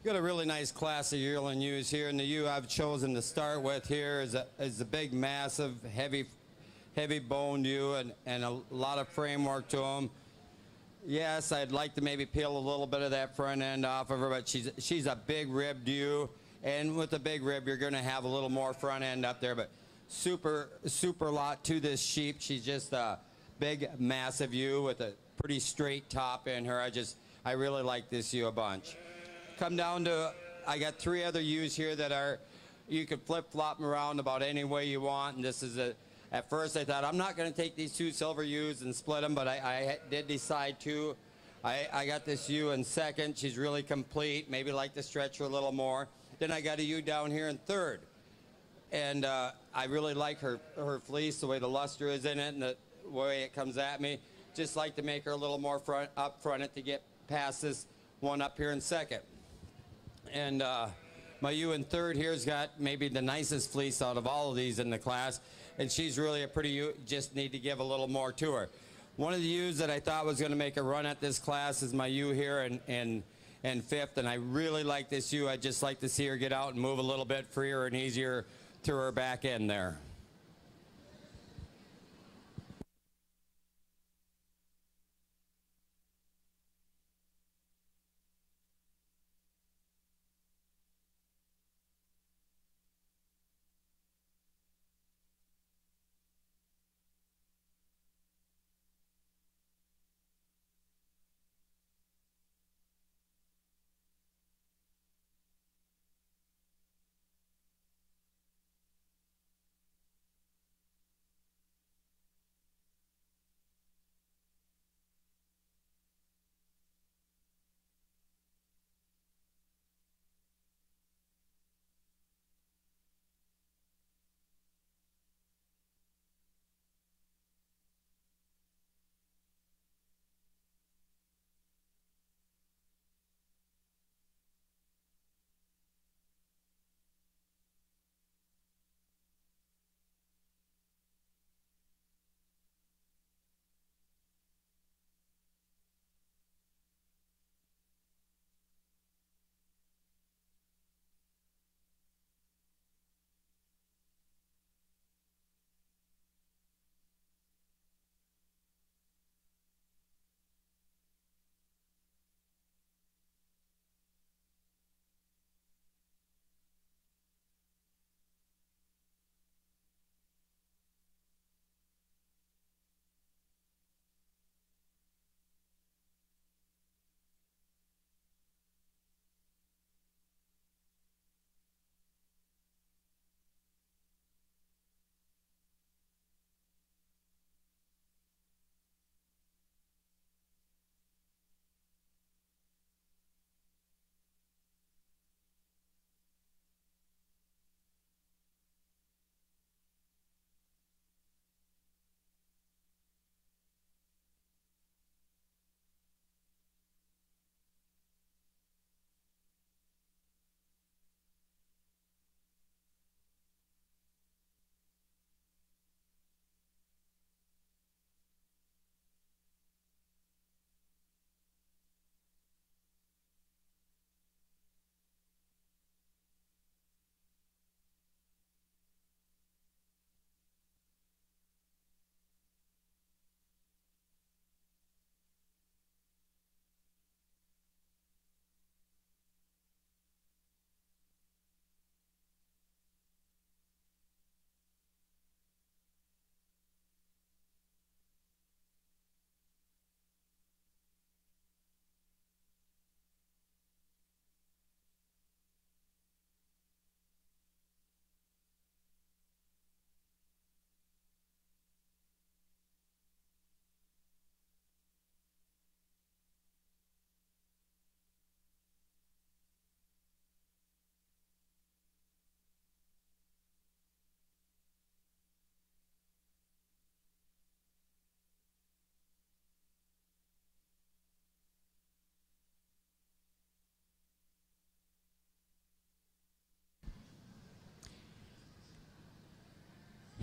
Got a really nice class of yearling ewes here, and the ewe I've chosen to start with here is a, is the big, massive, heavy, heavy boned ewe, and, and a lot of framework to them. Yes, I'd like to maybe peel a little bit of that front end off of her, but she's she's a big ribbed ewe, and with a big rib, you're going to have a little more front end up there. But super super lot to this sheep. She's just a big, massive ewe with a pretty straight top in her. I just I really like this ewe a bunch. Come down to I got three other ewes here that are you could flip flop them around about any way you want, and this is a at first, I thought I'm not going to take these two silver ewes and split them, but I, I did decide to. I, I got this U in second. She's really complete. Maybe like to stretch her a little more. Then I got a U down here in third, and uh, I really like her her fleece, the way the luster is in it, and the way it comes at me. Just like to make her a little more front up fronted to get past this one up here in second. And uh, my ewe in third here's got maybe the nicest fleece out of all of these in the class and she's really a pretty ewe. Just need to give a little more to her. One of the ewes that I thought was going to make a run at this class is my ewe here in, in, in fifth, and I really like this ewe. I'd just like to see her get out and move a little bit freer and easier through her back end there.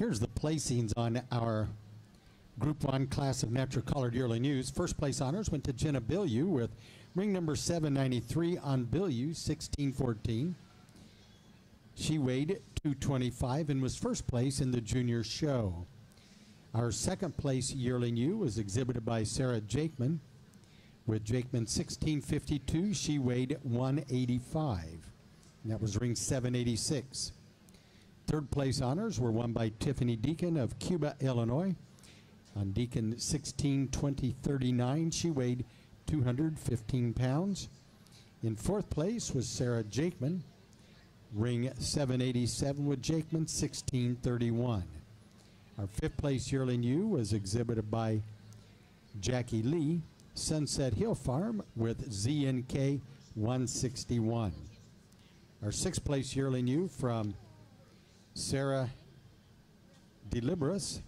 Here's the placings on our Group 1 class of natural colored yearling ewes. First place honors went to Jenna Bilyeu with ring number 793 on Bilyeu, 1614. She weighed 225 and was first place in the junior show. Our second place yearling ewe was exhibited by Sarah Jakeman. With Jakeman 1652, she weighed 185. And that was ring 786. Third place honors were won by Tiffany Deacon of Cuba, Illinois. On Deacon 16 20 39, she weighed 215 pounds. In fourth place was Sarah Jakeman, ring 787 with Jakeman 1631. Our fifth place yearling ewe was exhibited by Jackie Lee, Sunset Hill Farm with ZNK 161. Our sixth place yearling ewe from Sarah Deliberus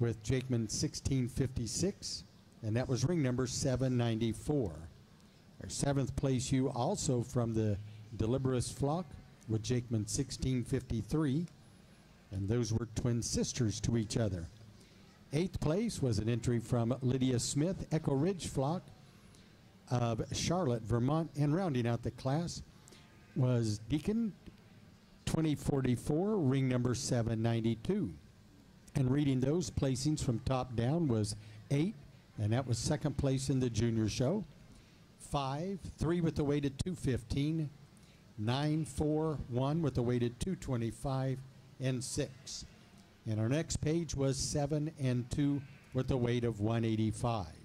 with Jakeman 1656, and that was ring number 794. Our seventh place ewe also from the Deliberus flock with Jakeman 1653, and those were twin sisters to each other. Eighth place was an entry from Lydia Smith, Echo Ridge flock of Charlotte, Vermont, and rounding out the class was Deacon 2044, ring number 792. And reading those placings from top down was eight, and that was second place in the junior show. Five, three with the weighted 215, nine, four, one with the weighted 225, and six. And our next page was seven and two with a weight of 185.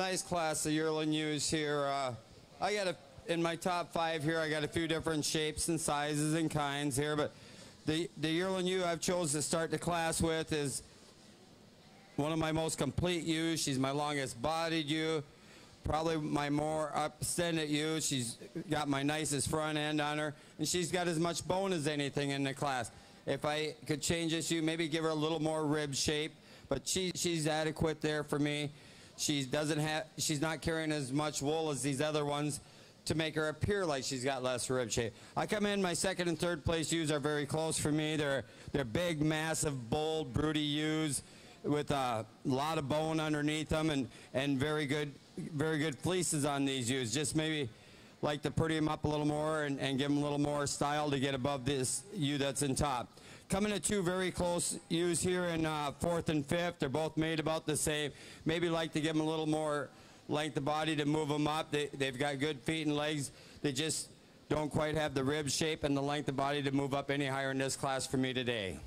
Nice class of yearling ewes here. Uh, I got a in my top five here. I got a few different shapes and sizes and kinds here, but the the yearling ewe I've chosen to start the class with is one of my most complete ewes. She's my longest bodied ewe, probably my more upstanding ewe. She's got my nicest front end on her, and she's got as much bone as anything in the class. If I could change this ewe, maybe give her a little more rib shape, but she she's adequate there for me. She doesn't have she's not carrying as much wool as these other ones to make her appear like she's got less rib shape. I come in, my second and third place ewes are very close for me. They're they're big, massive, bold, broody ewes with a lot of bone underneath them and, and very good very good fleeces on these ewes. Just maybe like to pretty them up a little more and, and give them a little more style to get above this ewe that's in top. Coming to two very close ewes here in uh, fourth and fifth. They're both made about the same. Maybe like to give them a little more length of body to move them up. They, they've got good feet and legs. They just don't quite have the rib shape and the length of body to move up any higher in this class for me today.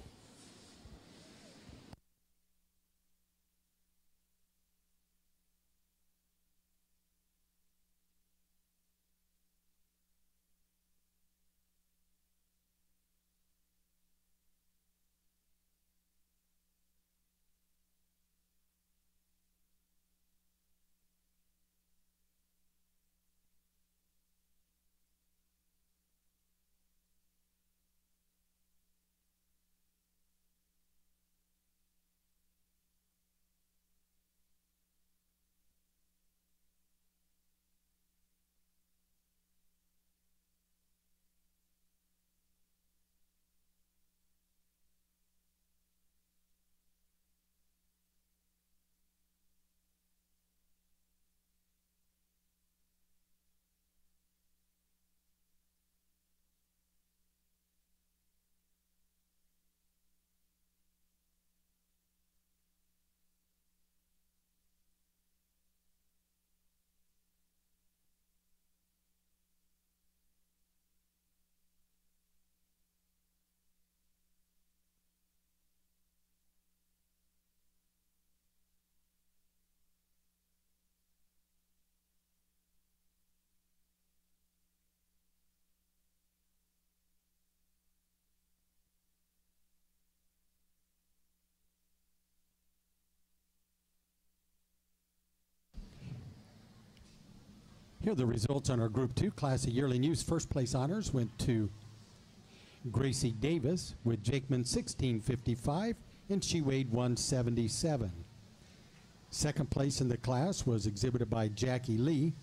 Here are the results on our Group 2 Class of Yearling Ewes. First place honors went to Gracie Davis with Jakeman 1655, and she weighed 177. Second place in the class was exhibited by Jackie Lee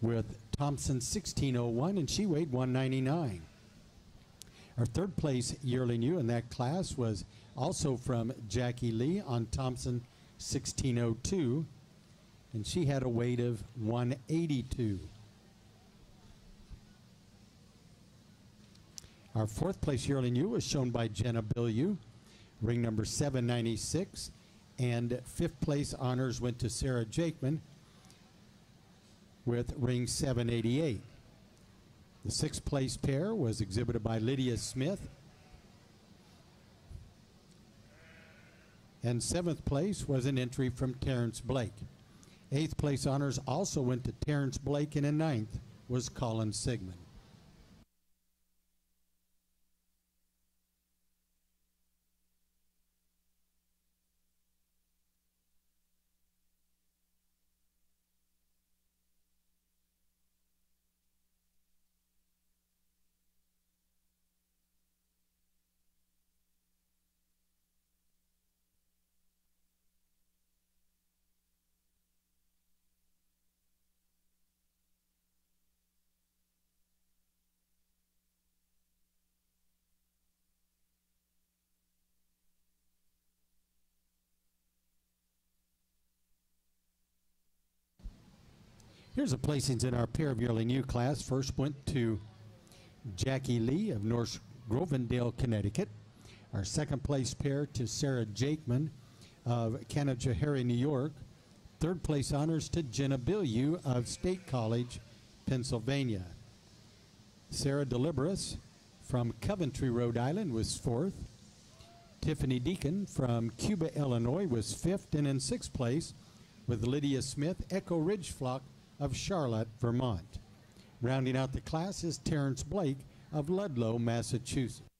with Thompson 1601, and she weighed 199. Our third place yearling ewe in that class was also from Jackie Lee on Thompson 1602 and she had a weight of 182. Our fourth place yearling ewe was shown by Jenna Bilyeu, ring number 796, and fifth place honors went to Sarah Jakeman with ring 788. The sixth place pair was exhibited by Lydia Smith. And seventh place was an entry from Terrence Blake. Eighth place honors also went to Terrence Blake, and in ninth was Colin Sigmund. Here's the placings in our pair of yearling ewe class. First went to Jackie Lee of North Grosvenordale, Connecticut. Our second place pair to Sarah Jakeman of Canajoharie, New York. Third place honors to Jenna Bilyeu of State College, Pennsylvania. Sarah Deliberus from Coventry, Rhode Island was fourth. Tiffany Deacon from Cuba, Illinois was fifth. And in sixth place with Lydia Smith, Echo Ridge Flock of Charlotte, Vermont. Rounding out the class is Terrence Blake of Ludlow, Massachusetts.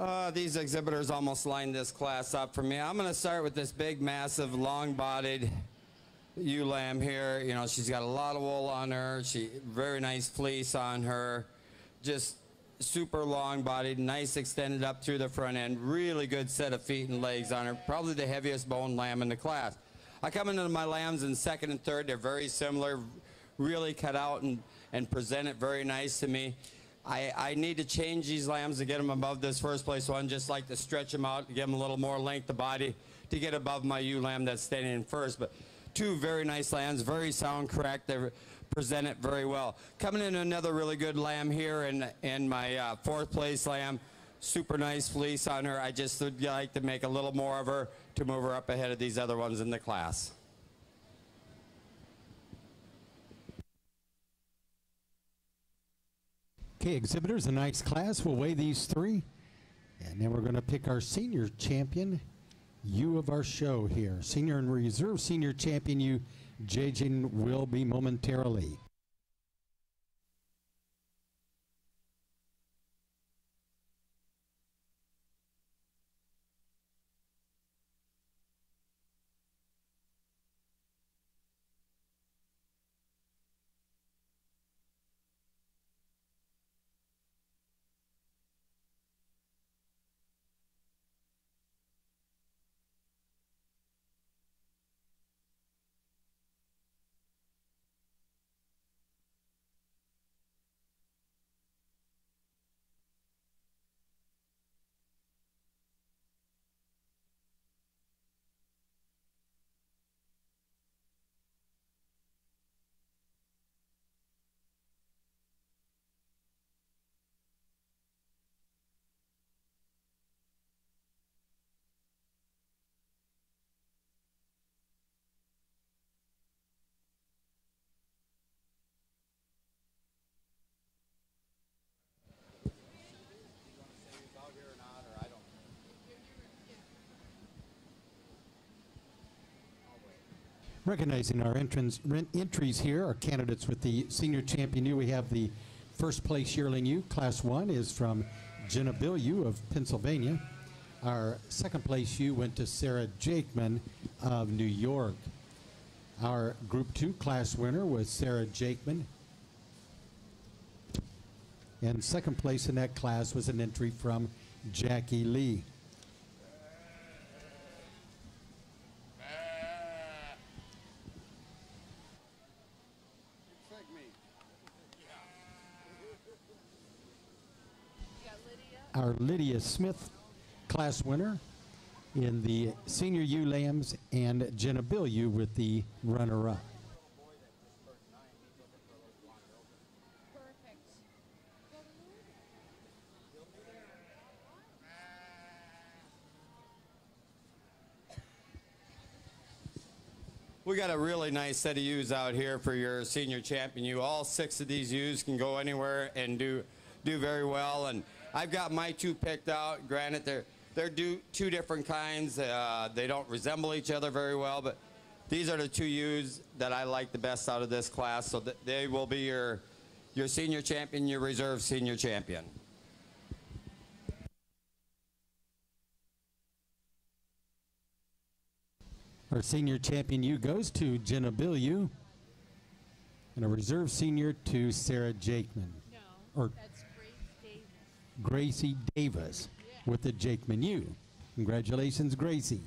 Uh, these exhibitors almost lined this class up for me. I'm going to start with this big, massive, long-bodied ewe lamb here. You know, she's got a lot of wool on her. She very nice fleece on her. Just super long-bodied, nice extended up through the front end. Really good set of feet and legs on her. Probably the heaviest bone lamb in the class. I come into my lambs in second and third. They're very similar, really cut out and, and present it very nice to me. I, I need to change these lambs to get them above this first place one, just like to stretch them out, give them a little more length of body to get above my ewe lamb that's standing in first. But two very nice lambs, very sound correct. They present it very well. Coming in another really good lamb here and, in my uh, fourth place lamb. Super nice fleece on her. I just would like to make a little more of her to move her up ahead of these other ones in the class. Okay, exhibitors, a nice class. We'll weigh these three. And then we're going to pick our senior champion, you of our show here. Senior and reserve senior champion, you, judging will be momentarily. Recognizing our entrance, entries here, our candidates with the senior champion ewe, we have the first place yearling ewe, class one, is from Jenna Bilyeu of Pennsylvania. Our second place ewe went to Sarah Jakeman of New York. Our group two class winner was Sarah Jakeman. And second place in that class was an entry from Jackie Lee. our Lydia Smith class winner in the senior ewe lambs, and Jenna Bilyeu with the runner-up. We got a really nice set of ewes out here for your senior champion ewe. All six of these ewes can go anywhere and do do very well. And I've got my two picked out. Granted, they're they're do, two different kinds. Uh, they don't resemble each other very well, but these are the two ewes that I like the best out of this class. So th- they will be your your senior champion, your reserve senior champion. Our senior champion ewe goes to Jenna Bilyeu and a reserve senior to Sarah Jakeman. No, Or- that's Grace Davis. Gracie Davis with the Jakeman ewe. Congratulations, Gracie.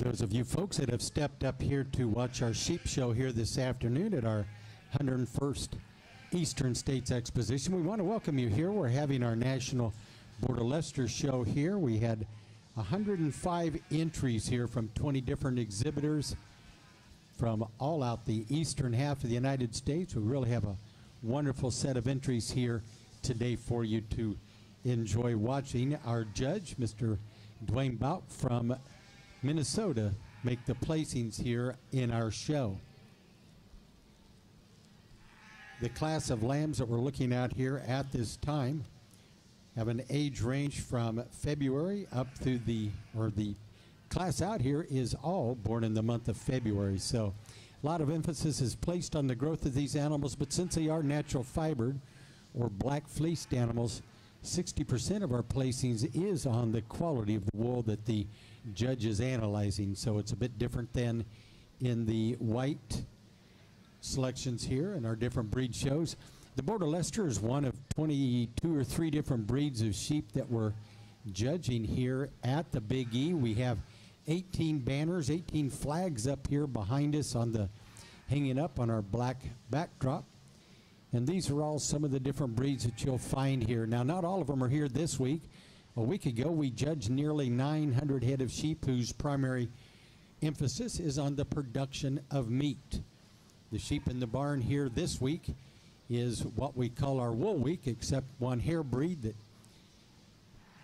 Those of you folks that have stepped up here to watch our sheep show here this afternoon at our 101st Eastern States Exposition. We want to welcome you here. We're having our National Border Leicester show here. We had 105 entries here from 20 different exhibitors from all out the eastern half of the United States. We really have a wonderful set of entries here today for you to enjoy watching. Our judge, Mr. Dwayne Bout from Minnesota, make the placings here in our show. The class of lambs that we're looking at here at this time have an age range from February up through the, or the class out here is all born in the month of February. So a lot of emphasis is placed on the growth of these animals, but since they are natural fibered or black fleeced animals, 60% of our placings is on the quality of the wool that the judge is analyzing. So it's a bit different than in the white selections here in our different breed shows. The Border Leicester is one of 22 or three different breeds of sheep that we're judging here at the Big E. We have 18 banners, 18 flags up here behind us on the hanging up on our black backdrop. And these are all some of the different breeds that you'll find here. Now, not all of them are here this week. A week ago, we judged nearly 900 head of sheep whose primary emphasis is on the production of meat. The sheep in the barn here this week is what we call our wool week, except one hair breed that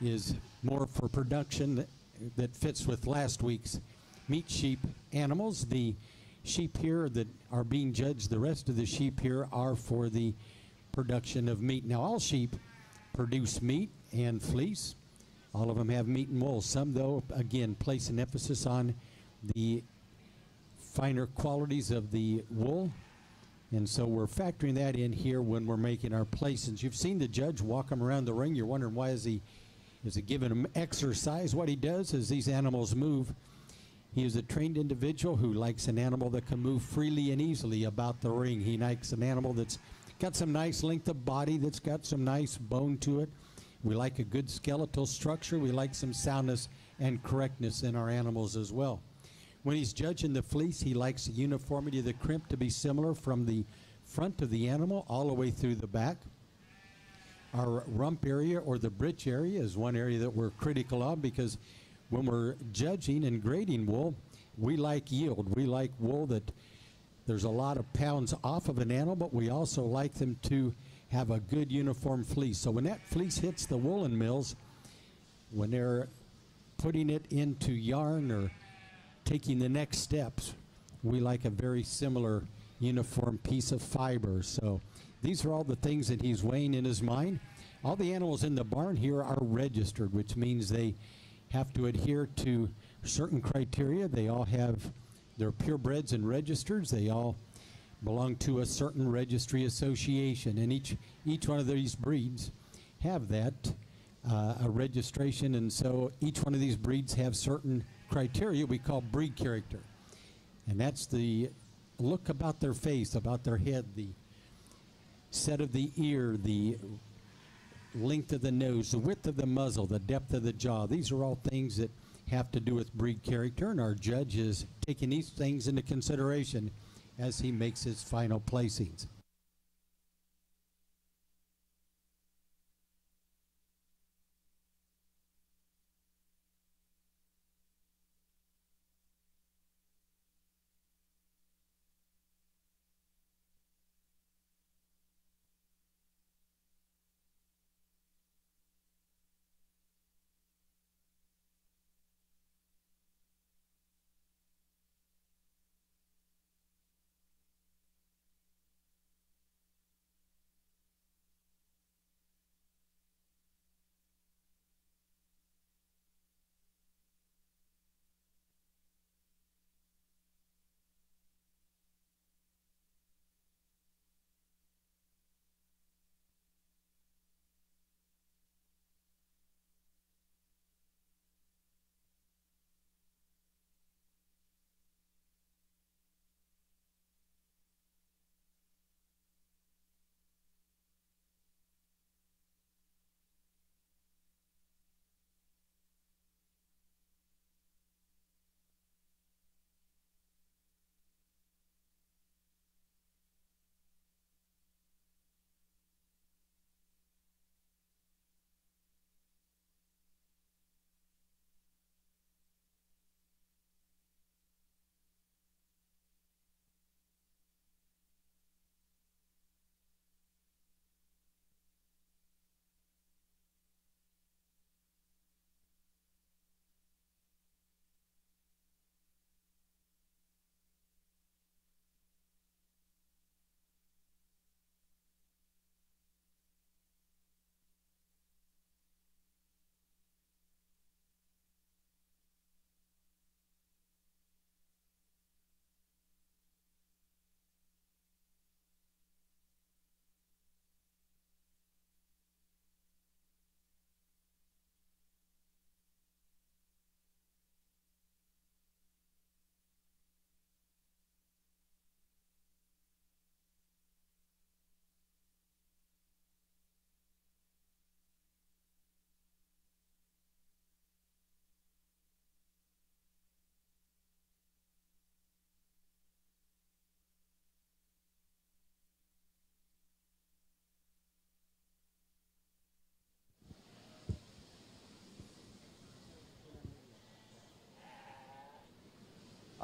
is more for production that, that fits with last week's meat sheep animals. The sheep here that are being judged, the rest of the sheep here are for the production of meat. Now, all sheep produce meat and fleece. All of them have meat and wool. Some, though, again, place an emphasis on the finer qualities of the wool. And so we're factoring that in here when we're making our placings. You've seen the judge walk them around the ring. You're wondering why is he is he giving them exercise? What he does is these animals move. He is a trained individual who likes an animal that can move freely and easily about the ring. He likes an animal that's got some nice length of body, that's got some nice bone to it. We like a good skeletal structure. We like some soundness and correctness in our animals as well. When he's judging the fleece, he likes the uniformity of the crimp to be similar from the front of the animal all the way through the back. Our rump area or the britch area is one area that we're critical of because when we're judging and grading wool, we like yield. We like wool that there's a lot of pounds off of an animal, but we also like them to have a good uniform fleece. So when that fleece hits the woolen mills, when they're putting it into yarn or taking the next steps, we like a very similar uniform piece of fiber. So these are all the things that he's weighing in his mind. All the animals in the barn here are registered, which means they have to adhere to certain criteria. They all have their purebreds and registers. They all belong to a certain registry association, and each each one of these breeds have that uh, a registration, and so each one of these breeds have certain criteria we call breed character, and that's the look about their face, about their head, the set of the ear, the length of the nose, the width of the muzzle, the depth of the jaw. These are all things that have to do with breed character, and our judge is taking these things into consideration as he makes his final placings.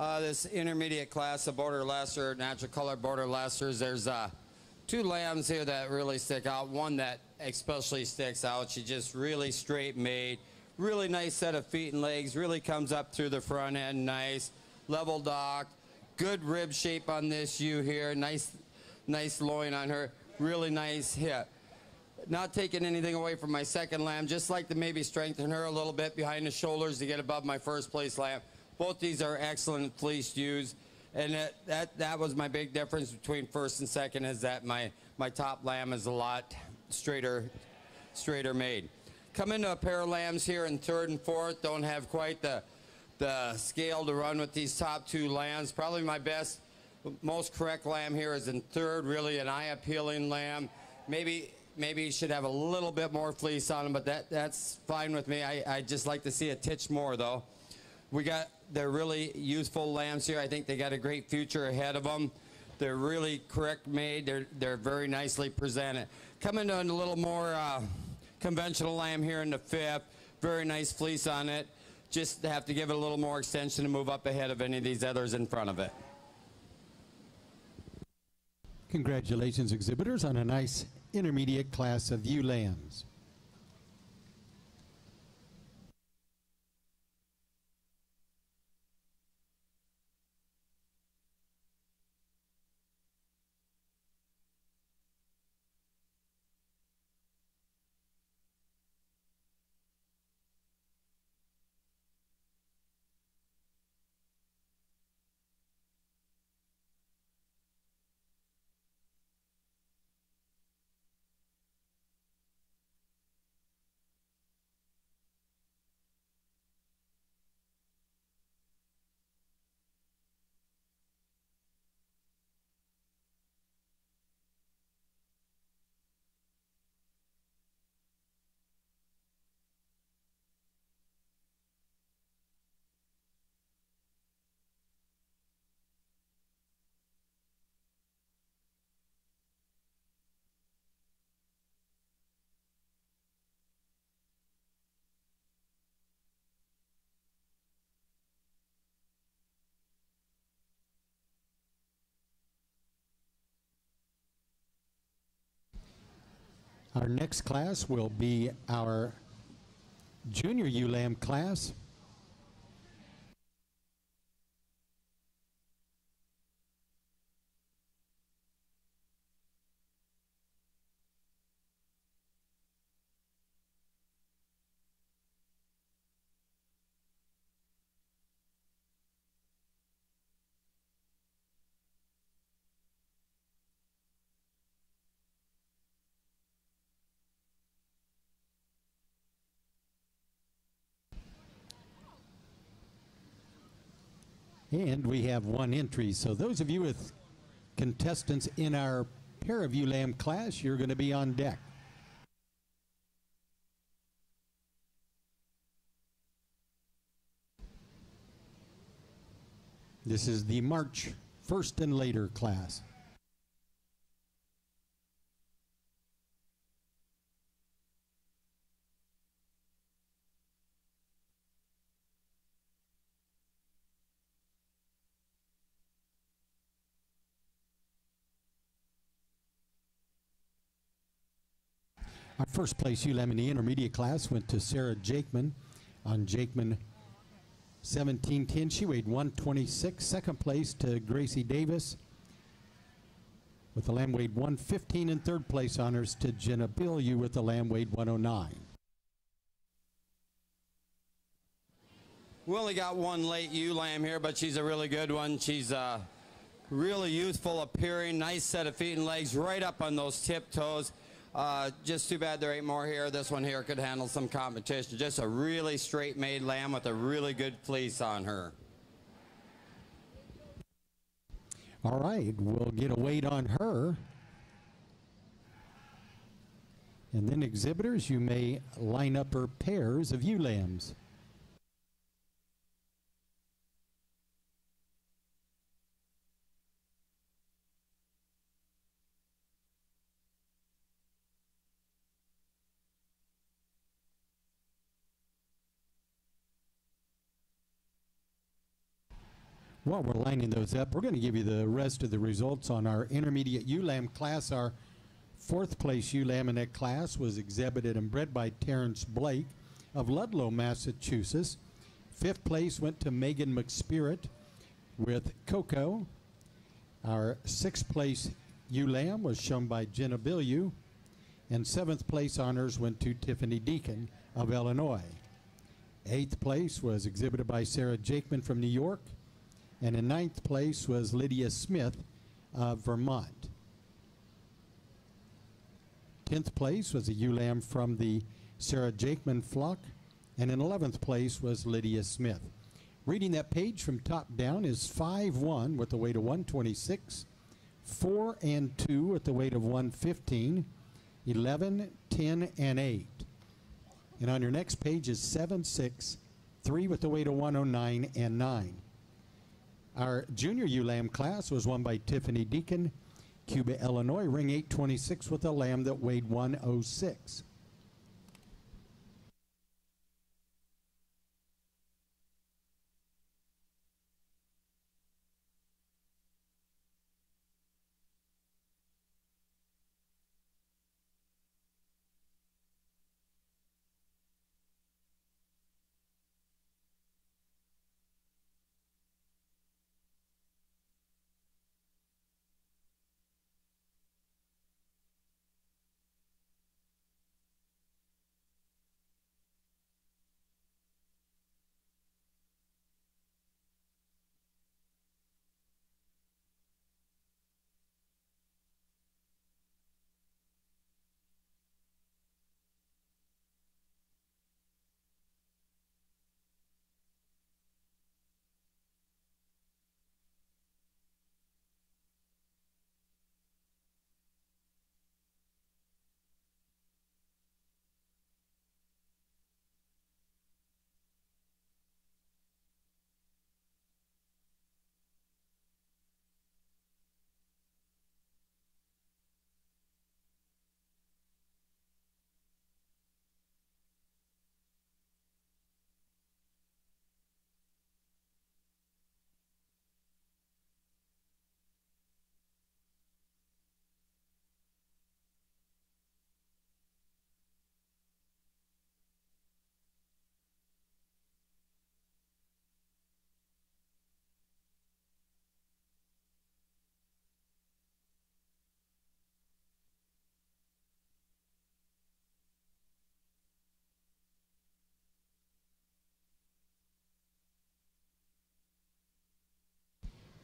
Uh, this intermediate class of Border Leicester, natural color Border Leicesters. There's uh, two lambs here that really stick out. One that especially sticks out. She just really straight made, really nice set of feet and legs. Really comes up through the front end, nice, level dock, good rib shape on this ewe here. Nice, nice loin on her. Really nice hip. Not taking anything away from my second lamb, just like to maybe strengthen her a little bit behind the shoulders to get above my first place lamb. Both these are excellent fleeced ewes, and that, that, that was my big difference between first and second is that my, my top lamb is a lot straighter, straighter made. Come into a pair of lambs here in third and fourth, don't have quite the, the scale to run with these top two lambs. Probably my best, most correct lamb here is in third, really an eye-appealing lamb. Maybe maybe should have a little bit more fleece on him, but that, that's fine with me. I, I just like to see a titch more, though. We got, they're really youthful lambs here. I think they got a great future ahead of them. They're really correct made. They're, they're very nicely presented. Coming to a little more uh, conventional lamb here in the fifth. Very nice fleece on it. Just have to give it a little more extension to move up ahead of any of these others in front of it. Congratulations, exhibitors, on a nice intermediate class of ewe lambs. Our next class will be our junior lamb class. And we have one entry. So those of you with contestants in our pair of ewe lamb class, you're going to be on deck. This is the March 1st and later class. Our first place ewe lamb in the intermediate class went to Sarah Jakeman on Jakeman 1710. She weighed 126. Second place to Gracie Davis with the lamb weighed 115. And third place honors to Jenna Bilyeu with the lamb weighed 109. We only got one late ewe lamb here, but she's a really good one. She's uh, really youthful appearing, nice set of feet and legs, right up on those tiptoes. Uh, just too bad there ain't more here. This one here could handle some competition. Just a really straight made lamb with a really good fleece on her. All right, we'll get a weight on her. And then exhibitors, you may line up her pairs of ewe lambs. While we're lining those up, we're going to give you the rest of the results on our intermediate lamb class. Our fourth place lamb in that class was exhibited and bred by Terrence Blake of Ludlow, Massachusetts. Fifth place went to Megan McSpirit with Coco. Our sixth place lamb was shown by Jenna Bilyeu. And seventh place honors went to Tiffany Deacon of Illinois. Eighth place was exhibited by Sarah Jakeman from New York. And in ninth place was Lydia Smith of Vermont. Tenth place was a ewe lamb from the Sarah Jakeman flock. And in 11th place was Lydia Smith. Reading that page from top down is 5-1 with a weight of 126, 4 and 2 with the weight of 115, 11, 10, and 8. And on your next page is 7, 6, 3 with the weight of 109, and 9. Our junior lamb class was won by Tiffany Deacon, Cuba, Illinois, ring 826 with a lamb that weighed 106.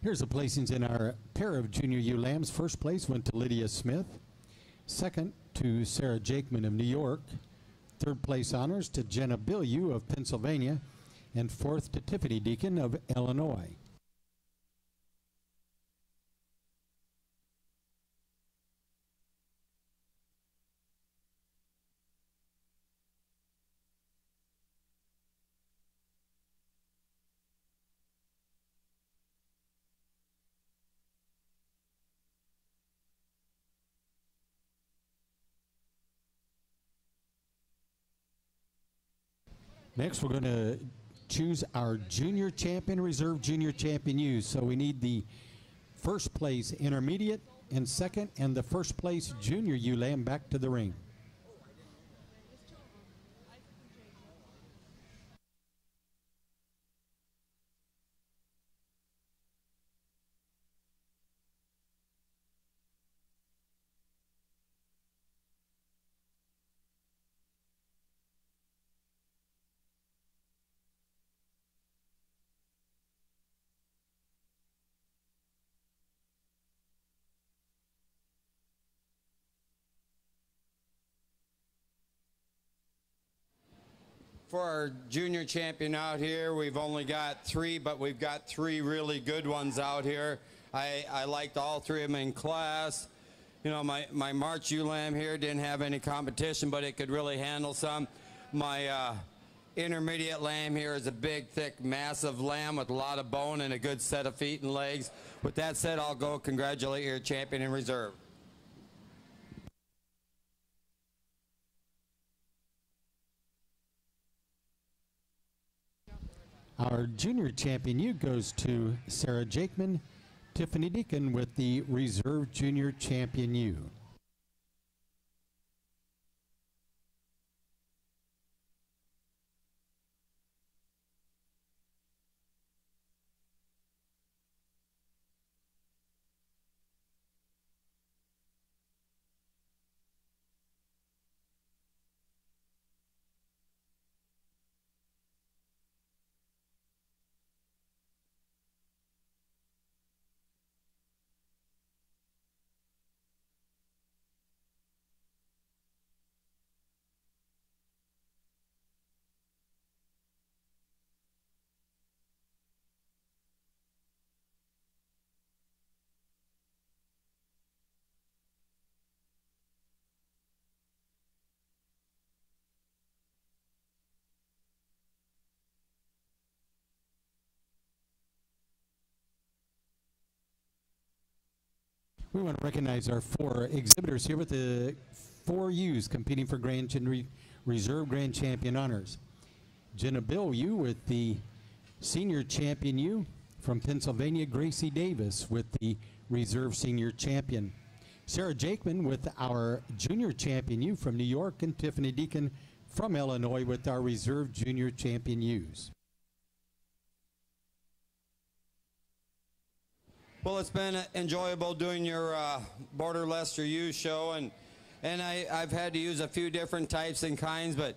Here's the placings in our pair of junior Ewe Lambs. First place went to Lydia Smith. Second to Sarah Jakeman of New York. Third place honors to Jenna Bilyeu of Pennsylvania. And fourth to Tiffany Deacon of Illinois. Next, we're going to choose our junior champion, reserve junior champion ewes. So we need the first place intermediate and second, and the first place junior lamb back to the ring. For our junior champion out here, we've only got three, but we've got three really good ones out here. I, I liked all three of them in class. You know, my, my March lamb here didn't have any competition, but it could really handle some. My uh, intermediate lamb here is a big, thick, massive lamb with a lot of bone and a good set of feet and legs. With that said, I'll go congratulate your champion in reserve. Our junior champion ewe goes to Sarah Jakeman, Tiffany Deacon with the reserve junior champion ewe. We want to recognize our four exhibitors here with the four U's competing for Grand Re- Reserve Grand Champion honors. Jenna Bilyeu with the Senior Champion Ewe from Pennsylvania, Gracie Davis with the Reserve Senior Champion. Sarah Jakeman with our Junior Champion Ewe from New York, and Tiffany Deacon from Illinois with our Reserve Junior Champion U's. Well, it's been enjoyable doing your uh, Border Leicester ewe show, and and I, I've had to use a few different types and kinds, but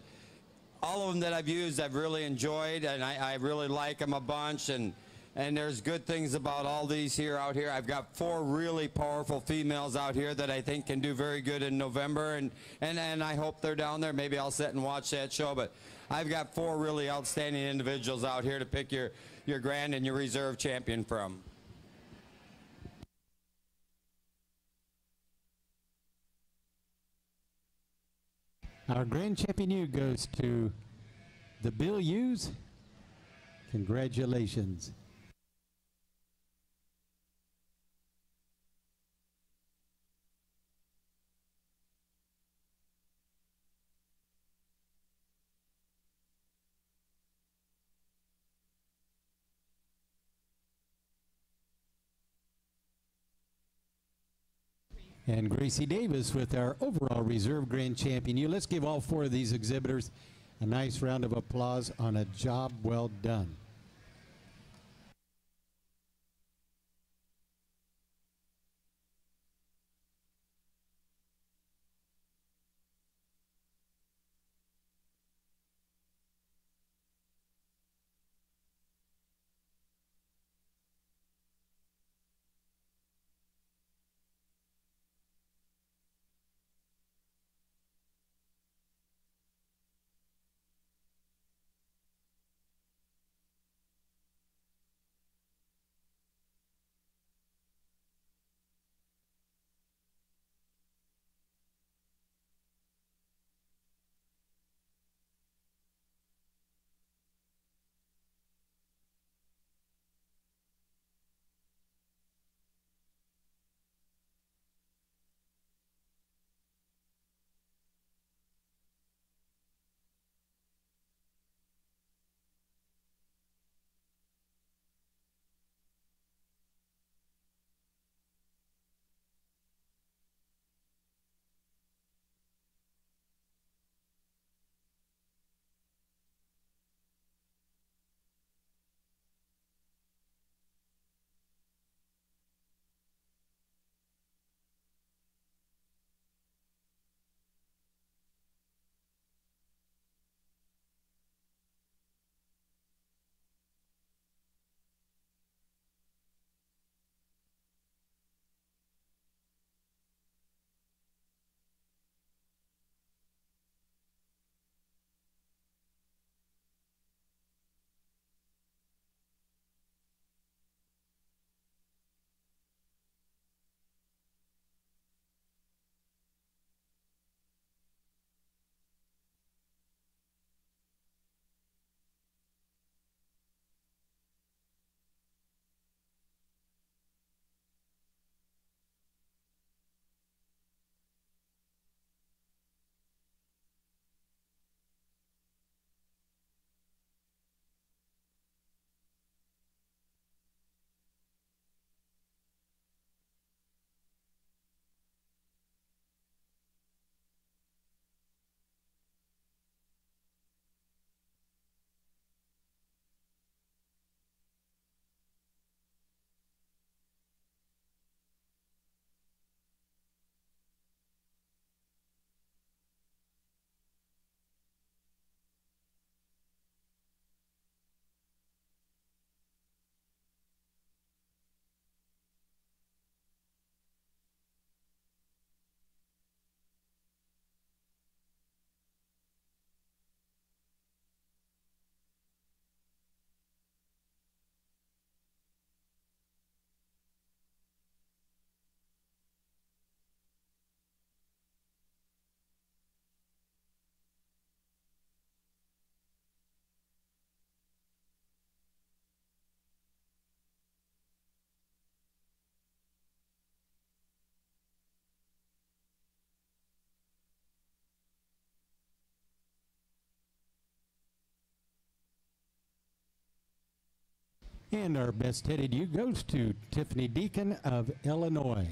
all of them that I've used, I've really enjoyed, and I, I really like them a bunch. And and there's good things about all these here out here. I've got four really powerful females out here that I think can do very good in November, and and and I hope they're down there. Maybe I'll sit and watch that show, but I've got four really outstanding individuals out here to pick your your grand and your reserve champion from. Our grand champion goes to the Bilyeu's. Congratulations. And Gracie Davis with our overall reserve grand champion ewe. Let's give all four of these exhibitors a nice round of applause on a job well done. And our best headed ewe goes to Tiffany Deacon of Illinois.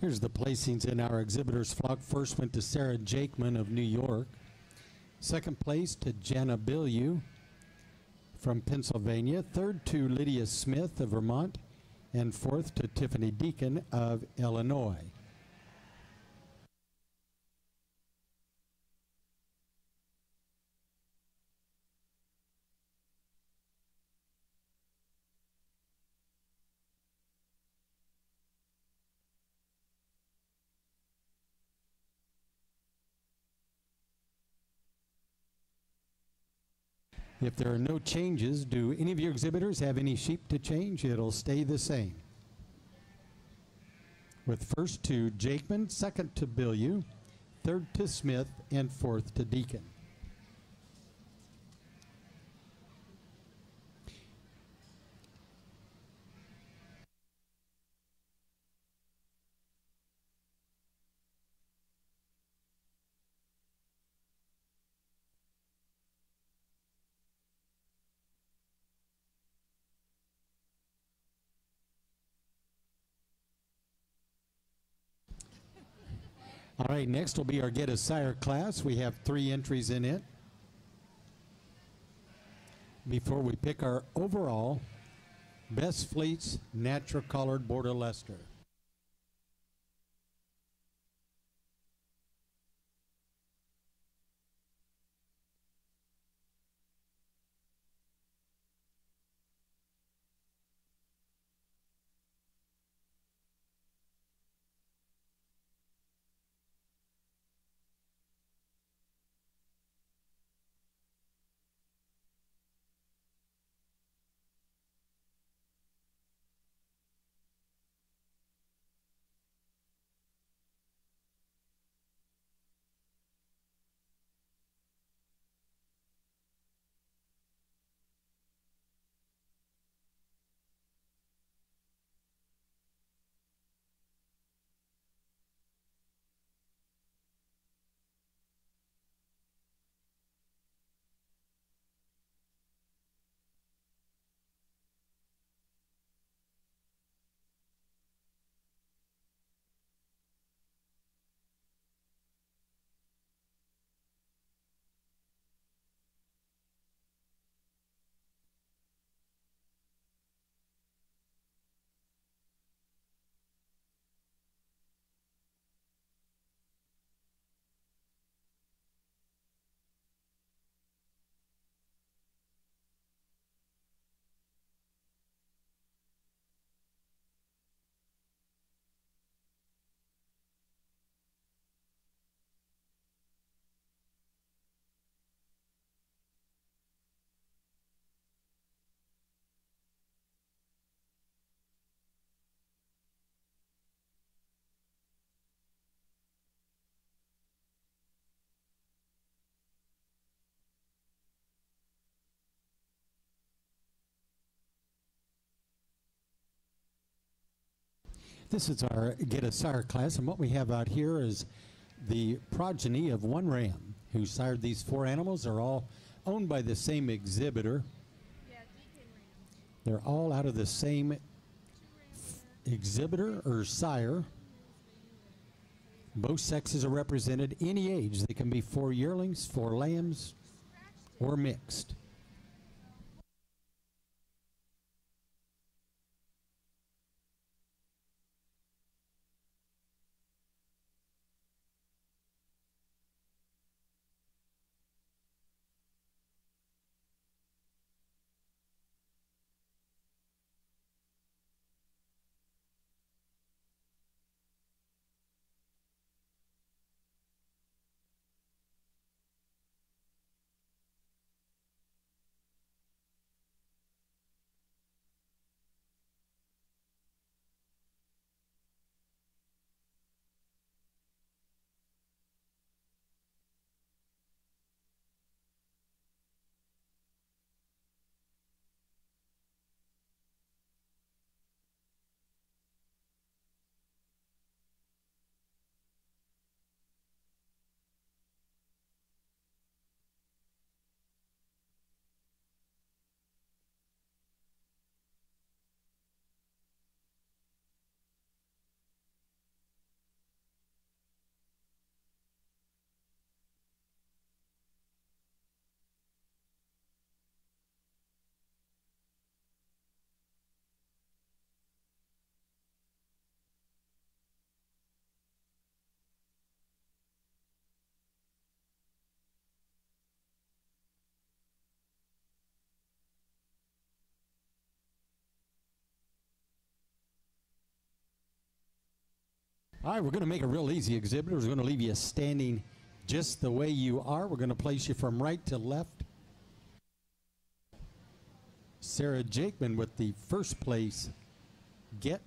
Here's the placings in our exhibitors flock. First went to Sarah Jakeman of New York. Second place to Jana Bilyeu from Pennsylvania. Third to Lydia Smith of Vermont. and fourth to Tiffany Deacon of Illinois. If there are no changes, do any of your exhibitors have any sheep to change? It'll stay the same. With first to Jakeman, second to Bilyeu, third to Smith, and fourth to Deacon. All right, next will be our Get of Sire class. We have three entries in it. Before we pick our overall Best Fleets Natural Colored Border Leicester. This is our Get of Sire class, and what we have out here is the progeny of one ram who sired these four animals. They're all owned by the same exhibitor. They're all out of the same exhibitor or sire. Both sexes are represented any age. They can be four yearlings, four lambs, or mixed. All right, we're going to make it real easy, exhibitors. We're going to leave you standing just the way you are. We're going to place you from right to left. Sarah Jakeman with the first place get.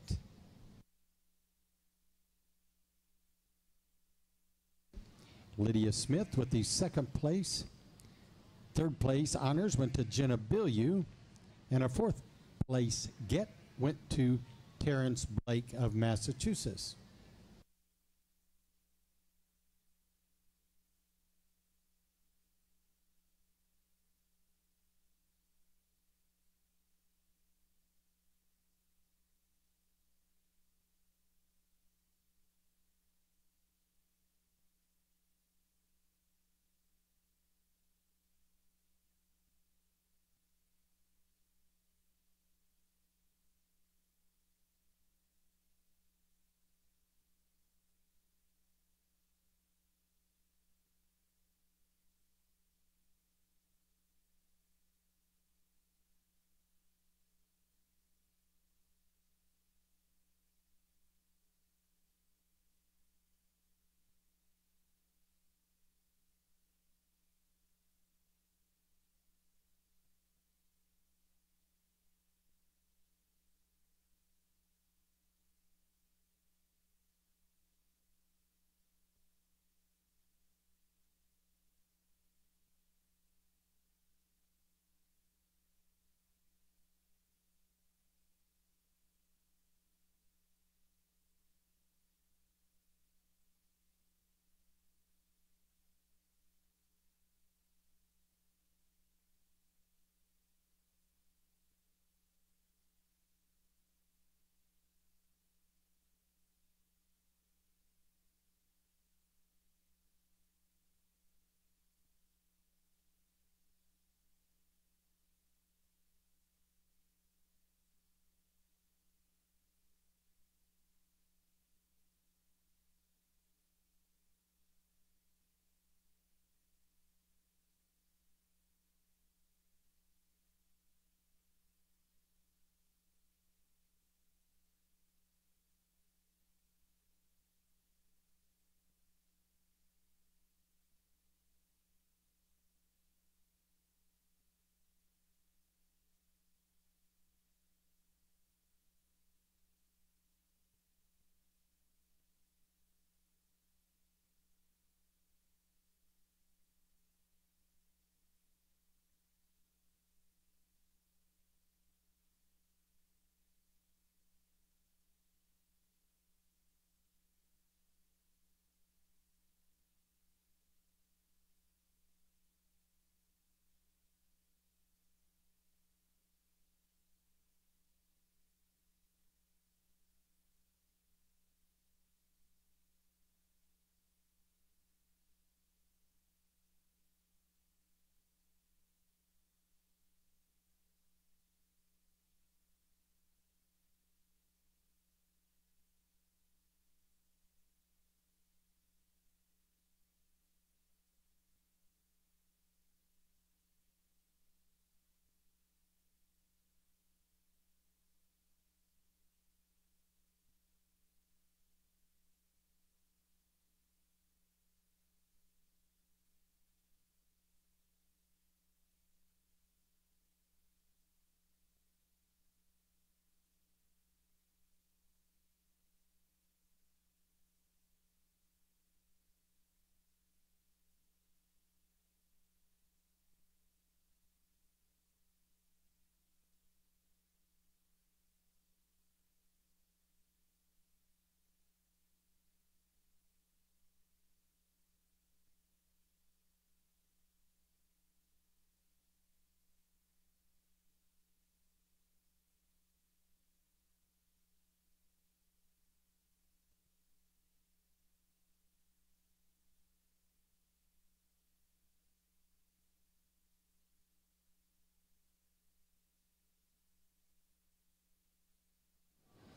Lydia Smith with the second place. Third place honors went to Jenna Bilyeu. And our fourth place get went to Terrence Blake of Massachusetts.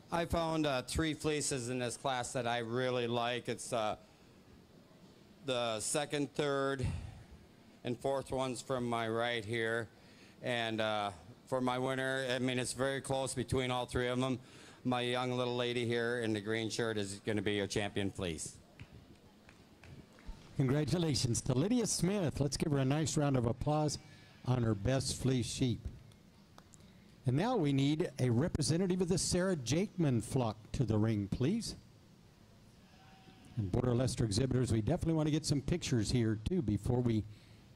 I found uh, three fleeces in this class that I really like. It's uh, the second, third, and fourth ones from my right here. And uh, for my winner, I mean, it's very close between all three of them. my young little lady here in the green shirt is going to be your champion fleece. Congratulations to Lydia Smith. Let's give her a nice round of applause on her best fleece sheep. And now we need a representative of the Sarah Jakeman flock to the ring, please. And Border Leicester exhibitors, we definitely want to get some pictures here too before we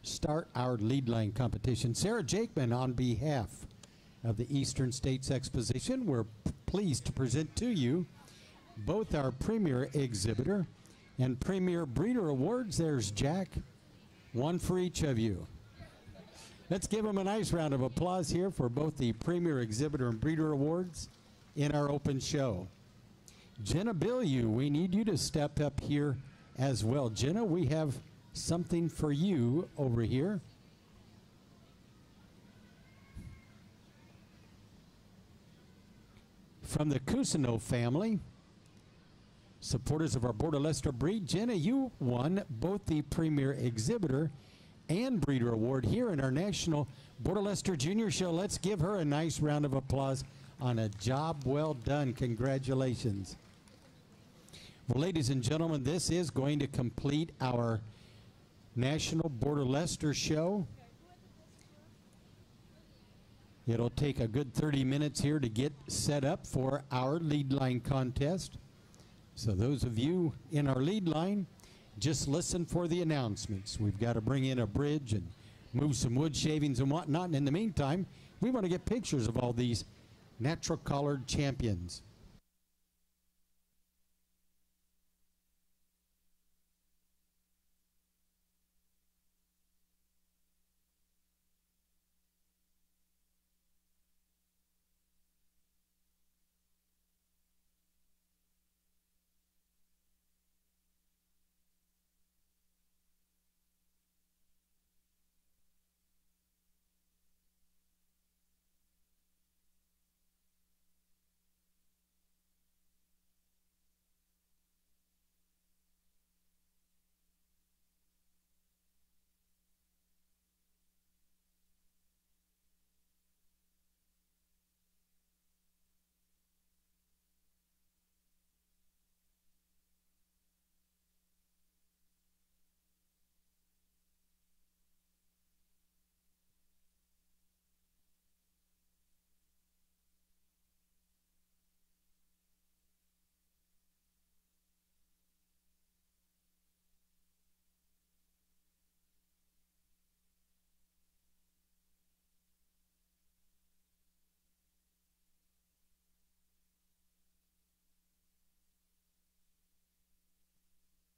start our lead line competition. Sarah Jakeman, on behalf of the Eastern States Exposition, we're pleased to present to you both our premier exhibitor and premier breeder awards. There's Jack, one for each of you. Let's give them a nice round of applause here for both the premier exhibitor and breeder awards in our open show. Jenna Bilyeu, we need you to step up here as well. Jenna, we have something for you over here. From the Cousineau family, supporters of our Border Leicester breed, Jenna, you won both the Premier Exhibitor and Breeder Award here in our National Border Leicester Junior Show. Let's give her a nice round of applause on a job well done. Congratulations. Well, ladies and gentlemen, this is going to complete our National Border Leicester show. It'll take a good 30 minutes here to get set up for our lead line contest. So those of you in our lead line, just listen for the announcements. We've got to bring in a bridge and move some wood shavings and whatnot. And in the meantime, we want to get pictures of all these natural colored champions.